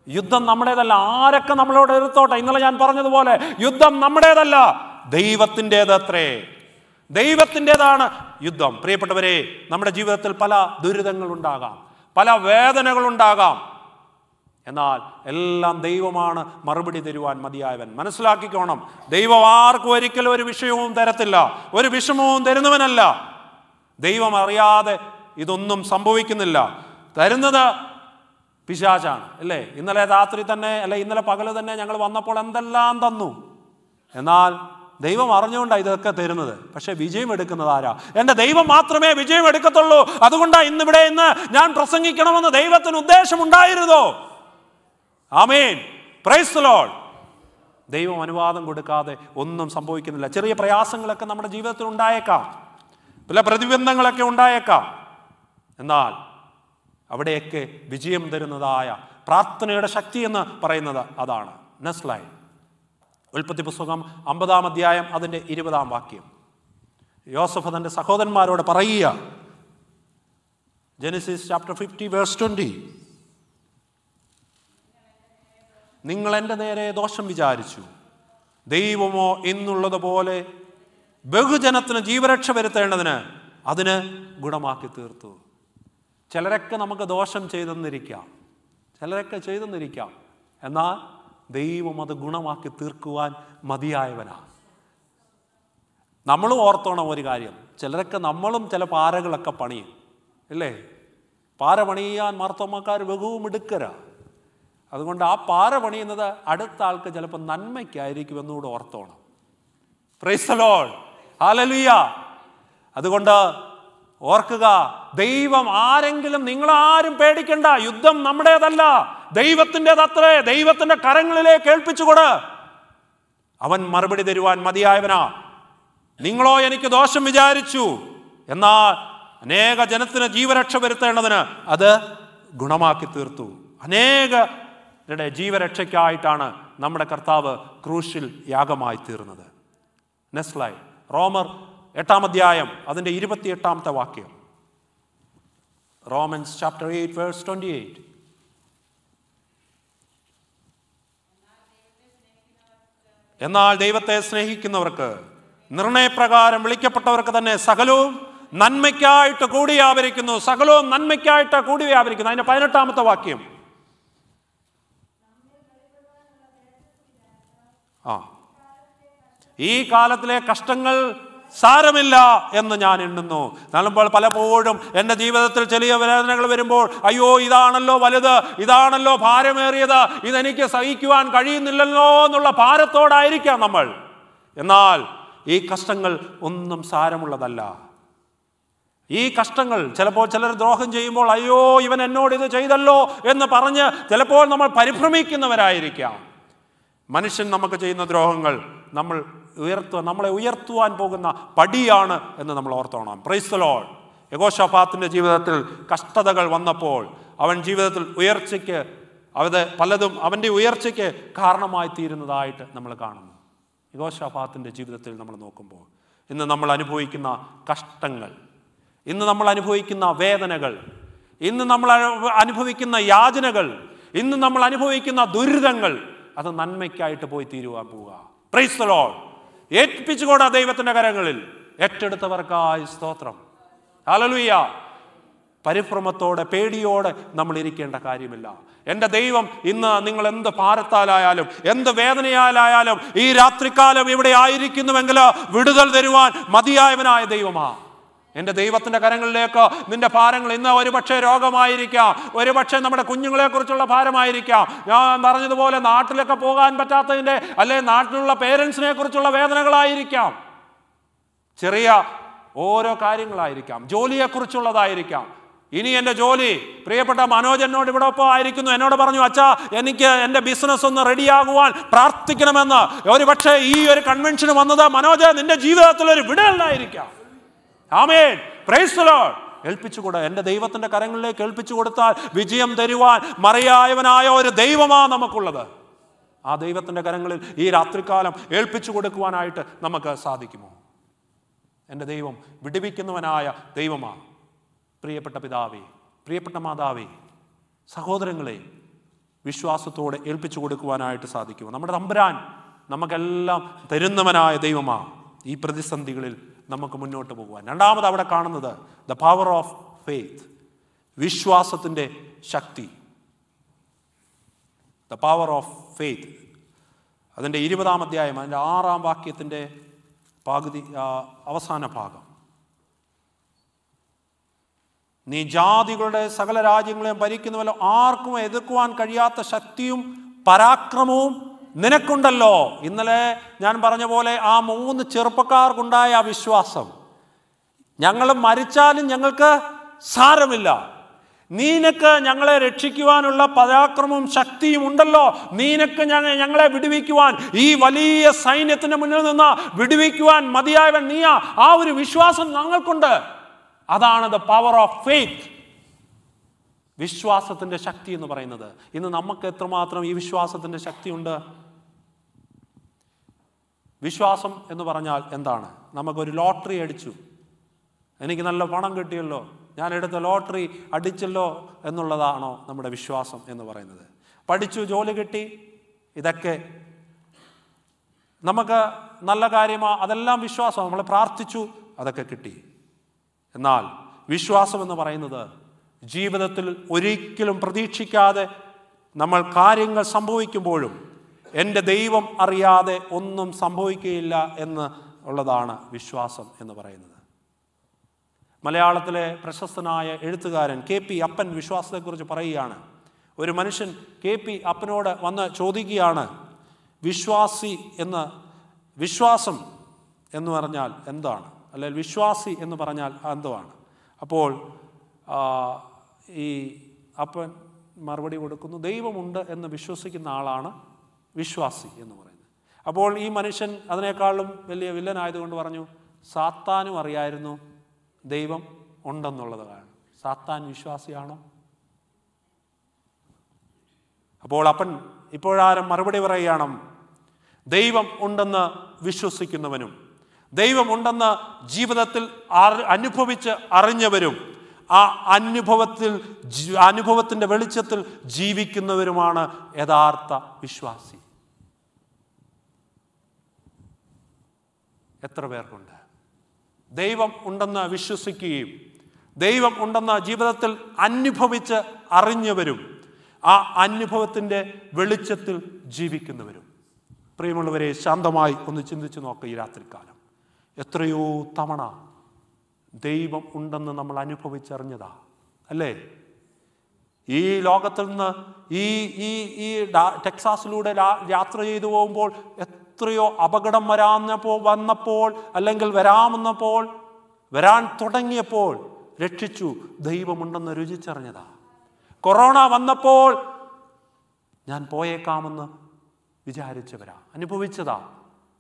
യുദ്ധം നമ്മുടേതല്ല. ആരൊക്കെ നമ്മളോട് എതിർത്തോട്ടെ? ഇന്നലെ ഞാൻ പറഞ്ഞതുപോലെ യുദ്ധം നമ്മുടേതല്ല. ദൈവത്തിന്റെത് അത്രേ ദൈവത്തിന്റെതാണ് യുദ്ധം. പ്രിയപ്പെട്ടവരെ നമ്മുടെ ജീവിതത്തിൽ പല ദുരിതങ്ങളുണ്ടാകാം പല വേദനകളുണ്ടാകാം. എന്നാൽ എല്ലാം ദൈവമാണ് മറുപടി തരുവാൻ മതിയായവൻ. മനസ്സിലാക്കിക്കോണം ദൈവം ആർക്കും ഒരിക്കലും ഒരു വിഷയവും തരത്തില്ല ഒരു വിഷമവും തരുന്നവനല്ല. ദൈവം അറിയാതെ ഇതൊന്നും സംഭവിക്കുന്നില്ല. തരുന്നത് പിശാചാണ് അല്ലേ? ഇന്നലെ രാത്രി തന്നെ അല്ലെ ഇന്നലെ പകൽ തന്നെ ഞങ്ങൾ വന്നപ്പോൾ എന്തെല്ലാം തന്നു? എന്നാൽ ദൈവം അറിഞ്ഞുകൊണ്ടാണ് ഇതൊക്കെ തരുന്നത്. പക്ഷേ വിജയം എടുക്കുന്നത് ആരാ? എന്റെ ദൈവം മാത്രമേ വിജയം എടുക്കത്തുള്ളൂ. അതുകൊണ്ടാണ് ഇന്നിവിടെ ഇന്ന് ഞാൻ പ്രസംഗിക്കണമെന്ന് ദൈവത്തിന് ഉദ്ദേശമുണ്ടായിരുന്നോ? ആമേൻ. പ്രൈസ് ലോൾ ദൈവം അനുവാദം കൊടുക്കാതെ ഒന്നും സംഭവിക്കുന്നില്ല. ചെറിയ പ്രയാസങ്ങളൊക്കെ നമ്മുടെ ജീവിതത്തിൽ ഉണ്ടായേക്കാം. പല പ്രതിബന്ധങ്ങളൊക്കെ ഉണ്ടായേക്കാം. എന്നാൽ അവിടെയൊക്കെ വിജയം തരുന്നതായ പ്രാർത്ഥനയുടെ ശക്തി എന്ന് പറയുന്നത് അതാണ്. നെസ്ലൈൻ ഉൽപ്പത്തി പുസ്തകം അമ്പതാം അധ്യായം അതിന്റെ ഇരുപതാം വാക്യം. യോസഫ് തന്റെ സഹോദരന്മാരോട് പറയുക Genesis chapter fifty verse twenty നിങ്ങൾ എന്റെ നേരെ ദോഷം വിചാരിച്ചു. ദൈവമോ എന്നുള്ളതുപോലെ ബഹുജനത്തിന് ജീവരക്ഷ വരുത്തേണ്ടതിന് അതിന് ഗുണമാക്കി തീർത്തു. ചിലരൊക്കെ നമുക്ക് ദോഷം ചെയ്തെന്നിരിക്കാം. ചിലരൊക്കെ ചെയ്തെന്നിരിക്കാം. എന്നാൽ ദൈവം അത് ഗുണമാക്കി തീർക്കുവാൻ മതിയായവനാണ്. നമ്മളും ഓർത്തോണം ഒരു കാര്യം. ചിലരൊക്കെ നമ്മളും ചില പാരകളൊക്കെ പണിയും. അല്ലേ? പാര പണിയാൻ മാർത്തോമ്മക്കാർ ബഹുവും എടുക്കരാ അതുകൊണ്ട് ആ പാര പണിയുന്നത് അടുത്ത ആൾക്ക് ചിലപ്പോൾ നന്മയ്ക്കായിരിക്കും എന്നുകൂടെ ഓർത്തോണം. പ്രൈസലോൾ ഹാലലുയ അതുകൊണ്ട് ഓർക്കുക ദൈവം ആരെങ്കിലും നിങ്ങളാരും പേടിക്കണ്ട. യുദ്ധം നമ്മുടേതല്ല. ദൈവത്തിന്റെത് അത്രേ ദൈവത്തിന്റെ കരങ്ങളിലേക്ക് ഏൽപ്പിച്ചുകൊട് അവൻ മറുപടി തരുവാൻ മതിയായവനാ. നിങ്ങളോ എനിക്ക് ദോഷം വിചാരിച്ചു. എന്നാൽ അനേക ജനത്തിന് ജീവരക്ഷ വരുത്തേണ്ടതിന് അത് ഗുണമാക്കി തീർത്തു. അനേകരുടെ ജീവരക്ഷയ്ക്കായിട്ടാണ് നമ്മുടെ കർത്താവ് ക്രൂശിൽ യാഗമായി തീർന്നത്. നെസ്ലൈ റോമർ എട്ടാം അധ്യായം അതിന്റെ ഇരുപത്തിയെട്ടാമത്തെ വാക്യം. Romans chapter eight verse twenty eight എന്നാൽ ദൈവത്തെ സ്നേഹിക്കുന്നവർക്ക് നിർണയപ്രകാരം വിളിക്കപ്പെട്ടവർക്ക് തന്നെ സകലവും നന്മയ്ക്കായിട്ട് കൂടി വ്യാപരിക്കുന്നു. സകലവും നന്മയ്ക്കായിട്ട് കൂടി വ്യാപരിക്കുന്നു. അതിന്റെ പതിനെട്ടാമത്തെ വാക്യം. ആ. ഈ കാലത്തിലെ കഷ്ടങ്ങൾ സാരമില്ല എന്ന് ഞാൻ എണ്ണുന്നു. നമ്മളിപ്പോൾ പലപ്പോഴും എന്റെ ജീവിതത്തിൽ ചെറിയ വേദനകൾ വരുമ്പോൾ അയ്യോ ഇതാണല്ലോ വലുത് ഇതാണല്ലോ ഭാരമേറിയത് ഇതെനിക്ക് സഹിക്കുവാൻ കഴിയുന്നില്ലല്ലോ എന്നുള്ള ഭാരത്തോടായിരിക്കാം നമ്മൾ. എന്നാൽ ഈ കഷ്ടങ്ങൾ ഒന്നും സാരമുള്ളതല്ല. ഈ കഷ്ടങ്ങൾ ചിലപ്പോൾ ചിലർ ദ്രോഹം ചെയ്യുമ്പോൾ അയ്യോ ഇവൻ എന്നോട് ഇത് ചെയ്തല്ലോ എന്ന് പറഞ്ഞ് ചിലപ്പോൾ നമ്മൾ പരിഭ്രമിക്കുന്നവരായിരിക്കാം. മനുഷ്യൻ നമുക്ക് ചെയ്യുന്ന ദ്രോഹങ്ങൾ നമ്മൾ ഉയർത്തുക നമ്മളെ ഉയർത്തുവാൻ പോകുന്ന പടിയാണ് എന്ന് നമ്മൾ ഓർത്തോണം. പ്രൈസ്തലോൾ യഗോഷഫാത്തിന്റെ ജീവിതത്തിൽ കഷ്ടതകൾ വന്നപ്പോൾ അവൻ ജീവിതത്തിൽ ഉയർച്ചയ്ക്ക് അവത് പലതും അവന്റെ ഉയർച്ചയ്ക്ക് കാരണമായി തീരുന്നതായിട്ട് നമ്മൾ കാണുന്നു. യഗോഷഫാത്തിന്റെ ജീവിതത്തിൽ നമ്മൾ നോക്കുമ്പോൾ ഇന്ന് നമ്മൾ അനുഭവിക്കുന്ന കഷ്ടങ്ങൾ ഇന്ന് നമ്മൾ അനുഭവിക്കുന്ന വേദനകൾ ഇന്ന് നമ്മൾ അനുഭവിക്കുന്ന യാചനകൾ ഇന്ന് നമ്മൾ അനുഭവിക്കുന്ന ദുരിതങ്ങൾ അത് നന്മയ്ക്കായിട്ട് പോയി തീരുവാൻ പോവുക. പ്രൈസ്തലോ ഏൽപ്പിച്ചുകൂടാ ദൈവത്തിന്റെ കരങ്ങളിൽ ഏറ്റെടുത്തവർക്കായി സ്തോത്രം. ഹല്ലേലൂയ. പരിഭ്രമത്തോടെ പേടിയോടെ നമ്മൾ ഇരിക്കേണ്ട കാര്യമില്ല. എന്റെ ദൈവം ഇന്ന് നിങ്ങൾ എന്ത് ഭാരത്താലായാലും എന്ത് വേദനയാലായാലും ഈ രാത്രികാലം ഇവിടെ ആയിരിക്കുന്നുവെങ്കിൽ വിടുതൽ തരുവാൻ മതിയായവനായ ദൈവമാ. എന്റെ ദൈവത്തിന്റെ കരങ്ങളിലേക്ക് നിന്റെ ഭാരങ്ങൾ ഇന്ന് ഒരുപക്ഷെ രോഗമായിരിക്കാം. ഒരുപക്ഷെ നമ്മുടെ കുഞ്ഞുങ്ങളെക്കുറിച്ചുള്ള ഭാരമായിരിക്കാം. ഞാൻ പറഞ്ഞതുപോലെ നാട്ടിലൊക്കെ പോകാൻ പറ്റാത്തതിന്റെ അല്ലെ നാട്ടിലുള്ള പേരൻസിനെ കുറിച്ചുള്ള വേദനകളായിരിക്കാം. ചെറിയ ഓരോ കാര്യങ്ങളായിരിക്കാം. ജോലിയെക്കുറിച്ചുള്ളതായിരിക്കാം. ഇനി എന്റെ ജോലി പ്രിയപ്പെട്ട മനോജ് എന്നോട് ഇവിടെ ഒപ്പം ആയിരിക്കുന്നു. എന്നോട് പറഞ്ഞു അച്ഛാ എനിക്ക് എന്റെ ബിസിനസ് ഒന്ന് റെഡിയാകുവാൻ പ്രാർത്ഥിക്കണമെന്ന്. ഒരു പക്ഷേ ഈ ഒരു കൺവെൻഷന് വന്നത് മനോജ് നിന്റെ ജീവിതത്തിൽ ഒരു വിടലായിരിക്കാം ആമേൻ. പ്രൈസ് ഏൽപ്പിച്ചു കൊടുക്കുക എന്റെ ദൈവത്തിന്റെ കരങ്ങളിലേക്ക് ഏൽപ്പിച്ചു കൊടുത്താൽ വിജയം തരുവാൻ മറയായവനായ ഒരു ദൈവമാണ് നമുക്കുള്ളത്. ആ ദൈവത്തിന്റെ കരങ്ങളിൽ ഈ രാത്രികാലം ഏൽപ്പിച്ചു കൊടുക്കുവാനായിട്ട് നമുക്ക് സാധിക്കുമോ? എന്റെ ദൈവം വിടിവിക്കുന്നവനായ ദൈവമാണ് പ്രിയപ്പെട്ട പിതാവേ പ്രിയപ്പെട്ട മാതാവേ സഹോദരങ്ങളെ വിശ്വാസത്തോടെ ഏൽപ്പിച്ചു കൊടുക്കുവാനായിട്ട് സാധിക്കുമോ? നമ്മുടെ തമ്പുരാൻ നമുക്കെല്ലാം തരുന്നവനായ ദൈവമാണ് ഈ പ്രതിസന്ധികളിൽ നമുക്ക് മുന്നോട്ട് പോകുവാൻ. രണ്ടാമത് അവിടെ കാണുന്നത് ദ പവർ ഓഫ് ഫെയ്ത്ത് വിശ്വാസത്തിന്റെ ശക്തി. ദ പവർ ഓഫ് ഫെയ്ത്ത് അതിന്റെ ഇരുപതാം അധ്യായം അതിന്റെ ആറാം വാക്യത്തിന്റെ പകുതി അവസാന ഭാഗം. നീ ജാതികളുടെ സകല രാജ്യങ്ങളെയും ഭരിക്കുന്നുവല്ലോ ആർക്കും എതിർക്കുവാൻ കഴിയാത്ത ശക്തിയും പരാക്രമവും നിനക്കുണ്ടല്ലോ. ഇന്നലെ ഞാൻ പറഞ്ഞ പോലെ ആ മൂന്ന് ചെറുപ്പക്കാർക്കുണ്ടായ ആ വിശ്വാസം ഞങ്ങൾ മരിച്ചാലും ഞങ്ങൾക്ക് സാരമില്ല. നീനക്ക് ഞങ്ങളെ രക്ഷിക്കുവാനുള്ള പരാക്രമവും ശക്തിയും ഉണ്ടല്ലോ. നീനക്ക് ഞങ്ങളെ വിടുവിക്കുവാൻ ഈ വലിയ സൈന്യത്തിന് മുന്നിൽ നിന്ന് വിടുവിക്കുവാൻ മതിയായവൻ നീയാ. ആ ഒരു വിശ്വാസം ഞങ്ങൾക്കുണ്ട്. അതാണ് ദ പവർ ഓഫ് ഫെയ്ത്ത് വിശ്വാസത്തിന്റെ ശക്തി എന്ന് പറയുന്നത്. ഇന്ന് നമുക്ക് എത്രമാത്രം ഈ വിശ്വാസത്തിന്റെ ശക്തിയുണ്ട്? വിശ്വാസം എന്ന് പറഞ്ഞാൽ എന്താണ്? നമുക്കൊരു ലോട്ടറി അടിച്ചു. എനിക്ക് നല്ല പണം കിട്ടിയല്ലോ. ഞാൻ എടുത്ത ലോട്ടറി അടിച്ചല്ലോ എന്നുള്ളതാണോ നമ്മുടെ വിശ്വാസം എന്ന് പറയുന്നത്. പഠിച്ചു ജോലി കിട്ടി. ഇതൊക്കെ നമുക്ക് നല്ല കാര്യമാ അതെല്ലാം വിശ്വാസം. നമ്മൾ പ്രാർത്ഥിച്ചു അതൊക്കെ കിട്ടി. എന്നാൽ വിശ്വാസം എന്ന് പറയുന്നത് ജീവിതത്തിൽ ഒരിക്കലും പ്രതീക്ഷിക്കാതെ നമ്മൾ കാര്യങ്ങൾ സംഭവിക്കുമ്പോഴും എന്റെ ദൈവം അറിയാതെ ഒന്നും സംഭവിക്കുകയില്ല എന്ന് ഉള്ളതാണ് വിശ്വാസം എന്ന് പറയുന്നത്. മലയാളത്തിലെ പ്രശസ്തനായ എഴുത്തുകാരൻ കെ പി അപ്പൻ വിശ്വാസത്തെക്കുറിച്ച് പറയുകയാണ്. ഒരു മനുഷ്യൻ കെ പി അപ്പനോട് വന്ന് ചോദിക്കുകയാണ് വിശ്വാസി എന്ന് വിശ്വാസം എന്ന് പറഞ്ഞാൽ എന്താണ്? അല്ലെങ്കിൽ വിശ്വാസി എന്ന് പറഞ്ഞാൽ എന്തുവാണ്? അപ്പോൾ ഈ അപ്പൻ മറുപടി കൊടുക്കുന്നു ദൈവമുണ്ട് എന്ന് വിശ്വസിക്കുന്ന ആളാണ് വിശ്വാസി എന്ന് പറയുന്നത്. അപ്പോൾ ഈ മനുഷ്യൻ അതിനേക്കാളും വലിയ വില്ലനായതുകൊണ്ട് പറഞ്ഞു സാത്താനും അറിയായിരുന്നു ദൈവം ഉണ്ടെന്നുള്ളത് കാരണം സാത്താൻ വിശ്വാസിയാണോ? അപ്പോൾ അപ്പൻ ഇപ്പോഴാരും മറുപടി പറയുകയാണ് ദൈവം ഉണ്ടെന്ന് വിശ്വസിക്കുന്നവനും ദൈവം ദൈവമുണ്ടെന്ന് ജീവിതത്തിൽ അനുഭവിച്ച് അറിഞ്ഞവരും ആ അനുഭവത്തിൽ അനുഭവത്തിന്റെ വെളിച്ചത്തിൽ ജീവിക്കുന്നവരുമാണ് യഥാർത്ഥ വിശ്വാസി. എത്ര പേർക്കുണ്ട്? ദൈവം ഉണ്ടെന്ന് വിശ്വസിക്കുകയും ദൈവം ഉണ്ടെന്ന് ജീവിതത്തിൽ അനുഭവിച്ച് അറിഞ്ഞവരും ആ അനുഭവത്തിന്റെ വെളിച്ചത്തിൽ ജീവിക്കുന്നവരും. പ്രിയമുള്ളവരെ ശാന്തമായി ഒന്ന് ചിന്തിച്ചു നോക്കുക ഈ രാത്രികാലം എത്രയോ തവണ ദൈവം ഉണ്ടെന്ന് നമ്മൾ അനുഭവിച്ചറിഞ്ഞതാ അല്ലേ? ഈ ലോകത്തിൽ നിന്ന് ഈ ഈ ഈ ടെക്സാസിലൂടെ യാത്ര ചെയ്തു പോകുമ്പോൾ എത്രയോ അപകടം വരാന്നപ്പോൾ വന്നപ്പോൾ അല്ലെങ്കിൽ വരാമെന്നപ്പോൾ വരാൻ തുടങ്ങിയപ്പോൾ രക്ഷിച്ചു. ദൈവമുണ്ടെന്ന് രുചിച്ചറിഞ്ഞതാ. കൊറോണ വന്നപ്പോൾ ഞാൻ പോയേക്കാമെന്ന് വിചാരിച്ചവരാ. അനുഭവിച്ചതാ.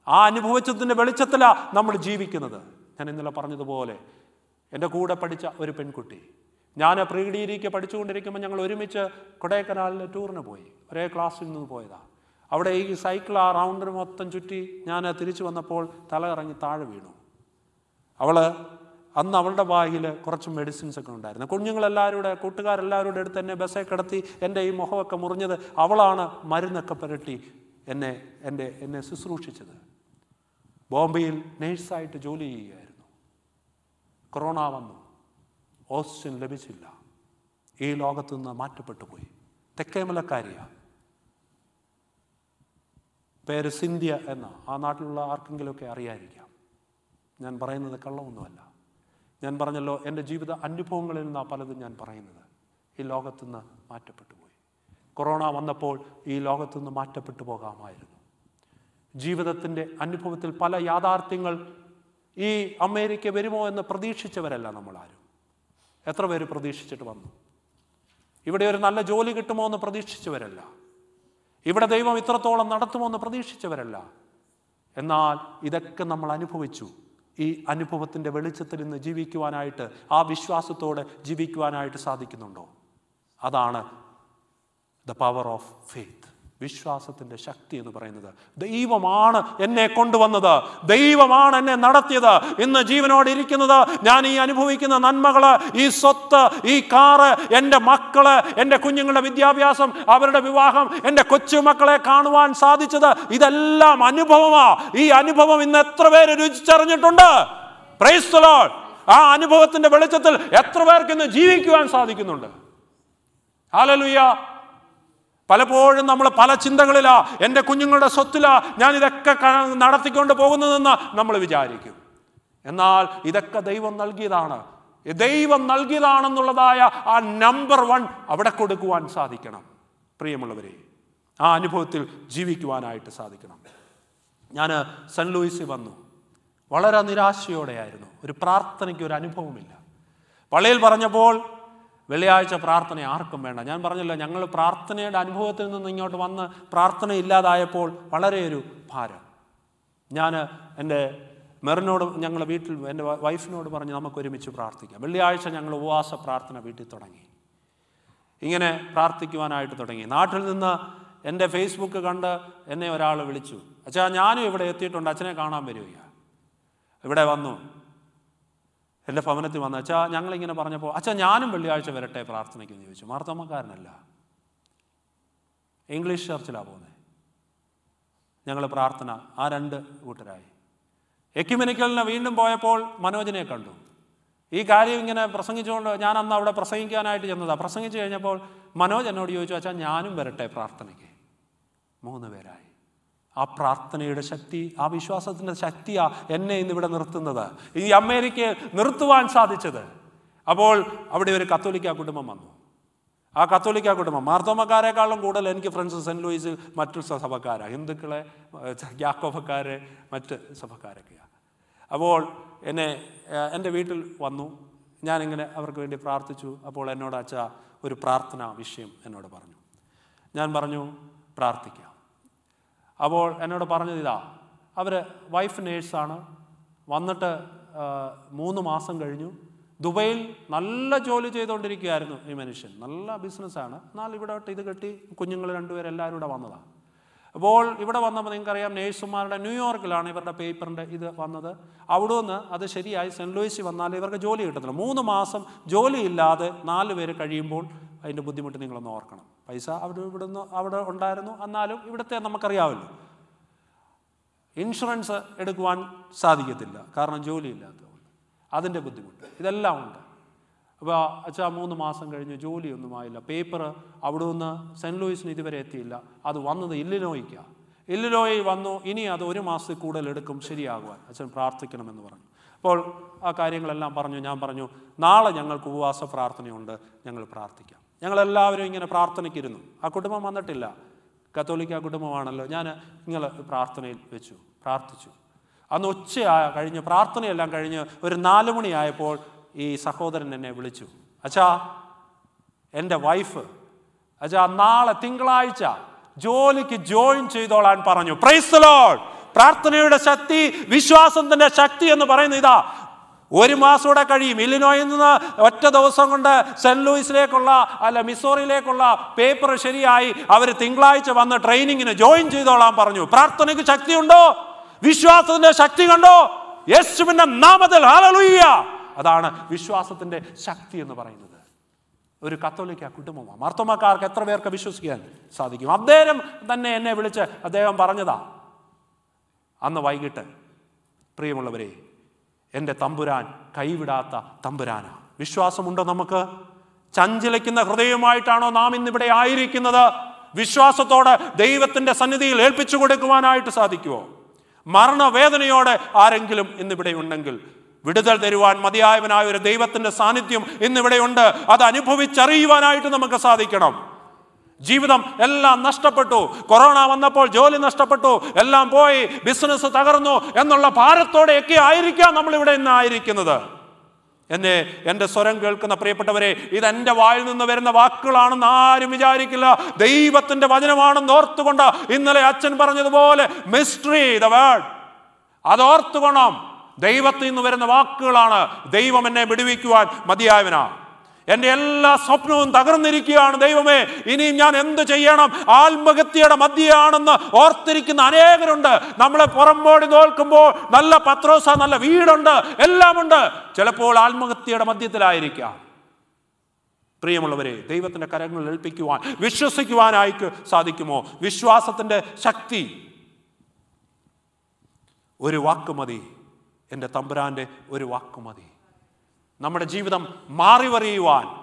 ആ അനുഭവിച്ചതിന്റെ വെളിച്ചത്തിലാ നമ്മൾ ജീവിക്കുന്നത്. ഞാൻ ഇന്നലെ പറഞ്ഞതുപോലെ എന്റെ കൂടെ പഠിച്ച ഒരു പെൺകുട്ടി. ഞാൻ പ്രീഡിയിലേക്ക് പഠിച്ചുകൊണ്ടിരിക്കുമ്പോൾ ഞങ്ങൾ ഒരുമിച്ച് കൊടൈക്കനാലിൽ ടൂറിന് പോയി. ഒരേ ക്ലാസ്സിൽ നിന്ന് പോയതാണ് അവിടെ ഈ സൈക്കിൾ ആ റൗണ്ടിന് മൊത്തം ചുറ്റി ഞാൻ തിരിച്ചു വന്നപ്പോൾ തല ഇറങ്ങി താഴെ വീണു. അവൾ അന്ന് അവളുടെ ബാഗിൽ കുറച്ച് മെഡിസിൻസ് ഒക്കെ ഉണ്ടായിരുന്നു. കുഞ്ഞുങ്ങളെല്ലാവരും കൂടെ കൂട്ടുകാരെല്ലാവരും കൂടെ എടുത്ത് എന്നെ ബസ്സേ കിടത്തി എന്റെ ഈ മുഖമൊക്കെ മുറിഞ്ഞത് അവളാണ് മരുന്നൊക്കെ പുരട്ടി എന്നെ എന്റെ എന്നെ ശുശ്രൂഷിച്ചത്. ബോംബെയിൽ നേഴ്സായിട്ട് ജോലി ചെയ്യുകയായിരുന്നു. കൊറോണ വന്നു. ഓക്സിജൻ ലഭിച്ചില്ല. ഈ ലോകത്തു നിന്ന് മാറ്റപ്പെട്ടു പോയി. തെക്കേമലക്കാരിയാണ് പേര് സിന്ധ്യ എന്ന ആ നാട്ടിലുള്ള ആർക്കെങ്കിലുമൊക്കെ അറിയായിരിക്കാം ഞാൻ പറയുന്നത് കള്ളമൊന്നുമല്ല. ഞാൻ പറഞ്ഞല്ലോ എന്റെ ജീവിത അനുഭവങ്ങളിൽ നിന്നാണ് പലതും ഞാൻ പറയുന്നത്. ഈ ലോകത്തുനിന്ന് മാറ്റപ്പെട്ടു പോയി. കൊറോണ വന്നപ്പോൾ ഈ ലോകത്തുനിന്ന് മാറ്റപ്പെട്ടു പോകാമായിരുന്നു. ജീവിതത്തിന്റെ അനുഭവത്തിൽ പല യാഥാർത്ഥ്യങ്ങൾ ഈ അമേരിക്ക വരുമോ എന്ന് പ്രതീക്ഷിച്ചവരല്ല നമ്മളാരും. എത്ര പേര് പ്രതീക്ഷിച്ചിട്ട് വന്നു? ഇവിടെ ഒരു നല്ല ജോലി കിട്ടുമോ എന്ന് പ്രതീക്ഷിച്ചവരല്ല. ഇവിടെ ദൈവം ഇത്രത്തോളം നടത്തുമെന്ന് പ്രതീക്ഷിച്ചവരല്ല. എന്നാൽ ഇതൊക്കെ നമ്മൾ അനുഭവിച്ചു. ഈ അനുഭവത്തിന്റെ വെളിച്ചത്തിൽ നിന്ന് ജീവിക്കുവാനായിട്ട് ആ വിശ്വാസത്തോടെ ജീവിക്കുവാനായിട്ട് സാധിക്കുന്നുണ്ടോ? അതാണ് ദ പവർ ഓഫ് ഫെയ്ത്ത് വിശ്വാസത്തിന്റെ ശക്തി എന്ന് പറയുന്നത്. ദൈവമാണ് എന്നെ കൊണ്ടുവന്നത്. ദൈവമാണ് എന്നെ നടത്തിയത്. ഇന്ന് ജീവനോടെ ഇരിക്കുന്നത് ഞാൻ ഈ അനുഭവിക്കുന്ന നന്മകൾ ഈ സ്വത്ത് ഈ കാറ് എന്റെ മക്കൾ എന്റെ കുഞ്ഞുങ്ങളുടെ വിദ്യാഭ്യാസം അവരുടെ വിവാഹം എന്റെ കൊച്ചുമക്കളെ കാണുവാൻ സാധിച്ചത് ഇതെല്ലാം അനുഭവമാ. ഈ അനുഭവം ഇന്ന് എത്ര പേര് രുചിച്ചറിഞ്ഞിട്ടുണ്ട്? The ആ അനുഭവത്തിന്റെ വെളിച്ചത്തിൽ എത്ര പേർക്ക് ഇന്ന് ജീവിക്കുവാൻ സാധിക്കുന്നുണ്ട്? ഹാലലുയ്യ പലപ്പോഴും നമ്മൾ പല ചിന്തകളിലാ എന്റെ കുഞ്ഞുങ്ങളുടെ സ്വത്തിലാ ഞാൻ ഇതൊക്കെ നടത്തിക്കൊണ്ട് പോകുന്നതെന്ന് നമ്മൾ വിചാരിക്കും. എന്നാൽ ഇതൊക്കെ ദൈവം നൽകിയതാണ്. ദൈവം നൽകിയതാണെന്നുള്ളതായ ആ നമ്പർ വൺ അവിടെ കൊടുക്കുവാൻ സാധിക്കണം. പ്രിയമുള്ളവരെ ആ അനുഭവത്തിൽ ജീവിക്കുവാനായിട്ട് സാധിക്കണം. ഞാൻ സെന്റ് ലൂയിസിൽ വന്നു. വളരെ നിരാശയോടെയായിരുന്നു. ഒരു പ്രാർത്ഥനയ്ക്ക് ഒരു അനുഭവമില്ല. പള്ളിയിൽ പറഞ്ഞപ്പോൾ വെള്ളിയാഴ്ച പ്രാർത്ഥന ആർക്കും വേണ്ട. ഞാൻ പറഞ്ഞല്ലോ ഞങ്ങൾ പ്രാർത്ഥനയുടെ അനുഭവത്തിൽ നിന്ന് ഇങ്ങോട്ട് വന്ന് പ്രാർത്ഥന ഇല്ലാതായപ്പോൾ വളരെ ഒരു ഭാരം. ഞാൻ എന്റെ മെറിനോട് ഞങ്ങൾ വീട്ടിൽ എന്റെ വൈഫിനോട് പറഞ്ഞ് നമുക്ക് ഒരുമിച്ച് പ്രാർത്ഥിക്കാം. വെള്ളിയാഴ്ച ഞങ്ങൾ ഉപവാസ പ്രാർത്ഥന വീട്ടിൽ തുടങ്ങി. ഇങ്ങനെ പ്രാർത്ഥിക്കുവാനായിട്ട് തുടങ്ങി. നാട്ടിൽ നിന്ന് എന്റെ ഫേസ്ബുക്ക് കണ്ട് എന്നെ ഒരാൾ വിളിച്ചു. അച്ഛാ ഞാനും ഇവിടെ എത്തിയിട്ടുണ്ട്. അച്ഛനെ കാണാൻ വരിക ഇവിടെ വന്നു. എന്റെ ഭവനത്തിൽ വന്ന അച്ഛാ ഞങ്ങളിങ്ങനെ പറഞ്ഞപ്പോൾ അച്ഛാ ഞാനും വെള്ളിയാഴ്ച വരട്ടെ പ്രാർത്ഥനയ്ക്ക് എന്ന് ചോദിച്ചു. മാർത്തമ്മക്കാരനല്ല ഇംഗ്ലീഷ് ചർച്ചിലാണ് പോകുന്നത് ഞങ്ങൾ പ്രാർത്ഥന ആ രണ്ട് കൂട്ടരായി. എക്യുമെനിക്കലിന് വീണ്ടും പോയപ്പോൾ മനോജിനെ കണ്ടു. ഈ കാര്യം ഇങ്ങനെ പ്രസംഗിച്ചുകൊണ്ട് ഞാൻ അന്ന് അവിടെ പ്രസംഗിക്കാനായിട്ട് ചെന്നതാണ് പ്രസംഗിച്ചു കഴിഞ്ഞപ്പോൾ മനോജ് എന്നോട് ചോദിച്ചു അച്ഛാ ഞാനും വരട്ടെ പ്രാർത്ഥനയ്ക്ക്. മൂന്ന് പേരായി. ആ പ്രാർത്ഥനയുടെ ശക്തി ആ വിശ്വാസത്തിന്റെ ശക്തിയാ എന്നെ ഇന്നിവിടെ നിർത്തുന്നത്. ഈ അമേരിക്കയെ നിർത്തുവാൻ സാധിച്ചത്. അപ്പോൾ അവിടെ ഒരു കത്തോലിക്ക കുടുംബം വന്നു. ആ കത്തോലിക്ക കുടുംബം മാർത്തോമക്കാരെക്കാളും കൂടുതൽ എനിക്ക് ഫ്രണ്ട്സ് സെന്റ് ലൂയിസ് മറ്റു സഭക്കാരാണ് ഹിന്ദുക്കളെ യാക്കോബക്കാരെ മറ്റ് സഭക്കാരൊക്കെയാണ് അപ്പോൾ എന്നെ എന്റെ വീട്ടിൽ വന്നു. ഞാനിങ്ങനെ അവർക്ക് വേണ്ടി പ്രാർത്ഥിച്ചു. അപ്പോൾ എന്നോട് അച്ഛ ഒരു പ്രാർത്ഥനാ വിഷയം എന്നോട് പറഞ്ഞു. ഞാൻ പറഞ്ഞു പ്രാർത്ഥിക്കാം. അപ്പോൾ എന്നോട് പറഞ്ഞത് ഇതാ അവർ വൈഫ് നേഴ്സാണ് വന്നിട്ട് മൂന്ന് മാസം കഴിഞ്ഞു. ദുബൈയിൽ നല്ല ജോലി ചെയ്തുകൊണ്ടിരിക്കുകയായിരുന്നു ഈ മനുഷ്യൻ. നല്ല ബിസിനസ്സാണ് എന്നാൽ ഇവിടെ ഇത് കെട്ടി കുഞ്ഞുങ്ങൾ രണ്ടുപേരും എല്ലാവരും ഇവിടെ വന്നതാണ് അപ്പോൾ ഇവിടെ വന്നപ്പോൾ നിങ്ങൾക്കറിയാം നേഴ്സുമാരുടെ ന്യൂയോർക്കിലാണ് ഇവരുടെ പേപ്പറിന്റെ ഇത് വന്നത്. അവിടെ നിന്ന് അത് ശരിയായി സെന്റ് ലൂയിസിൽ വന്നാൽ ഇവർക്ക് ജോലി കിട്ടത്തില്ല മൂന്ന് മാസം ജോലിയില്ലാതെ നാല് പേര് കഴിയുമ്പോൾ അതിന്റെ ബുദ്ധിമുട്ട് നിങ്ങളൊന്ന് ഓർക്കണം. പൈസ അവിടെ ഇവിടുന്ന് അവിടെ ഉണ്ടായിരുന്നു. എന്നാലും ഇവിടുത്തെ നമുക്കറിയാമല്ലോ. ഇൻഷുറൻസ് എടുക്കുവാൻ സാധിക്കത്തില്ല. കാരണം ജോലിയില്ലാത്തതുകൊണ്ട് അതിന്റെ ബുദ്ധിമുട്ട്. ഇതെല്ലാം ഉണ്ട്. അപ്പോൾ അച്ഛാ മൂന്ന് മാസം കഴിഞ്ഞ് ജോലിയൊന്നും ആയില്ല. പേപ്പർ അവിടെ നിന്ന് സെന്റ് ലൂയിസിന് ഇതുവരെ എത്തിയില്ല. അത് വന്നത് ഇല്ലിനോയ്ക്കാണ് ഇല്ലിനോയി വന്നു. ഇനി അത് ഒരു മാസത്തിൽ കൂടുതൽ എടുക്കും. ശരിയാകുവാൻ അച്ഛൻ പ്രാർത്ഥിക്കണമെന്ന് പറഞ്ഞു. അപ്പോൾ ആ കാര്യങ്ങളെല്ലാം പറഞ്ഞു. ഞാൻ പറഞ്ഞു നാളെ ഞങ്ങൾക്ക് ഉപവാസ പ്രാർത്ഥനയുണ്ട്. ഞങ്ങൾ പ്രാർത്ഥിക്കാം. ഞങ്ങളെല്ലാവരും ഇങ്ങനെ പ്രാർത്ഥനയ്ക്കിരുന്നു. ആ കുടുംബം വന്നിട്ടില്ല. കത്തോലിക്ക ആ കുടുംബമാണല്ലോ. ഞാൻ നിങ്ങൾ പ്രാർത്ഥനയിൽ വെച്ചു പ്രാർത്ഥിച്ചു. അന്ന് ഉച്ചയായ കഴിഞ്ഞ് പ്രാർത്ഥനയെല്ലാം കഴിഞ്ഞ് ഒരു നാല് മണിയായപ്പോൾ ഈ സഹോദരൻ എന്നെ വിളിച്ചു. അച്ഛാ എന്റെ വൈഫ് അച്ഛാ നാളെ തിങ്കളാഴ്ച ജോലിക്ക് ജോയിൻ ചെയ്തോളാൻ പറഞ്ഞു. പ്രൈസ് പ്രാർത്ഥനയുടെ ശക്തി വിശ്വാസത്തിന്റെ ശക്തി എന്ന് പറയുന്നത് ഇതാ. ഒരു മാസം കൂടെ കഴിയും. ഇല്ലിനോയിൽ നിന്ന് ഒറ്റ ദിവസം കൊണ്ട് സെന്റ് ലൂയിസിലേക്കുള്ള അല്ല മിസോറിയിലേക്കുള്ള പേപ്പർ ശരിയായി അവർ തിങ്കളാഴ്ച വന്ന് ട്രെയിനിങ്ങിന് ജോയിൻ ചെയ്തോളാൻ പറഞ്ഞു. പ്രാർത്ഥനയ്ക്ക് ശക്തി ഉണ്ടോ വിശ്വാസത്തിന്റെ ശക്തി കണ്ടോ? യേശുവിന്റെ നാമത്തിൽ ഹല്ലേലൂയ. അതാണ് വിശ്വാസത്തിന്റെ ശക്തി എന്ന് പറയുന്നത്. ഒരു കത്തോലിക്ക കുടുംബമാണ് മാർത്തോമാക്കാർക്ക് എത്ര പേർക്ക് വിശ്വസിക്കാൻ സാധിക്കും? അദ്ദേഹം തന്നെ എന്നെ വിളിച്ച് അദ്ദേഹം പറഞ്ഞതാ. അന്ന് വൈകിട്ട് പ്രിയമുള്ളവരെ എന്റെ തമ്പുരാൻ കൈവിടാത്ത തമ്പുരാനാ. വിശ്വാസമുണ്ടോ നമുക്ക്? ചഞ്ചലിക്കുന്ന ഹൃദയമായിട്ടാണോ നാം ഇന്നിവിടെ ആയിരിക്കുന്നത്? വിശ്വാസത്തോടെ ദൈവത്തിന്റെ സന്നിധിയിൽ ഏൽപ്പിച്ചു കൊടുക്കുവാനായിട്ട് സാധിക്കുമോ മരണവേദനയോടെ ആരെങ്കിലും ഇന്നിവിടെ ഉണ്ടെങ്കിൽ വിടുതൽ തരുവാൻ മതിയായവനായ ഒരു ദൈവത്തിന്റെ സാന്നിധ്യം ഇന്നിവിടെയുണ്ട് അത് അനുഭവിച്ചറിയുവാനായിട്ട് നമുക്ക് സാധിക്കണം. ജീവിതം എല്ലാം നഷ്ടപ്പെട്ടു. കൊറോണ വന്നപ്പോൾ ജോലി നഷ്ടപ്പെട്ടു. എല്ലാം പോയി ബിസിനസ് തകർന്നു എന്നുള്ള ഭാരത്തോടെയൊക്കെ ആയിരിക്കാം നമ്മൾ ഇവിടെ ഇന്ന് ആയിരിക്കുന്നത്. എന്നെ എന്റെ സ്വരം കേൾക്കുന്ന പ്രിയപ്പെട്ടവരെ ഇത് എന്റെ വായിൽ നിന്ന് വരുന്ന വാക്കുകളാണെന്ന് ആരും വിചാരിക്കില്ല. ദൈവത്തിന്റെ വചനമാണെന്ന് ഓർത്തുകൊണ്ട് ഇന്നലെ അച്ഛൻ പറഞ്ഞതുപോലെ മിസ്റ്ററി ദ വേർഡ് അതോർത്തുകൊണം ദൈവത്തിൽ നിന്ന് വരുന്ന വാക്കുകളാണ് ദൈവം എന്നെ വിടുവിക്കുവാൻ മതിയായവനാ. എന്റെ എല്ലാ സ്വപ്നവും തകർന്നിരിക്കുകയാണ് ദൈവമേ. ഇനിയും ഞാൻ എന്ത് ചെയ്യണം? ആത്മഹത്യയുടെ മധ്യയാണെന്ന് ഓർത്തിരിക്കുന്ന അനേകരുണ്ട്. നമ്മളെ പുറമ്പോടി തോൽക്കുമ്പോൾ നല്ല പത്രോസ നല്ല വീടുണ്ട് എല്ലാമുണ്ട്. ചിലപ്പോൾ ആത്മഹത്യയുടെ മധ്യത്തിലായിരിക്കാം. പ്രിയമുള്ളവരെ ദൈവത്തിന്റെ കരങ്ങളിൽ ഏൽപ്പിക്കുവാൻ വിശ്വസിക്കുവാനായിക്ക് സാധിക്കുമോ? വിശ്വാസത്തിന്റെ ശക്തി. ഒരു വാക്ക് മതി. എന്റെ തമ്പുരാന്റെ ഒരു വാക്ക് മതി. നമ്മുടെ ജീവിതം മാറി വറിയുവാൻ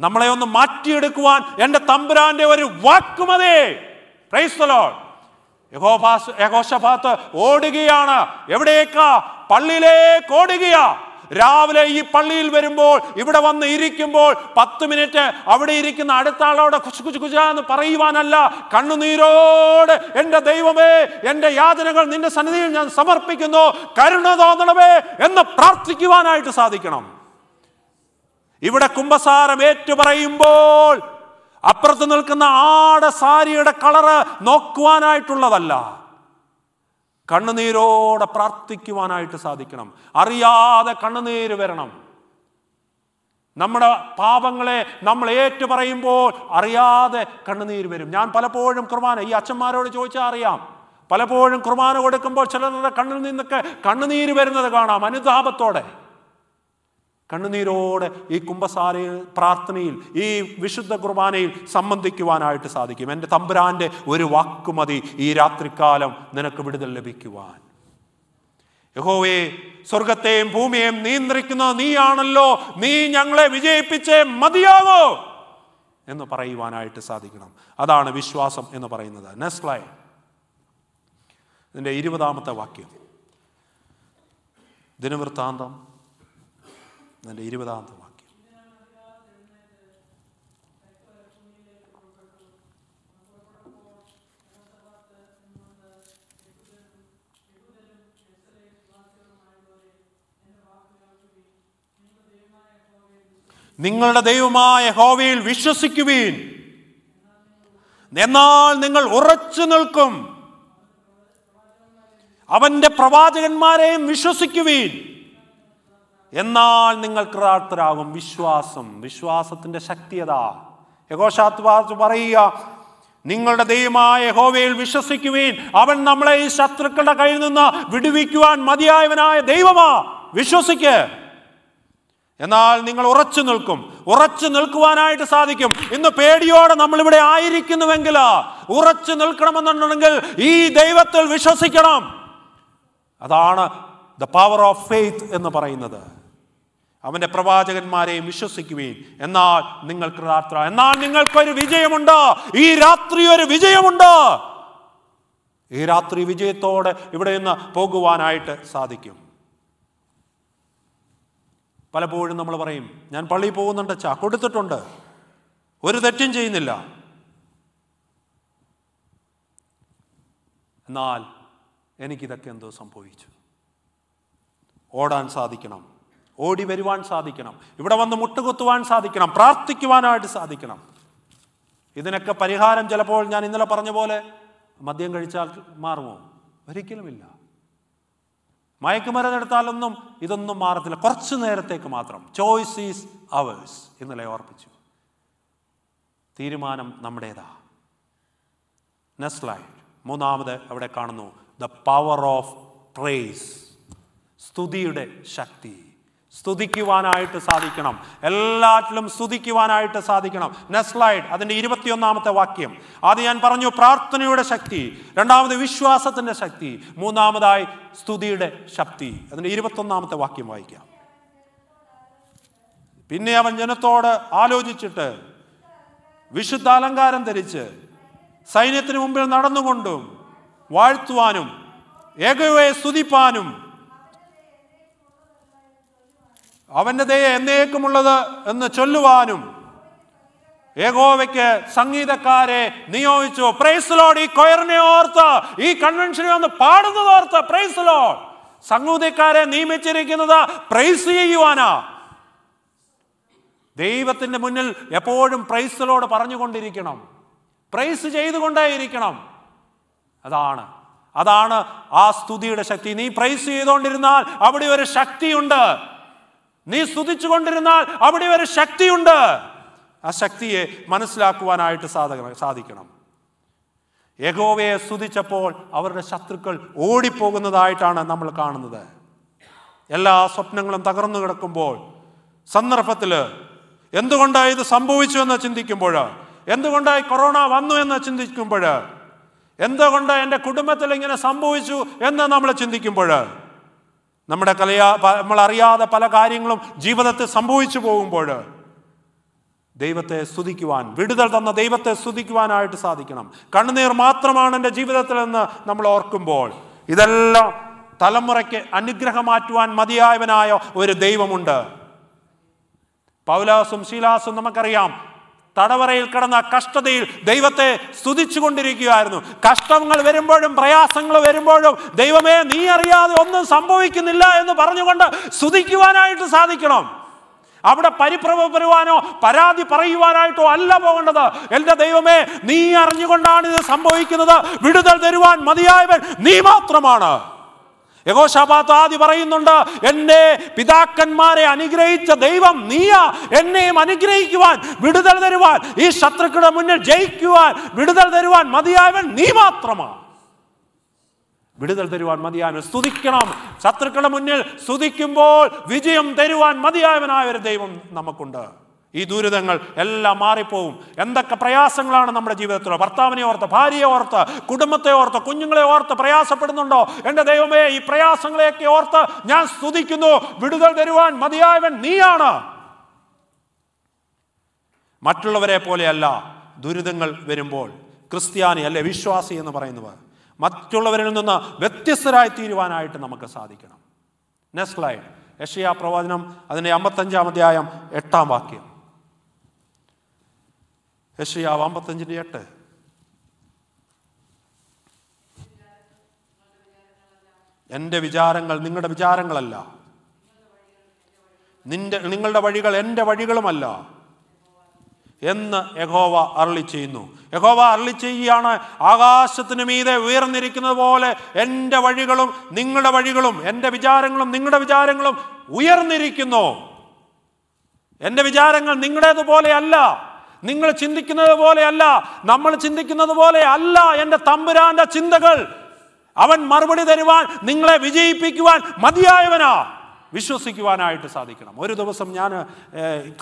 നമ്മളെ ഒന്ന് മാറ്റിയെടുക്കുവാൻ എന്റെ തമ്പുരാന്റെ ഒരു വാക്കുമതേ യഹോശഫാത്ത് ഓടുകയാണ്. എവിടേക്കാ? പള്ളിയിലേക്ക് ഓടുകയാ. രാവിലെ ഈ പള്ളിയിൽ വരുമ്പോൾ ഇവിടെ വന്ന് ഇരിക്കുമ്പോൾ പത്ത് മിനിറ്റ് അവിടെ ഇരിക്കുന്ന അടുത്ത ആളോട് കുച്ചു കുച്ച എന്ന് പറയുവാനല്ല കണ്ണുനീരോട് എന്റെ ദൈവമേ എന്റെ യാതനകൾ നിന്റെ സന്നിധിയിൽ ഞാൻ സമർപ്പിക്കുന്നു കരുണ തോന്നണമേ എന്ന് പ്രാർത്ഥിക്കുവാനായിട്ട് സാധിക്കണം. ഇവിടെ കുംഭസാരം ഏറ്റുപറയുമ്പോൾ അപ്പുറത്ത് നിൽക്കുന്ന ആടെ സാരിയുടെ കളറ് നോക്കുവാനായിട്ടുള്ളതല്ല. കണ്ണുനീരോടെ പ്രാർത്ഥിക്കുവാനായിട്ട് സാധിക്കണം. അറിയാതെ കണ്ണുനീര് വരണം. നമ്മുടെ പാപങ്ങളെ നമ്മൾ ഏറ്റുപറയുമ്പോൾ അറിയാതെ കണ്ണുനീര് വരും. ഞാൻ പലപ്പോഴും കുർബാന ഈ അച്ഛന്മാരോട് ചോദിച്ചാൽ അറിയാം. പലപ്പോഴും കുർബാന കൊടുക്കുമ്പോൾ ചിലരുടെ കണ്ണിൽ നിന്നൊക്കെ കണ്ണുനീര് വരുന്നത് കാണാം അനുതാപത്തോടെ. കണ്ണുനീരോടെ ഈ കുംഭസാരയിൽ പ്രാർത്ഥനയിൽ ഈ വിശുദ്ധ കുർബാനയിൽ സംബന്ധിക്കുവാനായിട്ട് സാധിക്കും. എന്റെ തമ്പുരാന്റെ ഒരു വാക്കുമതി ഈ രാത്രികാലം നിനക്ക് വിടുതൽ ലഭിക്കുവാൻ. യഹോവേ സ്വർഗത്തെയും ഭൂമിയെയും നിയന്ത്രിക്കുന്ന നീയാണല്ലോ. നീ ഞങ്ങളെ വിജയിപ്പിച്ചേ മതിയാവോ എന്ന് പറയുവാനായിട്ട് സാധിക്കണം. അതാണ് വിശ്വാസം എന്ന് പറയുന്നത്. നെസ്ലൈ ഇതിന്റെ ഇരുപതാമത്തെ വാക്യം. ദിനവൃത്താന്തം. അതിന്റെ ഇരുപതാമത്തെ വാക്യം. നിങ്ങളുടെ ദൈവമായ ഹോവയിൽ വിശ്വസിക്കുവീൻ. എന്നാൽ നിങ്ങൾ ഉറച്ചു നിൽക്കും. അവന്റെ പ്രവാചകന്മാരെയും വിശ്വസിക്കുവീൻ. എന്നാൽ നിങ്ങൾ കൃതാർത്ഥരാകും. വിശ്വാസം വിശ്വാസത്തിന്റെ ശക്തിയതാ യഹോഷാത്വാസ് പറയുക നിങ്ങളുടെ ദൈവമായ ഹോവയിൽ വിശ്വസിക്കുവീൻ. അവൻ നമ്മളെ ഈ ശത്രുക്കളുടെ കയ്യിൽ നിന്ന് വിടുവിക്കുവാൻ മതിയായവനായ ദൈവമാ. വിശ്വസിക്ക്. എന്നാൽ നിങ്ങൾ ഉറച്ചു നിൽക്കും. ഉറച്ചു നിൽക്കുവാനായിട്ട് സാധിക്കും. ഇന്ന് പേടിയോടെ നമ്മൾ ഇവിടെ ആയിരിക്കുന്നുവെങ്കിൽ ഉറച്ചു നിൽക്കണമെന്നുണ്ടെങ്കിൽ ഈ ദൈവത്തിൽ വിശ്വസിക്കണം. അതാണ് ദ പവർ ഓഫ് ഫെയ്ത്ത് എന്ന് പറയുന്നത്. അവന്റെ പ്രവാചകന്മാരെയും വിശ്വസിക്കുവീൻ. എന്നാൽ നിങ്ങൾക്ക് രാത്ര എന്നാൽ നിങ്ങൾക്കൊരു വിജയമുണ്ട്. ഈ രാത്രി ഒരു വിജയമുണ്ട്. ഈ രാത്രി വിജയത്തോടെ ഇവിടെ നിന്ന് പോകുവാനായിട്ട് സാധിക്കും. പലപ്പോഴും നമ്മൾ പറയും ഞാൻ പള്ളിയിൽ പോകുന്നുണ്ട് ചാ കൊടുത്തിട്ടുണ്ട്. ഒരു തെറ്റും ചെയ്യുന്നില്ല. എന്നാൽ എനിക്കിതൊക്കെ എന്തോ സംഭവിച്ചു. ഓടാൻ സാധിക്കണം. ഓടി വരുവാൻ സാധിക്കണം. ഇവിടെ വന്ന് മുട്ടുകുത്തുവാൻ സാധിക്കണം. പ്രാർത്ഥിക്കുവാനായിട്ട് സാധിക്കണം. ഇതിനൊക്കെ പരിഹാരം ചിലപ്പോൾ ഞാൻ ഇന്നലെ പറഞ്ഞ പോലെ മദ്യം കഴിച്ചാൽ മാറുമോ? ഒരിക്കലുമില്ല. മയക്കുമരുന്നെടുത്താലൊന്നും ഇതൊന്നും മാറത്തില്ല. കുറച്ച് നേരത്തേക്ക് മാത്രം. ചോയ്സ് ഈസ് അവേഴ്സ് ഇന്നലെ ഓർപ്പിച്ചു. തീരുമാനം നമ്മുടേതാ. നെസ്ലൈഡ് മൂന്നാമത് അവിടെ കാണുന്നു. ദ പവർ ഓഫ് പ്രേസ് സ്തുതിയുടെ ശക്തി. സ്തുതിക്കുവാനായിട്ട് സാധിക്കണം. എല്ലാറ്റിലും സ്തുതിക്കുവാനായിട്ട് സാധിക്കണം. നെസ്ലൈഡ് അതിന്റെ ഇരുപത്തിയൊന്നാമത്തെ വാക്യം. ആദ്യം ഞാൻ പറഞ്ഞു പ്രാർത്ഥനയുടെ ശക്തി. രണ്ടാമത് വിശ്വാസത്തിന്റെ ശക്തി. മൂന്നാമതായി സ്തുതിയുടെ ശക്തി. അതിന്റെ ഇരുപത്തൊന്നാമത്തെ വാക്യം വായിക്കാം. പിന്നെ അവൻ ജനത്തോട് ആലോചിച്ചിട്ട് വിശുദ്ധ അലങ്കാരം ധരിച്ച് സൈന്യത്തിന് മുമ്പിൽ നടന്നുകൊണ്ടും വാഴ്ത്തുവാനും ഏകയെ സ്തുതിപ്പാനും അവന്റെ ദയ എന്നേക്കുമുള്ളത് എന്ന് ചൊല്ലുവാനും ഏകോവയ്ക്ക് സംഗീതക്കാരെ നിയോഗിച്ചു. പ്രൈസലോഡ് ഈ കൊയറിനെ ഓർത്ത് ഈ കൺവെൻഷനെ ഒന്ന് പാടുന്നത് ഓർത്ത് പ്രൈസലോഡ് സംഗീതക്കാരെ നിയമിച്ചിരിക്കുന്നത് പ്രൈസ് ചെയ്യുവാനാ. ദൈവത്തിന്റെ മുന്നിൽ എപ്പോഴും പ്രൈസിലോട് പറഞ്ഞുകൊണ്ടിരിക്കണം. പ്രൈസ് ചെയ്തുകൊണ്ടേയിരിക്കണം. അതാണ്. അതാണ് ആ സ്തുതിയുടെ ശക്തി. നീ പ്രൈസ് ചെയ്തുകൊണ്ടിരുന്നാൽ അവിടെ ഒരു ശക്തിയുണ്ട്. നീ സ്തുതിച്ചുകൊണ്ടിരുന്നാൽ അവിടെ ഒരു ശക്തിയുണ്ട്. ആ ശക്തിയെ മനസ്സിലാക്കുവാനായിട്ട് സാധക സാധിക്കണം. യഹോവയെ സ്തുതിച്ചപ്പോൾ അവരുടെ ശത്രുക്കൾ ഓടിപ്പോകുന്നതായിട്ടാണ് നമ്മൾ കാണുന്നത്. എല്ലാ സ്വപ്നങ്ങളും തകർന്നു കിടക്കുമ്പോൾ സന്ദർഭത്തിൽ എന്തുകൊണ്ടാണ് ഇത് സംഭവിച്ചു എന്ന് ചിന്തിക്കുമ്പോൾ എന്തുകൊണ്ടായി കൊറോണ വന്നു എന്ന് ചിന്തിക്കുമ്പോൾ എന്തുകൊണ്ട് എന്റെ കുടുംബത്തിൽ ഇങ്ങനെ സംഭവിച്ചു എന്ന് നമ്മൾ ചിന്തിക്കുമ്പോൾ നമ്മുടെ കലയാ അറിയാതെ പല കാര്യങ്ങളും ജീവിതത്തിൽ സംഭവിച്ചു പോകുമ്പോൾ ദൈവത്തെ സ്തുതിക്കുവാൻ വിടുതൽ തന്ന ദൈവത്തെ സ്തുതിക്കുവാനായിട്ട് സാധിക്കണം. കണ്ണുനീർ മാത്രമാണ് എന്റെ ജീവിതത്തിൽ എന്ന് നമ്മൾ ഓർക്കുമ്പോൾ ഇതെല്ലാം തലമുറയ്ക്ക് അനുഗ്രഹമാറ്റുവാൻ മതിയായവനായ ഒരു ദൈവമുണ്ട്. പൗലാസും ശീലാസും നമുക്കറിയാം തടവറയിൽ കിടന്ന കഷ്ടതയിൽ ദൈവത്തെ സ്തുതിച്ചുകൊണ്ടിരിക്കുകയായിരുന്നു. കഷ്ടങ്ങൾ വരുമ്പോഴും പ്രയാസങ്ങൾ വരുമ്പോഴും ദൈവമേ നീ അറിയാതെ ഒന്നും സംഭവിക്കുന്നില്ല എന്ന് പറഞ്ഞുകൊണ്ട് സ്തുതിക്കുവാനായിട്ട് സാധിക്കണം. അവിടെ പരിഭ്രമപ്പെടുവാനോ പരാതി പറയുവാനായിട്ടോ അല്ല പോകേണ്ടത്. എന്റെ ദൈവമേ നീ അറിഞ്ഞുകൊണ്ടാണ് ഇത് സംഭവിക്കുന്നത്. വിടുതൽ തരുവാൻ മതിയായവൻ നീ മാത്രമാണ്. യഹോഷാബാത്ത് ആദ്യ പറയുന്നുണ്ട് എന്റെ പിതാക്കന്മാരെ അനുഗ്രഹിച്ച ദൈവം നീയാ. എന്നെയും അനുഗ്രഹിക്കുവാൻ വിടുതൽ തരുവാൻ ഈ ശത്രുക്കളുടെ മുന്നിൽ ജയിക്കുവാൻ വിടുതൽ തരുവാൻ മതിയായവൻ നീ മാത്രമാണ് വിടുതൽ തരുവാൻ മതിയായവൻ സ്തുതിക്കണം. ശത്രുക്കളുടെ മുന്നിൽ സ്തുതിക്കുമ്പോൾ വിജയം തരുവാൻ മതിയായവനായ ഒരു ദൈവം നമുക്കുണ്ട്. ഈ ദുരിതങ്ങൾ എല്ലാം മാറിപ്പോവും. എന്തൊക്കെ പ്രയാസങ്ങളാണ് നമ്മുടെ ജീവിതത്തിൽ ഭർത്താവിനെ ഓർത്ത് ഭാര്യയെ ഓർത്ത് കുടുംബത്തെ ഓർത്ത് കുഞ്ഞുങ്ങളെ ഓർത്ത് പ്രയാസപ്പെടുന്നുണ്ടോ? എന്റെ ദൈവമേ ഈ പ്രയാസങ്ങളെയൊക്കെ ഓർത്ത് ഞാൻ സ്തുതിക്കുന്നു. വിടുതൽ തരുവാൻ മതിയായവൻ നീയാണ്. മറ്റുള്ളവരെ പോലെയല്ല ദുരിതങ്ങൾ വരുമ്പോൾ ക്രിസ്ത്യാനി അല്ലെ വിശ്വാസി എന്ന് പറയുന്നവർ. മറ്റുള്ളവരിൽ നിന്ന് വ്യത്യസ്തരായി തീരുവാനായിട്ട് നമുക്ക് സാധിക്കണം. നെക്സ്റ്റ് സ്ലൈഡ് യഷയ പ്രവചനം അതിന്റെ അമ്പത്തഞ്ചാം അധ്യായം എട്ടാം വാക്യം. യഷയാവ് അമ്പത്തഞ്ചിന്റെ എട്ട്. എന്റെ വിചാരങ്ങൾ നിങ്ങളുടെ വിചാരങ്ങളല്ല. നിന്റെ നിങ്ങളുടെ വഴികൾ എന്റെ വഴികളുമല്ല എന്ന് യഹോവ അരളി ചെയ്യുന്നു. യഹോവ അരളി ചെയ്യുകയാണ് ആകാശത്തിന് മീതെ ഉയർന്നിരിക്കുന്നത് പോലെ എന്റെ വഴികളും നിങ്ങളുടെ വഴികളും എന്റെ വിചാരങ്ങളും നിങ്ങളുടെ വിചാരങ്ങളും ഉയർന്നിരിക്കുന്നു. എന്റെ വിചാരങ്ങൾ നിങ്ങളുടേതുപോലെയല്ല. നിങ്ങൾ ചിന്തിക്കുന്നത് പോലെയല്ല. നമ്മൾ ചിന്തിക്കുന്നത് പോലെ അല്ല എന്റെ തമ്പുരാന്റെ ചിന്തകൾ. അവൻ മറുപടി തരുവാൻ നിങ്ങളെ വിജയിപ്പിക്കുവാൻ മതിയായവനാ. വിശ്വസിക്കുവാനായിട്ട് സാധിക്കണം. ഒരു ദിവസം ഞാൻ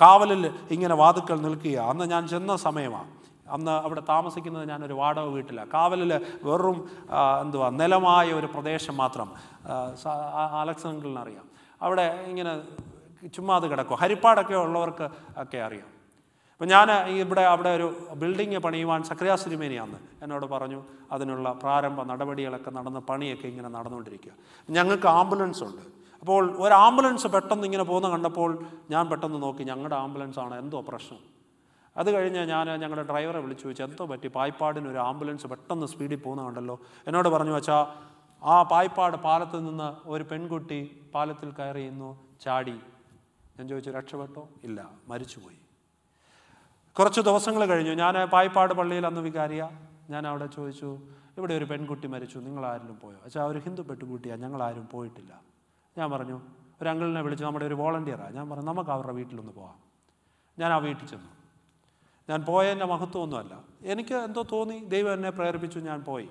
കാവലിൽ ഇങ്ങനെ വാതുക്കൾ നിൽക്കുക അന്ന് ഞാൻ ചെന്ന സമയമാണ് അന്ന് അവിടെ താമസിക്കുന്നത് ഞാനൊരു വാടക വീട്ടിലാണ് കാവലിൽ വെറും എന്തുവാ നിലമായ ഒരു പ്രദേശം മാത്രം. അലക്സ് അവിടെ ഇങ്ങനെ ചുമ്മാതെ കിടക്കും. ഹരിപ്പാടൊക്കെ ഉള്ളവർക്ക് ഒക്കെ അറിയാം. അപ്പം ഞാൻ ഇവിടെ അവിടെ ഒരു ബിൽഡിങ് പണിയുവാൻ സക്രിയ സിരിമേനിയാന്ന് എന്നോട് പറഞ്ഞു അതിനുള്ള പ്രാരംഭ നടപടികളൊക്കെ നടന്ന് പണിയൊക്കെ ഇങ്ങനെ നടന്നുകൊണ്ടിരിക്കുക. ഞങ്ങൾക്ക് ആംബുലൻസ് ഉണ്ട്. അപ്പോൾ ഒരു ആംബുലൻസ് പെട്ടെന്ന് ഇങ്ങനെ പോകുന്ന കണ്ടപ്പോൾ ഞാൻ പെട്ടെന്ന് നോക്കി ഞങ്ങളുടെ ആംബുലൻസ് ആണ് എന്തോ പ്രശ്നം. അത് കഴിഞ്ഞ് ഞാൻ ഞങ്ങളുടെ ഡ്രൈവറെ വിളിച്ചു ചോദിച്ചു എന്തോ പറ്റി? പായ്പാടിന് ഒരു ആംബുലൻസ് പെട്ടെന്ന് സ്പീഡിൽ പോകുന്ന കണ്ടല്ലോ? എന്നോട് പറഞ്ഞു വെച്ചാൽ ആ പായ്പാട് പാലത്തിൽ നിന്ന് ഒരു പെൺകുട്ടി പാലത്തിൽ കയറിയുന്നു ചാടി. ഞാൻ ചോദിച്ചു രക്ഷപ്പെട്ടോ? ഇല്ല മരിച്ചുപോയി. കുറച്ച് ദിവസങ്ങൾ കഴിഞ്ഞു. ഞാൻ പായ്പാട് പള്ളിയിൽ അന്ന് വികാരിയ ഞാൻ അവിടെ ചോദിച്ചു ഇവിടെ ഒരു പെൺകുട്ടി മരിച്ചു ആരെങ്കിലും പോയോ? അച്ഛാ ഒരു ഹിന്ദു പെട്ടുകുട്ടിയാണ് ഞങ്ങൾ ആരും പോയിട്ടില്ല. ഞാൻ പറഞ്ഞു ഒരു അങ്കിളിനെ വിളിച്ചു നമ്മുടെ ഒരു വോളണ്ടിയറാണ് ഞാൻ പറഞ്ഞു നമുക്ക് അവരുടെ വീട്ടിലൊന്ന് പോവാം. ഞാൻ ആ വീട്ടിൽ ചെന്നു. ഞാൻ പോയതിന്റെ മഹത്വമൊന്നുമല്ല. എനിക്ക് എന്തോ തോന്നി ദൈവം എന്നെ പ്രേരിപ്പിച്ചു ഞാൻ പോയി.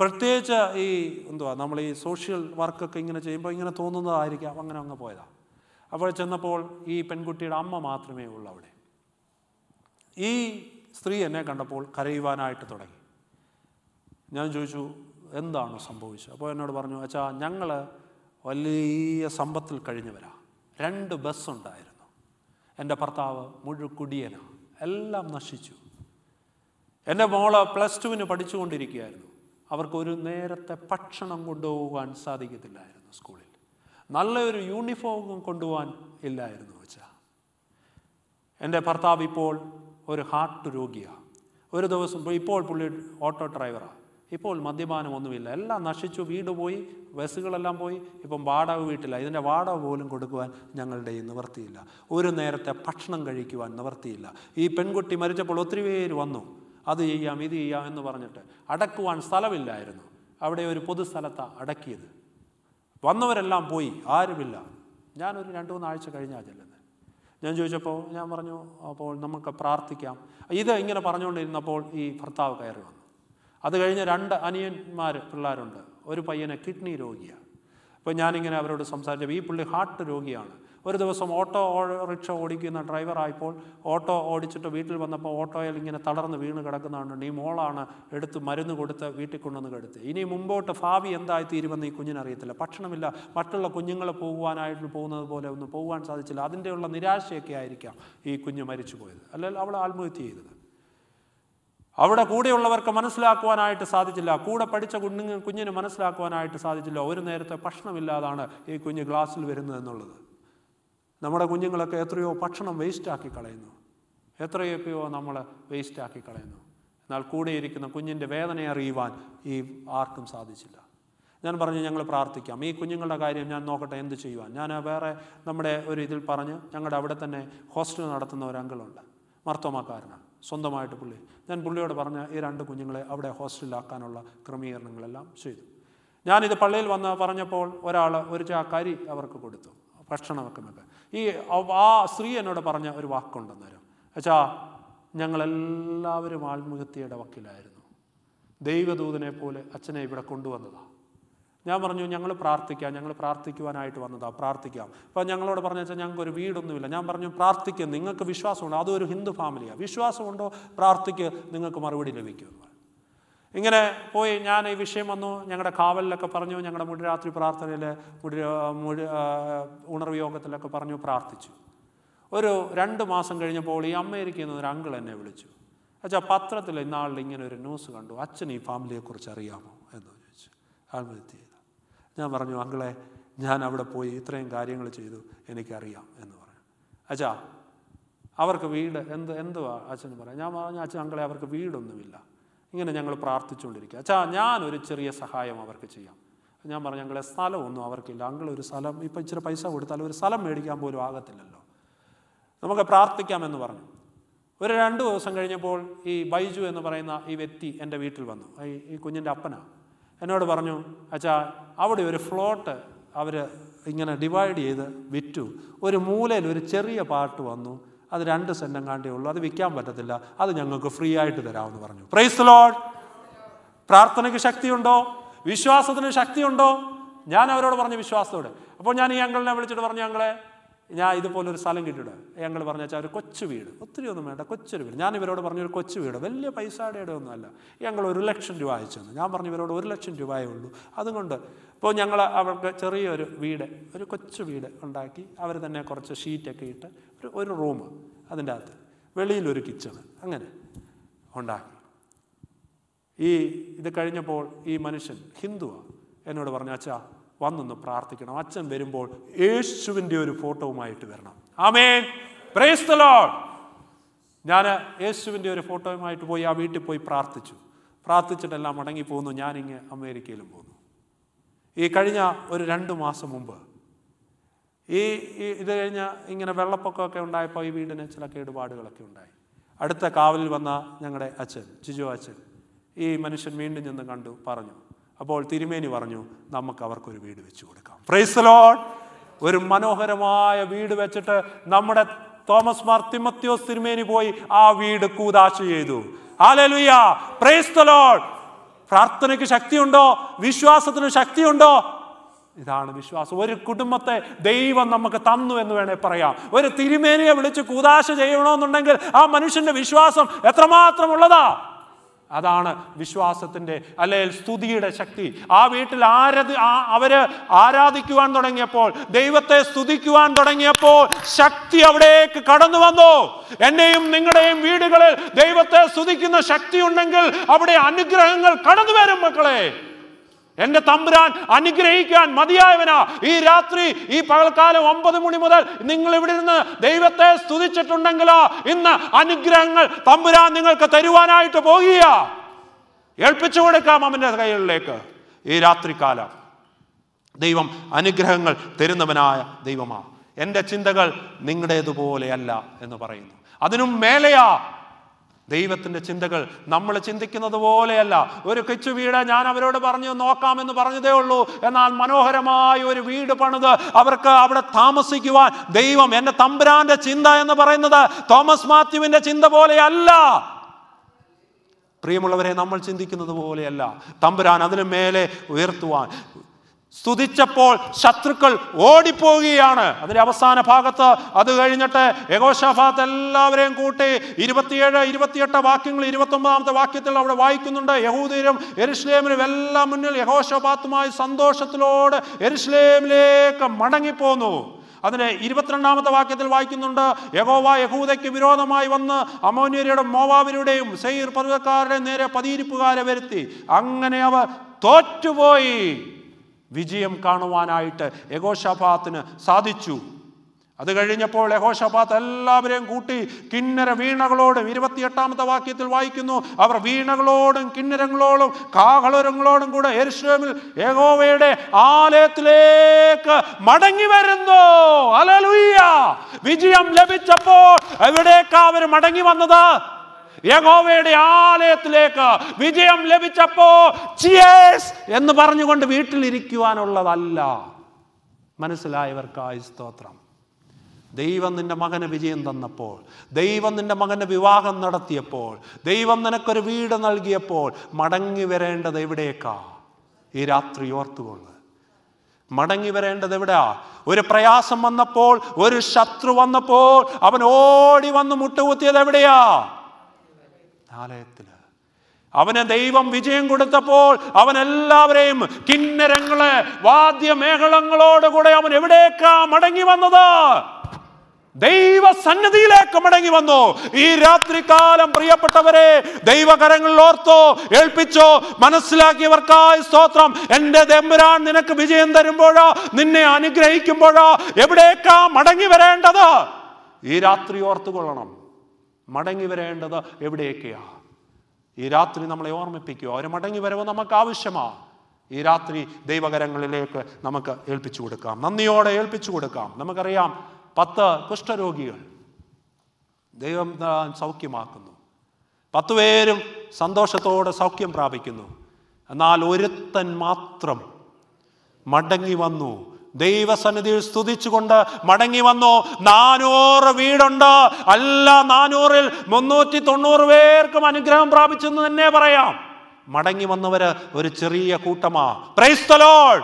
പ്രത്യേകിച്ച് ഈ എന്തുവാ നമ്മൾ ഈ സോഷ്യൽ വർക്കൊക്കെ ഇങ്ങനെ ചെയ്യുമ്പോൾ ഇങ്ങനെ തോന്നുന്നതായിരിക്കാം അങ്ങനെ അങ്ങ് പോയതാണ് അപ്പോൾ ചെന്നപ്പോൾ ഈ പെൺകുട്ടിയുടെ അമ്മ മാത്രമേ ഉള്ളൂ അവിടെ. ഈ സ്ത്രീ എന്നെ കണ്ടപ്പോൾ കരയുവാനായിട്ട് തുടങ്ങി. ഞാൻ ചോദിച്ചു എന്താണ് സംഭവിച്ചത്? അപ്പോൾ എന്നോട് പറഞ്ഞു അച്ഛാ ഞങ്ങൾ വലിയ സമ്പത്തിൽ കഴിഞ്ഞവരാ. രണ്ട് ബസ്സുണ്ടായിരുന്നു എന്റെ ഭർത്താവ് മുഴുക്കുടിയനാണ് എല്ലാം നശിച്ചു. എന്റെ മോൾ പ്ലസ് ടുവിന് പഠിച്ചുകൊണ്ടിരിക്കുകയായിരുന്നു. അവർക്ക് ഒരു നേരത്തെ ഭക്ഷണം കൊണ്ടുപോകാൻ സാധിക്കത്തില്ലായിരുന്നു സ്കൂളിൽ. നല്ലൊരു യൂണിഫോം കൊണ്ടുപോകാൻ ഇല്ലായിരുന്നു വെച്ചാൽ എന്റെ ഭർത്താവ് ഇപ്പോൾ ഒരു ഹാർട്ട് രോഗിയാണ് ഒരു ദിവസം ഇപ്പോൾ പുള്ളി ഓട്ടോ ഡ്രൈവറാണ് ഇപ്പോൾ മദ്യപാനമൊന്നുമില്ല. എല്ലാം നശിച്ചു. വീട് പോയി. ബസ്സുകളെല്ലാം പോയി. ഇപ്പം വാടക വീട്ടില്ല ഇതിന്റെ വാടക പോലും കൊടുക്കുവാൻ ഞങ്ങളുടെ നിവർത്തിയില്ല. ഒരു നേരത്തെ ഭക്ഷണം കഴിക്കുവാൻ നിവർത്തിയില്ല. ഈ പെൺകുട്ടി മരിച്ചപ്പോൾ ഒത്തിരി പേര് വന്നു. അത് ചെയ്യാം ഇത് ചെയ്യാം എന്ന് പറഞ്ഞിട്ട് അടക്കുവാൻ സ്ഥലമില്ലായിരുന്നു. അവിടെ ഒരു പൊതുസ്ഥലത്താണ് അടക്കിയത്. വന്നവരെല്ലാം പോയി. ആരുമില്ല. ഞാനൊരു രണ്ട് മൂന്നാഴ്ച കഴിഞ്ഞാൽ ചെല്ലുന്നത്. ഞാൻ ചോദിച്ചപ്പോൾ ഞാൻ പറഞ്ഞു അപ്പോൾ നമുക്ക് പ്രാർത്ഥിക്കാം. ഇത് ഇങ്ങനെ പറഞ്ഞുകൊണ്ടിരുന്നപ്പോൾ ഈ ഭർത്താവ് കയറി വന്നു. അത് കഴിഞ്ഞ് രണ്ട് അനിയന്മാർ പിള്ളേരുണ്ട്. ഒരു പയ്യനെ കിഡ്നി രോഗിയാണ് അപ്പോൾ ഞാനിങ്ങനെ അവരോട് സംസാരിച്ചപ്പോൾ ഈ പുള്ളി ഹാർട്ട് രോഗിയാണ്. ഒരു ദിവസം ഓട്ടോ റിക്ഷ ഓടിക്കുന്ന ഡ്രൈവറായപ്പോൾ ഓട്ടോ ഓടിച്ചിട്ട് വീട്ടിൽ വന്നപ്പോൾ ഓട്ടോയിൽ ഇങ്ങനെ തളർന്ന് വീണ് കിടക്കുന്നതാണ്. ഈ മോളാണ് എടുത്ത് മരുന്ന് കൊടുത്ത് വീട്ടിൽ കൊണ്ടുവന്ന് കെടുത്ത്. ഇനി മുമ്പോട്ട് ഭാവി എന്തായി തീരുമെന്ന് ഈ കുഞ്ഞിനറിയത്തില്ല ഭക്ഷണമില്ല. മറ്റുള്ള കുഞ്ഞുങ്ങൾ പോകുവാനായിട്ട് പോകുന്നത് പോലെ ഒന്നും പോകുവാൻ സാധിച്ചില്ല. അതിന്റെയുള്ള നിരാശയൊക്കെ ആയിരിക്കാം ഈ കുഞ്ഞ് മരിച്ചു പോയത്. അല്ലെങ്കിൽ അവൾ ആത്മഹത്യ ചെയ്തത്. അവിടെ കൂടെയുള്ളവർക്ക് മനസ്സിലാക്കുവാനായിട്ട് സാധിച്ചില്ല. കൂടെ പഠിച്ച കുഞ്ഞു കുഞ്ഞിന് മനസ്സിലാക്കുവാനായിട്ട് സാധിച്ചില്ല. ഒരു നേരത്തെ ഭക്ഷണമില്ലാതാണ് ഈ കുഞ്ഞ് ഗ്ലാസ്സിൽ വരുന്നത് എന്നുള്ളത്. നമ്മുടെ കുഞ്ഞുങ്ങളൊക്കെ എത്രയോ ഭക്ഷണം വേസ്റ്റാക്കി കളയുന്നു. എത്രയൊക്കെയോ നമ്മൾ വേസ്റ്റാക്കി കളയുന്നു. എന്നാൽ കൂടെയിരിക്കുന്ന കുഞ്ഞിന്റെ വേദന അറിയുവാൻ ഈ ആർക്കും സാധിച്ചില്ല. ഞാൻ പറഞ്ഞു ഞങ്ങൾ പ്രാർത്ഥിക്കാം. ഈ കുഞ്ഞുങ്ങളുടെ കാര്യം ഞാൻ നോക്കട്ടെ എന്ത് ചെയ്യുവാൻ? ഞാൻ വേറെ നമ്മുടെ ഒരു ഇതിൽ പറഞ്ഞ് ഞങ്ങളുടെ അവിടെ തന്നെ ഹോസ്റ്റൽ നടത്തുന്ന ഒരു അങ്കിളുണ്ട്. മർത്തോമാക്കാരനാണ്. സ്വന്തമായിട്ട് പുള്ളി. ഞാൻ പുള്ളിയോട് പറഞ്ഞ ഈ രണ്ട് കുഞ്ഞുങ്ങളെ അവിടെ ഹോസ്റ്റലിലാക്കാനുള്ള ക്രമീകരണങ്ങളെല്ലാം ചെയ്തു. ഞാനിത് പള്ളിയിൽ വന്ന് പറഞ്ഞപ്പോൾ ഒരാൾ ഒരു ചാക്കരി അവർക്ക് കൊടുത്തു. ഭക്ഷണമൊക്കെ ഈ ആ സ്ത്രീ എന്നോട് പറഞ്ഞ ഒരു വാക്കുണ്ടെന്നേരം അച്ഛാ ഞങ്ങളെല്ലാവരും ആത്മഹത്യയുടെ വക്കിലായിരുന്നു. ദൈവദൂതനെ പോലെ അച്ഛനെ ഇവിടെ കൊണ്ടുവന്നതാണ് ഞാൻ പറഞ്ഞു ഞങ്ങൾ പ്രാർത്ഥിക്കാം ഞങ്ങൾ പ്രാർത്ഥിക്കുവാനായിട്ട് വന്നതാ പ്രാർത്ഥിക്കാം. അപ്പോൾ ഞങ്ങളോട് പറഞ്ഞു വെച്ചാൽ ഞങ്ങൾക്ക് ഒരു വീടൊന്നുമില്ല. ഞാൻ പറഞ്ഞു പ്രാർത്ഥിക്കും നിങ്ങൾക്ക് വിശ്വാസമുണ്ടോ? അതൊരു ഹിന്ദു ഫാമിലിയാണ് വിശ്വാസമുണ്ടോ? പ്രാർത്ഥിക്ക് നിങ്ങൾക്ക് മറുപടി ലഭിക്കുമെന്ന് ഇങ്ങനെ പോയി ഞാൻ ഈ വിഷയം വന്നു ഞങ്ങളുടെ കാവലിലൊക്കെ പറഞ്ഞു ഞങ്ങളുടെ മുടിരാത്രി പ്രാർത്ഥനയിൽ മുടി മുടി ഉണർവ് യോഗത്തിലൊക്കെ പറഞ്ഞു പ്രാർത്ഥിച്ചു. ഒരു രണ്ട് മാസം കഴിഞ്ഞപ്പോൾ ഈ അമേരിക്കയിൽ നിന്ന് ഒരു അങ്കിൾ എന്നെ വിളിച്ചു. അച്ഛാ പത്രത്തിൽ ഇന്നാളിൽ ഇങ്ങനെ ഒരു ന്യൂസ് കണ്ടു അച്ഛൻ ഈ ഫാമിലിയെക്കുറിച്ച് അറിയാമോ? എന്ന് ചോദിച്ചു. ആത്മഹത്യ ചെയ്തു? ഞാൻ പറഞ്ഞു അങ്കിളെ ഞാൻ അവിടെ പോയി ഇത്രയും കാര്യങ്ങൾ ചെയ്തു എനിക്കറിയാം എന്ന് പറഞ്ഞു. അച്ഛാ അവർക്ക് വീട് എന്ത് എന്തുവാ? അച്ഛൻ പറയാം ഞാൻ പറഞ്ഞു അച്ഛൻ അങ്കളെ അവർക്ക് വീടൊന്നുമില്ല. ഇങ്ങനെ ഞങ്ങൾ പ്രാർത്ഥിച്ചുകൊണ്ടിരിക്കുക. അച്ഛാ ഞാനൊരു ചെറിയ സഹായം അവർക്ക് ചെയ്യാം. ഞാൻ പറഞ്ഞു ഞങ്ങളെ സ്ഥലമൊന്നും അവർക്കില്ല. അങ്കിൾ ഒരു സ്ഥലം ഇപ്പം ഇച്ചിരി പൈസ കൊടുത്താൽ ഒരു സ്ഥലം മേടിക്കാൻ പോലും ആകത്തില്ലല്ലോ. നമുക്ക് പ്രാർത്ഥിക്കാമെന്ന് പറഞ്ഞു. ഒരു രണ്ട് ദിവസം കഴിഞ്ഞപ്പോൾ ഈ ബൈജു എന്ന് പറയുന്ന ഈ വ്യക്തി എന്റെ വീട്ടിൽ വന്നു. ഈ കുഞ്ഞിന്റെ അപ്പനാണ് എന്നോട് പറഞ്ഞു അച്ഛാ അവിടെ ഒരു ഫ്ലോട്ട് അവർ ഇങ്ങനെ ഡിവൈഡ് ചെയ്ത് വിറ്റു. ഒരു മൂലയിൽ ഒരു ചെറിയ പാട്ട് വന്നു. അത് രണ്ട് സെന്റം കാണ്ടേ ഉള്ളൂ. അത് വിൽക്കാൻ പറ്റത്തില്ല. അത് ഞങ്ങൾക്ക് ഫ്രീ ആയിട്ട് തരാമെന്ന് പറഞ്ഞു. പ്രൈസ് ലോഡ് പ്രാർത്ഥനയ്ക്ക് ശക്തിയുണ്ടോ? വിശ്വാസത്തിന് ശക്തിയുണ്ടോ? ഞാൻ അവരോട് പറഞ്ഞു വിശ്വാസത്തോടെ. അപ്പോൾ ഞാൻ ഈ അങ്കിളിനെ വിളിച്ചിട്ട് പറഞ്ഞു ഞങ്ങളെ ഞാൻ ഇതുപോലൊരു സ്ഥലം കിട്ടിയിട്ട് ഞങ്ങൾ പറഞ്ഞു വെച്ചാൽ ഒരു കൊച്ചു വീട്. ഒത്തിരി ഒന്നും വേണ്ട കൊച്ചൊരു വീട്. ഞാൻ ഇവരോട് പറഞ്ഞു ഒരു കൊച്ചു വീട് വലിയ പൈസയുടെ ഒന്നുമല്ല ഞങ്ങൾ ഒരു ലക്ഷം രൂപ അയച്ചു തന്നു. ഞാൻ പറഞ്ഞു ഇവരോട് ഒരു ലക്ഷം രൂപയേ ഉള്ളൂ. അതുകൊണ്ട് ഇപ്പോൾ ഞങ്ങൾ അവർക്ക് ചെറിയൊരു വീട് ഒരു കൊച്ചു വീട് ഉണ്ടാക്കി. അവർ തന്നെ കുറച്ച് ഷീറ്റൊക്കെ ഇട്ട് ഒരു റൂം അതിന്റെ അകത്ത്. വെളിയിലൊരു കിച്ചണ് അങ്ങനെ ഉണ്ടാക്കി. ഈ ഇത് കഴിഞ്ഞപ്പോൾ ഈ മനുഷ്യൻ ഹിന്ദുവാണ് എന്നോട് പറഞ്ഞു അച്ഛാ വന്നൊന്ന് പ്രാർത്ഥിക്കണം. അച്ഛൻ വരുമ്പോൾ യേശുവിന്റെ ഒരു ഫോട്ടോവുമായിട്ട് വരണം. ആമേൻ. ലോർഡ് ഞാൻ യേശുവിന്റെ ഒരു ഫോട്ടോയുമായിട്ട് പോയി ആ വീട്ടിൽ പോയി പ്രാർത്ഥിച്ചു. പ്രാർത്ഥിച്ചിട്ടെല്ലാം മടങ്ങി പോകുന്നു ഞാനിങ്ങ് അമേരിക്കയിലും പോന്നു. ഈ കഴിഞ്ഞ ഒരു രണ്ട് മാസം മുമ്പ് ഈ ഇത് കഴിഞ്ഞ് ഇങ്ങനെ വെള്ളപ്പൊക്കമൊക്കെ ഉണ്ടായപ്പോൾ ഈ വീടിന് ചില കേടുപാടുകളൊക്കെ ഉണ്ടായി. അടുത്ത കാവലിൽ വന്ന ഞങ്ങളുടെ അച്ഛൻ ചിജു അച്ഛൻ ഈ മനുഷ്യൻ വീണ്ടും ചെന്ന് കണ്ടു പറഞ്ഞു. അപ്പോൾ തിരുമേനി പറഞ്ഞു നമുക്ക് അവർക്കൊരു വീട് വെച്ച് കൊടുക്കാം. പ്രൈസ് ലോഡ് ഒരു മനോഹരമായ വീട് വെച്ചിട്ട് നമ്മുടെ തോമസ് മാർ തിമത്യോസ് തിരുമേനി പോയി ആ വീട് കൂതാശ ചെയ്തു. ഹാലലുയ പ്രൈസ് ലോഡ് പ്രാർത്ഥനയ്ക്ക് ശക്തിയുണ്ടോ? വിശ്വാസത്തിന് ശക്തിയുണ്ടോ? ഇതാണ് വിശ്വാസം. ഒരു കുടുംബത്തെ ദൈവം നമുക്ക് തന്നു എന്ന് വേണേൽ പറയാം. ഒരു തിരുമേനിയെ വിളിച്ച് കൂതാശ ചെയ്യണമെന്നുണ്ടെങ്കിൽ ആ മനുഷ്യന്റെ വിശ്വാസം എത്രമാത്രം ഉള്ളതാ അതാണ് വിശ്വാസത്തിന്റെ അല്ലെങ്കിൽ സ്തുതിയുടെ ശക്തി. ആ വീട്ടിൽ ആരതി ആ അവർ ആരാധിക്കുവാൻ തുടങ്ങിയപ്പോൾ ദൈവത്തെ സ്തുതിക്കുവാൻ തുടങ്ങിയപ്പോൾ ശക്തി അവിടേക്ക് കടന്നു വന്നു. എന്നെയും നിങ്ങളുടെയും വീടുകളിൽ ദൈവത്തെ സ്തുതിക്കുന്ന ശക്തി ഉണ്ടെങ്കിൽ അവിടെ അനുഗ്രഹങ്ങൾ കടന്നു വരും മക്കളെ. എന്റെ തമ്പുരാൻ അനുഗ്രഹിക്കാൻ മതിയായവനാ. ഈ രാത്രി ഈ പകൽക്കാലം ഒമ്പത് മണി മുതൽ നിങ്ങൾ ഇവിടെ നിന്ന് ദൈവത്തെ സ്തുതിച്ചിട്ടുണ്ടെങ്കിലോ ഇന്ന് അനുഗ്രഹങ്ങൾ തമ്പുരാൻ നിങ്ങൾക്ക് തരുവാനായിട്ട് പോകുക ഏൽപ്പിച്ചു കൊടുക്കാം അവന്റെ കൈകളിലേക്ക്. ഈ രാത്രികാലം ദൈവം അനുഗ്രഹങ്ങൾ തരുന്നവനായ ദൈവമാ. എന്റെ ചിന്തകൾ നിങ്ങളുടേതുപോലെയല്ല എന്ന് പറയുന്നു. അതിനും മേലെയാ ദൈവത്തിന്റെ ചിന്തകൾ നമ്മൾ ചിന്തിക്കുന്നത് പോലെയല്ല. ഒരു കൊച്ചു വീട് ഞാൻ അവരോട് പറഞ്ഞു നോക്കാമെന്ന് പറഞ്ഞതേ ഉള്ളൂ. എന്നാൽ മനോഹരമായ ഒരു വീട് പണിത് അവർക്ക് അവിടെ താമസിക്കുവാൻ ദൈവം എന്റെ തമ്പുരാന്റെ ചിന്ത എന്ന് പറയുന്നത് തോമസ് മാത്യുവിന്റെ ചിന്ത പോലെയല്ല. പ്രിയമുള്ളവരെ നമ്മൾ ചിന്തിക്കുന്നത് പോലെയല്ല. തമ്പുരാൻ അതിനു മേലെ ഉയർത്തുവാൻ സ്തുതിച്ചപ്പോൾ ശത്രുക്കൾ ഓടിപ്പോവുകയാണ്. അതിന്റെ അവസാന ഭാഗത്ത് അത് കഴിഞ്ഞിട്ട് യഗോഷാഫാത്ത് എല്ലാവരെയും കൂട്ടി ഇരുപത്തിയേഴ് ഇരുപത്തിയെട്ട് വാക്യങ്ങൾ ഇരുപത്തൊമ്പതാമത്തെ വാക്യത്തിൽ അവിടെ വായിക്കുന്നുണ്ട്. യഹൂദരും എരുഷ്ലേമിനും എല്ലാം മുന്നിൽ യഹോഷഫാത്തുമായി സന്തോഷത്തിലോട് എരുഷ്ലേമിലേക്ക് മടങ്ങിപ്പോന്നു. അതിന് ഇരുപത്തിരണ്ടാമത്തെ വാക്യത്തിൽ വായിക്കുന്നുണ്ട്. യഹോവ യഹൂദയ്ക്ക് വിരോധമായി വന്ന് അമോന്യരുടെയും മോവാബിരുടെയും സെയ്ർ പർവതക്കാരുടെയും നേരെ പതിയിരിപ്പുകാരെ വരുത്തി. അങ്ങനെ അവർ തോറ്റുപോയി. വിജയം കാണുവാനായിട്ട് യഗോഷഫാത്തിന് സാധിച്ചു. അത് കഴിഞ്ഞപ്പോൾ യഹോഷപാത്ത് എല്ലാവരെയും കൂട്ടി കിന്നര വീണകളോടും ഇരുപത്തിയെട്ടാമത്തെ വാക്യത്തിൽ വായിക്കുന്നു. അവർ വീണകളോടും കിന്നരങ്ങളോടും കാഹളരങ്ങളോടും കൂടെ എരുശ്ലേമിൽ യഹോവയുടെ ആലയത്തിലേക്ക് മടങ്ങി വരുന്നു. അലലുയ്യ വിജയം ലഭിച്ചപ്പോൾ എവിടേക്കാ അവർ മടങ്ങി വന്നത്? യഹോവയുടെ ആലയത്തിലേക്ക് വിജയം ലഭിച്ചപ്പോ ചിയേഴ്സ് എന്ന് പറഞ്ഞുകൊണ്ട് വീട്ടിലിരിക്കുവാനുള്ളതല്ല. മനസ്സിലായവർക്കായി സ്തോത്രം. ദൈവം നിന്റെ മകന് വിജയം തന്നപ്പോൾ ദൈവം നിന്റെ മകന് വിവാഹം നടത്തിയപ്പോൾ ദൈവം നിനക്കൊരു വീട് നൽകിയപ്പോൾ മടങ്ങി വരേണ്ടത് എവിടേക്കാ? ഈ രാത്രി ഓർത്തുകൊള്ളു മടങ്ങി വരേണ്ടത് എവിടെയാ ഒരു പ്രയാസം വന്നപ്പോൾ ഒരു ശത്രു വന്നപ്പോൾ അവൻ ഓടി വന്ന് മുട്ടുകുത്തിയത് എവിടെയാ? ആലയത്തിൽ. അവന് ദൈവം വിജയം കൊടുത്തപ്പോൾ അവൻ എല്ലാവരെയും കിന്നരങ്ങളെ വാദ്യ മേഖലങ്ങളോടുകൂടെ അവൻ എവിടേക്കാ മടങ്ങി വന്നത്? ദൈവ സന്നിധിയിലേക്ക് മടങ്ങി വന്നു. ഈ രാത്രികാലം പ്രിയപ്പെട്ടവരെ ദൈവകരങ്ങളിൽ ഓർത്തോ ഏൽപ്പിച്ചോ മനസ്സിലാക്കിയവർക്കായി സ്തോത്രം. എന്റെ ദമ്പുരാൻ നിനക്ക് വിജയം തരുമ്പോഴോ നിന്നെ അനുഗ്രഹിക്കുമ്പോഴോ എവിടേക്കാ മടങ്ങി വരേണ്ടത്? ഈ രാത്രി ഓർത്തുകൊള്ളണം. മടങ്ങി വരേണ്ടത് എവിടെയൊക്കെയാ ഈ രാത്രി നമ്മളെ ഓർമ്മിപ്പിക്കുക. ഒരു മടങ്ങി വരവ് നമുക്ക് ആവശ്യമാ. ഈ രാത്രി ദൈവകരങ്ങളിലേക്ക് നമുക്ക് ഏൽപ്പിച്ചു കൊടുക്കാം. നന്ദിയോടെ ഏൽപ്പിച്ചു കൊടുക്കാം. നമുക്കറിയാം പത്ത് കുഷ്ഠരോഗികൾ ദൈവം സൗഖ്യമാക്കുന്നു. പത്ത് പേരും സന്തോഷത്തോടെ സൗഖ്യം പ്രാപിക്കുന്നു. എന്നാൽ ഒരുത്തൻ മാത്രം മടങ്ങി വന്നു. ദൈവസന്നിധിയിൽ സ്തുതിച്ചുകൊണ്ട് മടങ്ങി വന്നു. നാനൂറ് വീടുണ്ട്. അല്ല നാനൂറിൽ മുന്നൂറ്റി തൊണ്ണൂറ് പേർക്കും അനുഗ്രഹം പ്രാപിച്ചെന്ന് തന്നെ പറയാം. മടങ്ങി വന്നവര് ഒരു ചെറിയ കൂട്ടമാ. പ്രൈസ്തലോൾ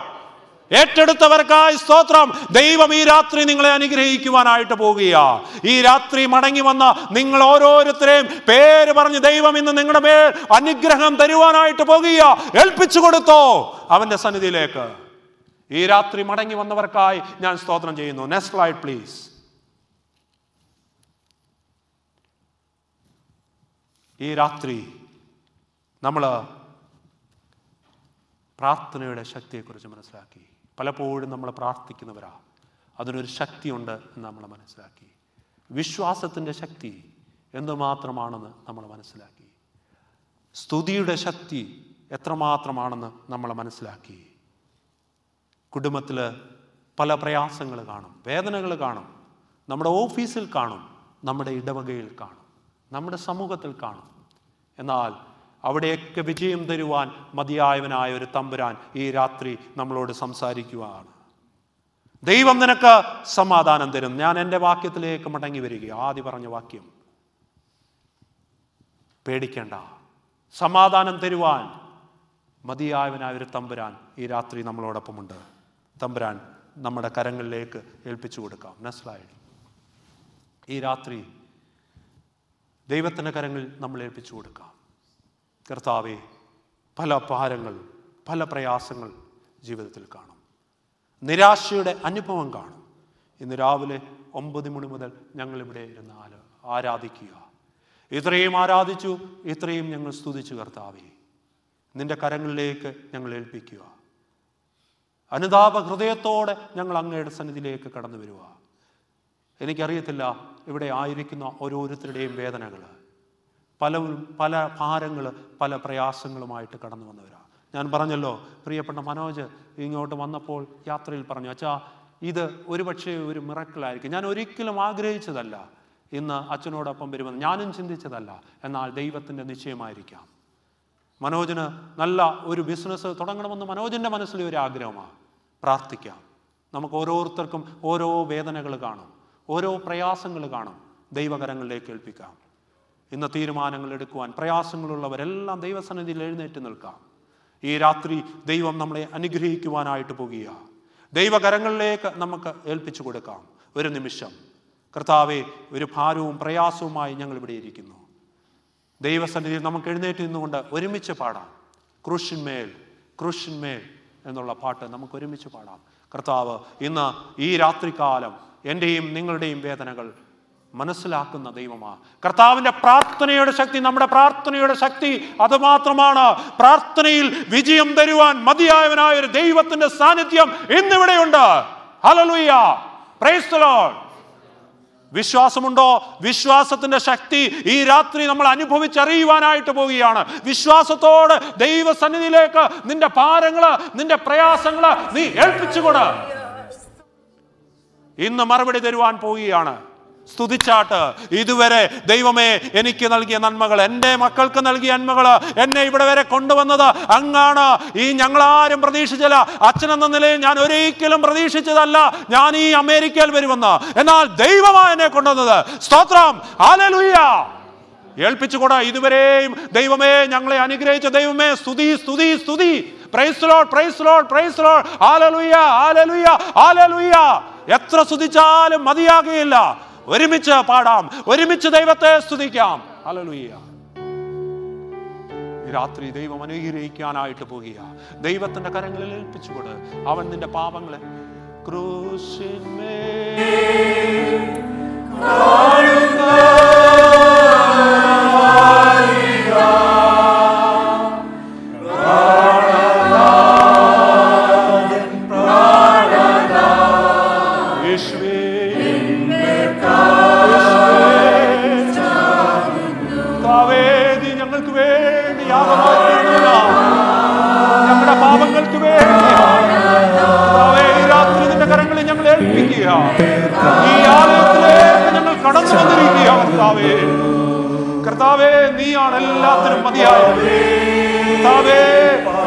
ഏറ്റെടുത്തവർക്കായി സ്തോത്രം. ദൈവം ഈ രാത്രി നിങ്ങളെ അനുഗ്രഹിക്കുവാനായിട്ട് പോവുകയാ. ഈ രാത്രി മടങ്ങി വന്ന നിങ്ങൾ ഓരോരുത്തരെയും പേര് പറഞ്ഞ് ദൈവം ഇന്ന് നിങ്ങളുടെ പേര് അനുഗ്രഹം തരുവാനായിട്ട് പോകുക ഏൽപ്പിച്ചു കൊടുത്തോ അവന്റെ സന്നിധിയിലേക്ക്. ഈ രാത്രി മടങ്ങി വന്നവർക്കായി ഞാൻ സ്തോത്രം ചെയ്യുന്നു. നെക്സ്റ്റ് സ്ലൈഡ് പ്ലീസ് ഈ രാത്രി നമ്മൾ പ്രാർത്ഥനയുടെ ശക്തിയെക്കുറിച്ച് മനസ്സിലാക്കി. പലപ്പോഴും നമ്മൾ പ്രാർത്ഥിക്കുന്നവരാ. അതിനൊരു ശക്തിയുണ്ട് എന്ന് നമ്മൾ മനസ്സിലാക്കി. വിശ്വാസത്തിന്റെ ശക്തി എന്തുമാത്രമാണെന്ന് നമ്മൾ മനസ്സിലാക്കി. സ്തുതിയുടെ ശക്തി എത്രമാത്രമാണെന്ന് നമ്മൾ മനസ്സിലാക്കി. കുടുംബത്തിൽ പല പ്രയാസങ്ങൾ കാണും വേദനകൾ കാണും നമ്മുടെ ഓഫീസിൽ കാണും നമ്മുടെ ഇടവകയിൽ കാണും നമ്മുടെ സമൂഹത്തിൽ കാണും. എന്നാൽ അവിടെയൊക്കെ വിജയം തരുവാൻ മതിയായവനായ ഒരു തമ്പുരാൻ ഈ രാത്രി നമ്മളോട് സംസാരിക്കുവാണ്. ദൈവം നിനക്ക് സമാധാനം തരും. ഞാൻ എന്റെ വാക്യത്തിലേക്ക് മടങ്ങി വരിക ആദ്യ പറഞ്ഞ വാക്യം. പേടിക്കേണ്ട. സമാധാനം തരുവാൻ മതിയായവനായ ഒരു തമ്പുരാൻ ഈ രാത്രി നമ്മളോടൊപ്പമുണ്ട്. തമ്പുരാൻ നമ്മുടെ കരങ്ങളിലേക്ക് ഏൽപ്പിച്ചു കൊടുക്കാം. മനസ്സിലായി ഈ രാത്രി ദൈവത്തിന്റെ കരങ്ങളിൽ നമ്മൾ ഏൽപ്പിച്ചു കൊടുക്കാം. കർത്താവെ പല ഭാരങ്ങൾ പല പ്രയാസങ്ങൾ ജീവിതത്തിൽ കാണും. നിരാശയുടെ അനുഭവം കാണും. ഇന്ന് രാവിലെ ഒമ്പത് മണി മുതൽ ഞങ്ങളിവിടെ ഇരുന്ന് ആല ആരാധിക്കുക. ഇത്രയും ആരാധിച്ചു ഇത്രയും ഞങ്ങൾ സ്തുതിച്ചു കർത്താവെ. നിന്റെ കരങ്ങളിലേക്ക് ഞങ്ങൾ ഏൽപ്പിക്കുക. അനുതാപ ഹൃദയത്തോടെ ഞങ്ങൾ അങ്ങയുടെ സന്നിധിയിലേക്ക് കടന്നു വരിക എനിക്കറിയത്തില്ല ഇവിടെ ആയിരിക്കുന്ന ഓരോരുത്തരുടെയും വേദനകൾ പല പല ഭാരങ്ങൾ പല പ്രയാസങ്ങളുമായിട്ട് കടന്നു വന്നവരാ. ഞാൻ പറഞ്ഞല്ലോ പ്രിയപ്പെട്ട മനോജ് ഇങ്ങോട്ട് വന്നപ്പോൾ യാത്രയിൽ പറഞ്ഞു അച്ഛാ ഇത് ഒരുപക്ഷെ ഒരു മിറക്കിളായിരിക്കും. ഞാൻ ഒരിക്കലും ആഗ്രഹിച്ചതല്ല. ഇന്ന് അച്ഛനോടൊപ്പം വരുമെന്ന് ഞാനും ചിന്തിച്ചതല്ല. എന്നാൽ ദൈവത്തിന്റെ നിശ്ചയമായിരിക്കാം. മനോജിന് നല്ല ഒരു ബിസിനസ് തുടങ്ങണമെന്ന് മനോജിന്റെ മനസ്സിലെ ഒരു ആഗ്രഹമാണ്. പ്രാർത്ഥിക്കാം. നമുക്ക് ഓരോരുത്തർക്കും ഓരോ വേദനകൾ കാണും. ഓരോ പ്രയാസങ്ങൾ കാണും. ദൈവകരങ്ങളിലേക്ക് ഏൽപ്പിക്കാം. ഇന്ന് തീരുമാനങ്ങൾ എടുക്കുവാൻ പ്രയാസങ്ങളുള്ളവരെല്ലാം ദൈവസന്നിധിയിൽ എഴുന്നേറ്റ് നിൽക്കാം. ഈ രാത്രി ദൈവം നമ്മളെ അനുഗ്രഹിക്കുവാനായിട്ട് പോകുക. ദൈവകരങ്ങളിലേക്ക് നമുക്ക് ഏൽപ്പിച്ചു കൊടുക്കാം. ഒരു നിമിഷം. കർത്താവെ ഒരു ഭാരവും പ്രയാസവുമായി ഞങ്ങൾ ഇവിടെ ഇരിക്കുന്നു. ദൈവസന്നിധിയിൽ നമുക്ക് എഴുന്നേറ്റ് നിന്നുകൊണ്ട് ഒരുമിച്ച് പാടാം. ക്രൂശിന്മേൽ ക്രൂശിന്മേൽ എന്നുള്ള പാട്ട് നമുക്ക് ഒരുമിച്ച് പാടാം. കർത്താവ് ഇന്ന് ഈ രാത്രികാലം എന്റെയും നിങ്ങളുടെയും വേദനകൾ മനസ്സിലാക്കുന്ന ദൈവമാ. കർത്താവിന്റെ പ്രാർത്ഥനയുടെ ശക്തി നമ്മുടെ പ്രാർത്ഥനയുടെ ശക്തി അതുമാത്രമാണ്. പ്രാർത്ഥനയിൽ വിജയം തരുവാൻ മതിയായവനായ ഒരു ദൈവത്തിന്റെ സാന്നിധ്യം ഇന്നിവിടെയുണ്ട്. ഹലലുയ്യ പ്രൈസ് ദി ലോർഡ് വിശ്വാസമുണ്ടോ? വിശ്വാസത്തിന്റെ ശക്തി ഈ രാത്രി നമ്മൾ അനുഭവിച്ചറിയുവാനായിട്ട് പോവുകയാണ്. വിശ്വാസത്തോട് ദൈവസന്നിധിയിലേക്ക് നിന്റെ ഭാരങ്ങൾ നിന്റെ പ്രയാസങ്ങൾ നീ ഏൽപ്പിച്ചുകൊട്. ഇന്ന് മറുപടി തരുവാൻ പോവുകയാണ്. സ്തുതിച്ചാട്ട് ഇതുവരെ ദൈവമേ എനിക്ക് നൽകിയ നന്മകൾ എന്റെ മക്കൾക്ക് നൽകിയ നന്മകൾ എന്നെ ഇവിടെ വരെ കൊണ്ടുവന്നത് അങ്ങാണ്. ഈ ഞങ്ങളാരും പ്രതീക്ഷിച്ചില്ല. അച്ഛനെന്ന നിലയിൽ ഞാൻ ഒരിക്കലും പ്രതീക്ഷിച്ചതല്ല. ഞാൻ ഈ അമേരിക്കയിൽ വരുമെന്ന്. എന്നാൽ ദൈവമാണ് എന്നെ കൊണ്ടുവന്നത്. സ്തോത്രം. ആലലുയ്യ ഏൽപ്പിച്ചുകൂടാ ഇതുവരെയും ദൈവമേ ഞങ്ങളെ അനുഗ്രഹിച്ച ദൈവമേ സ്തുതി സ്തുതി സ്തുതി. Praise lord praise lord praise lord alleluia ആലലുയ്യ ആലലുയ്യ എത്ര സ്തുതിച്ചാലും മതിയാകുകയില്ല ഒരുമിച്ച് പാടാം ഒരുമിച്ച് ദൈവത്തെ സ്തുതിക്കാം. അലലുയ്യ രാത്രി ദൈവം അനുഗ്രഹിക്കാനായിട്ട് പോകുക. ദൈവത്തിന്റെ കരങ്ങളിൽ ഏൽപ്പിച്ചുകൊട്. അവൻ നിന്റെ പാപങ്ങളെ ക്രൂശിന്മേ കർത്താവേ കർത്താവേ നീയാണ് എല്ലാത്തിനും മതിയായവൻ. കർത്താവേ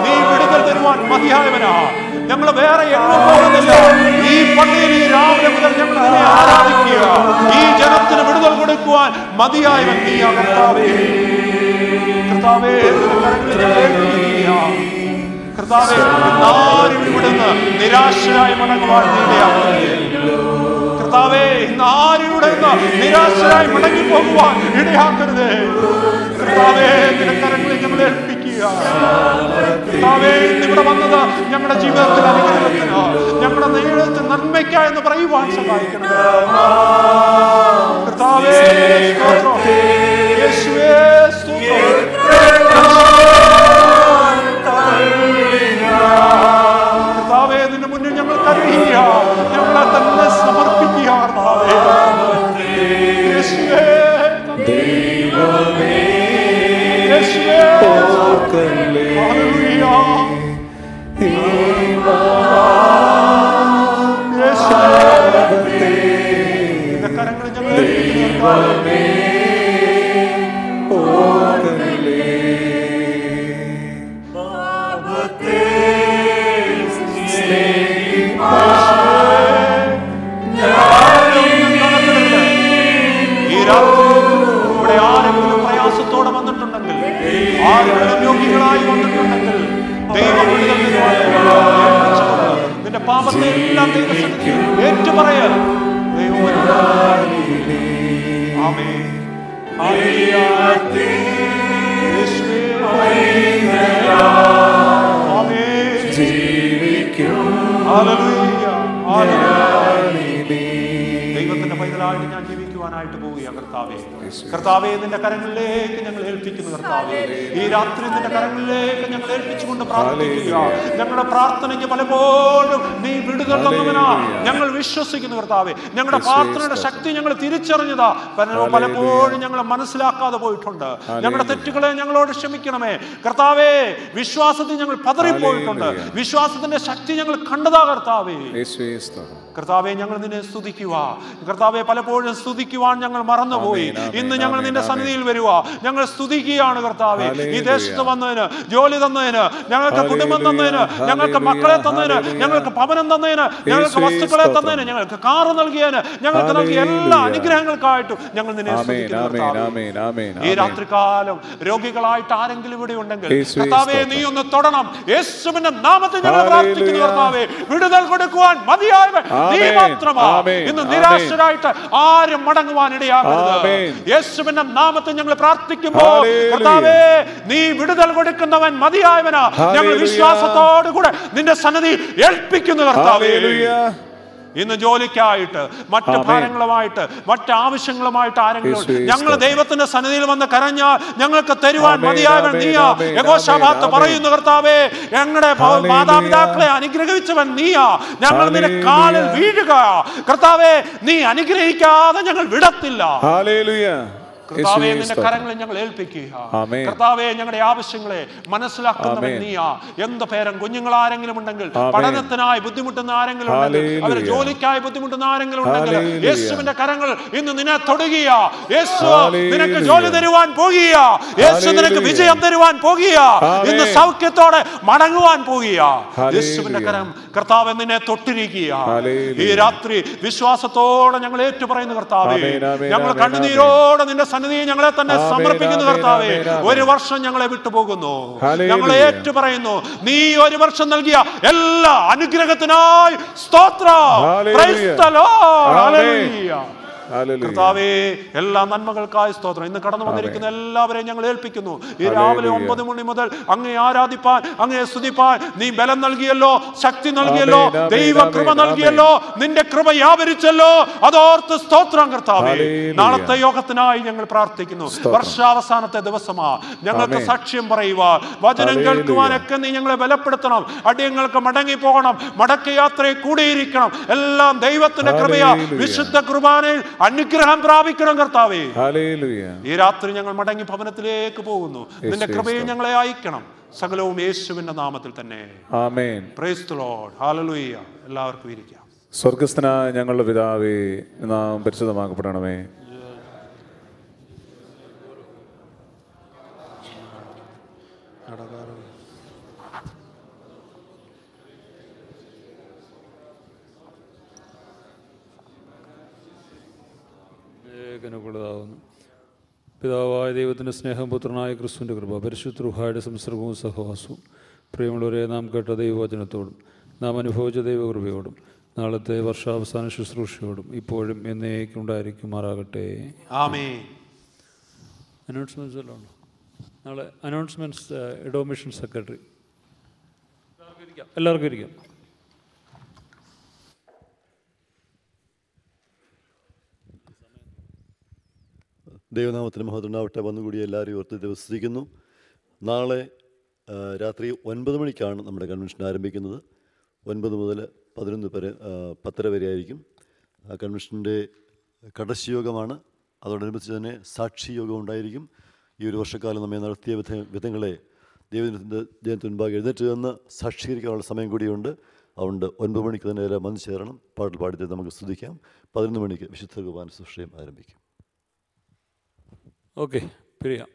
നീ വിടുതൽ തരുവാൻ മതിയായവനാ. ഞങ്ങൾ വേറെ എങ്ങും പോകുന്നില്ല ഈ പള്ളിയിൽ ഈ രാവിലെ മുതൽ ഞങ്ങൾ നിന്നെ ആരാധിക്കുക. ഈ ജനത്തിന് വിടുതൽ കൊടുക്കുവാൻ മതിയായവൻ നീയാ കർത്താവേ. കർത്താവേ. കർത്താവേ ഇന്നാരും ഇവിടുന്ന് നിരാശരായി മടങ്ങുവാൻ നീടയാകരുതേ കർത്താവേ ഇന്ന് ആരും ഇവിടെ നിന്ന് നിരാശരായി മടങ്ങി പോകുവാൻ ഇടയാക്കരുതേ കർത്താവേ നിരക്കരങ്ങളെ ഞങ്ങൾ ഏൽപ്പിക്കുക കർത്താവേ ഇന്ന് ഇവിടെ വന്നത് ഞങ്ങളുടെ ജീവിതത്തിൽ അനുഗ്രഹത്തിന് ഞങ്ങളുടെ ജീവിതത്തിൽ നന്മയ്ക്ക എന്ന് പറയുവാൻ സഹായിക്കണം കർത്താവേ. യേശുവേ സ്തോത്രം. Hallelujah. They will. Hallelujah. Yes, Yes. Hallelujah. രോഗികളായി വന്നിട്ടുണ്ടെങ്കിൽ ദൈവം നിന്റെ പാപത്തെ എല്ലാം ദൈവസന്നിധിയിൽ ഏറ്റുപറയ ദൈവം ഹല്ലേലൂയ ദൈവത്തിന്റെ പൈതലായിട്ട് ഞാൻ ജീവിക്കുവാനായിട്ട് പോവുകയാണ് കർത്താവേ. കർത്താവേ നിന്റെ കരങ്ങളിലേക്ക് ഞങ്ങൾ ഏൽപ്പിക്കുന്നു കർത്താവേ ഈ രാത്രി നിന്റെ കരങ്ങളിലേക്ക് ഞങ്ങൾ ഏൽപ്പിച്ചുകൊണ്ട് പ്രാർത്ഥിക്കുക ഞങ്ങളുടെ പ്രാർത്ഥനയ്ക്ക് പലപ്പോഴും നീ വിടുതൽ തന്നവനാ. ഞങ്ങൾ വിശ്വസിക്കുന്നു കർത്താവേ. ഞങ്ങളുടെ പ്രാർത്ഥനയുടെ ശക്തി ഞങ്ങൾ തിരിച്ചറിഞ്ഞതാ. പല- പലപ്പോഴും ഞങ്ങൾ മനസ്സിലാക്കാതെ പോയിട്ടുണ്ട്. ഞങ്ങളുടെ തെറ്റുകളെ ഞങ്ങളോട് ക്ഷമിക്കണമേ. കർത്താവേ വിശ്വാസത്തിൽ ഞങ്ങൾ പതറിപ്പോയിട്ടുണ്ട്. വിശ്വാസത്തിന്റെ ശക്തി ഞങ്ങൾ കണ്ടതാ കർത്താവേ. കർത്താവെ ഞങ്ങൾ നിന്നെ സ്തുതിക്കുക കർത്താവെ പലപ്പോഴും സ്തുതിക്കുവാൻ ഞങ്ങൾ മറന്നുപോയി. ഇന്ന് ഞങ്ങൾ നിന്റെ സന്നിധിയിൽ വരിക ഞങ്ങൾ സ്തുതിക്കുകയാണ് കർത്താവെ. ഈ. ദേശത്ത് വന്നതിന് ജോലി തന്നതിന് ഞങ്ങൾക്ക് കുടുംബം തന്നതിന് ഞങ്ങൾക്ക് മക്കളെ തന്നതിന് ഞങ്ങൾക്ക് ഭവനം തന്നതിന് ഞങ്ങൾക്ക് വസ്തുക്കളെ തന്നതിന് ഞങ്ങൾക്ക് കാറ് നൽകിയതിന് ഞങ്ങൾക്ക് നൽകിയ എല്ലാ. അനുഗ്രഹങ്ങൾക്കായിട്ടും ഞങ്ങൾ നിന്നെ സ്തുതിക്കുന്നു ഈ രാത്രികാലം രോഗികളായിട്ട് ആരെങ്കിലും ഇവിടെ ഉണ്ടെങ്കിൽ കർത്താവേ നീ ഒന്ന് തൊടണം. യേശുവിന്റെ നാമത്തിൽ ഞങ്ങൾ പ്രാർത്ഥിക്കുന്നു കർത്താവേ. വിടുതൽ കൊടുക്കുവാൻ മതിയായവൻ നീ മാത്രമാ. ഇന്ന് നിരാശരായിട്ട് ആരും മടങ്ങുവാൻ ഇടയാകരുത്. യേശുവിന്റെ നാമത്തിൽ ഞങ്ങൾ പ്രാർത്ഥിക്കുമ്പോൾ കർത്താവേ നീ വിടുതൽ കൊടുക്കുന്നവൻ മതിയായവനാ. ഞങ്ങൾ. വിശ്വാസത്തോടുകൂടെ നിന്റെ സന്നദ്ധി ഏൽപ്പിക്കുന്നു കർത്താവേ. ഇന്ന് ജോലിക്കായിട്ട് മറ്റ് ഭാരങ്ങളുമായിട്ട് മറ്റ് ആവശ്യങ്ങളുമായിട്ട് ആരെങ്കിലും ഞങ്ങൾ ദൈവത്തിന്റെ സന്നിധിയിൽ വന്ന് കരഞ്ഞാൽ ഞങ്ങൾക്ക് തരുവാൻ മതിയാകൻ നീയാ. പറയുന്നു കർത്താവേ ഞങ്ങളുടെ മാതാപിതാക്കളെ അനുഗ്രഹിച്ചവൻ നീയാ. ഞങ്ങൾ നിന്റെ. കാലിൽ വീഴുക. കർത്താവേ നീ അനുഗ്രഹിക്കാതെ ഞങ്ങൾ വിടത്തില്ല. കർത്താവെ നിന്റെ കരങ്ങളെ ഞങ്ങൾ ഏൽപ്പിക്കുക. കർത്താവെ ഞങ്ങളുടെ ആവശ്യങ്ങളെ മനസ്സിലാക്കുന്നവൻ. നീയാ എന്ത് പേരം? കുഞ്ഞുങ്ങൾ ആരെങ്കിലും ഉണ്ടെങ്കിൽ. പഠനത്തിനായി ബുദ്ധിമുട്ടുന്ന ആരെങ്കിലും ഉണ്ടെങ്കിൽ അവരെ ജോലിക്കായി ബുദ്ധിമുട്ടുന്ന ആരെങ്കിലും ഉണ്ടെങ്കിൽ യേശുവിന്റെ കരങ്ങൾ ഇന്ന് നിന്നെ തൊടുകയ. യേശു നിനക്ക് ജോലി തരുവാൻ പോകുക യേശു നിനക്ക് വിജയം തരുവാൻ പോകുക ഇന്ന് സൗഖ്യത്തോടെ മടങ്ങുവാൻ പോകുക യേശുവിന്റെ കരം കർത്താവ് നിന്നെ തൊട്ടിരിക്കുക ഈ രാത്രി വിശ്വാസത്തോടെ ഞങ്ങൾ ഏറ്റുപറയുന്നു കർത്താവേ. ഞങ്ങൾ കണ്ണുനീരോടെ നിന്റെ സന്നിധി ഞങ്ങളെ തന്നെ സമർപ്പിക്കുന്നു കർത്താവേ. ഒരു വർഷം ഞങ്ങളെ വിട്ടുപോകുന്നു. ഞങ്ങൾ ഏറ്റു പറയുന്നു നീ ഒരു വർഷം നൽകിയ എല്ലാ അനുഗ്രഹത്തിനായി സ്തോത്രം. കർത്താവേ എല്ലാ നന്മകൾക്കായ സ്തോത്രം. ഇന്ന് കടന്നു വന്നിരിക്കുന്ന എല്ലാവരെയും ഞങ്ങൾ ഏൽപ്പിക്കുന്നു. ഈ രാവിലെ. ഒമ്പത് മണി മുതൽ അങ്ങേ ആരാധിപ്പാൻ അങ്ങേ സ്തുതിപ്പാൻ നീ ബലം നൽകിയല്ലോ ശക്തി നൽകിയല്ലോ ദൈവ കൃപ നൽകിയല്ലോ നിന്റെ കൃപ വ്യാപരിച്ചല്ലോ. അതോർത്ത് സ്തോത്രം കർത്താവേ. നാളത്തെ യോഗത്തിനായി ഞങ്ങൾ പ്രാർത്ഥിക്കുന്നു. വർഷാവസാനത്തെ ദിവസമാ. ഞങ്ങൾക്ക് സാക്ഷ്യം പറയുക വചനം കേൾക്കുവാനൊക്കെ നീ ഞങ്ങളെ ബലപ്പെടുത്തണം. അടിയങ്ങൾക്ക് മടങ്ങി പോകണം. മടക്കയാത്രയെ കൂടിയിരിക്കണം. എല്ലാം ദൈവത്തിന്റെ കൃപയാ. വിശുദ്ധ കുർബാനയിൽ അനുഗ്രഹം പ്രാപിക്കണം കർത്താവേ. ഈ രാത്രി ഞങ്ങൾ മടങ്ങി ഭവനത്തിലേക്ക് പോകുന്നു. നിന്റെ കൃപയെ കൃപയിൽ ഞങ്ങളെ അയക്കണം. സകലവും യേശുവിന്റെ നാമത്തിൽ തന്നെ. എല്ലാവർക്കും ഇരിക്കാം. സ്വർഗസ്ഥനായ ഞങ്ങളുടെ പിതാവേ നാം പരിശുദ്ധമാക്കപ്പെടണമേ. ഏകനുള്ളതാവുന്നു പിതാവായ ദൈവത്തിന്റെ സ്നേഹം പുത്രനായ ക്രിസ്തുവിന്റെ കൃപ പരിശുദ്ധ റുഹായുടെ സംസർഗവും സഹവാസവും പ്രിയമുള്ളവരെ നാം കേട്ട ദൈവവചനത്തോടും നാം അനുഭവിച്ച ദൈവകൃപയോടും നാളത്തെ വർഷാവസാന ശുശ്രൂഷയോടും ഇപ്പോഴും എന്നേക്കും ഉണ്ടായിരിക്കുമാറാകട്ടെ. അനൗൺസ്മെന്റ്സ് എല്ലാം ഉണ്ടോ? നാളെ അനൗൺസ്മെന്റ്സ് എഡോമിഷൻ സെക്രട്ടറി എല്ലാവർക്കും ഇരിക്കാം. ദൈവനാമത്തിന് മഹത്വം ഉണ്ടാവട്ടെ വന്നുകൂടി എല്ലാവരെയും ഓർത്ത് ദിവസിക്കുന്നു. നാളെ രാത്രി ഒൻപത് മണിക്കാണ് നമ്മുടെ കൺവെൻഷൻ ആരംഭിക്കുന്നത്. ഒൻപത് മുതൽ പതിനൊന്ന് വരെ പത്തര വരെ ആയിരിക്കും. കൺവെൻഷന്റെ കടശി യോഗമാണ്. അതോടനുബന്ധിച്ച് തന്നെ സാക്ഷിയോഗം ഉണ്ടായിരിക്കും. ഈ ഒരു വർഷക്കാലം നമ്മെ നടത്തിയ വിധ വിധങ്ങളെ ദൈവത്തിന്റെ ദൈവത്തിന് മുൻപാകെ എഴുന്നേറ്റ് നിന്ന് സാക്ഷീകരിക്കാനുള്ള സമയം കൂടിയുണ്ട്. അതുകൊണ്ട് ഒൻപത് മണിക്ക് തന്നെ എല്ലാം വന്നു ചേരണം. പാട്ടിൽ പാടിയിട്ട് നമുക്ക് സ്തുതിക്കാം. പതിനൊന്ന് മണിക്ക് വിശുദ്ധ കുർബാന സുഷയം ആരംഭിക്കും. ഓക്കെ പിരിയാം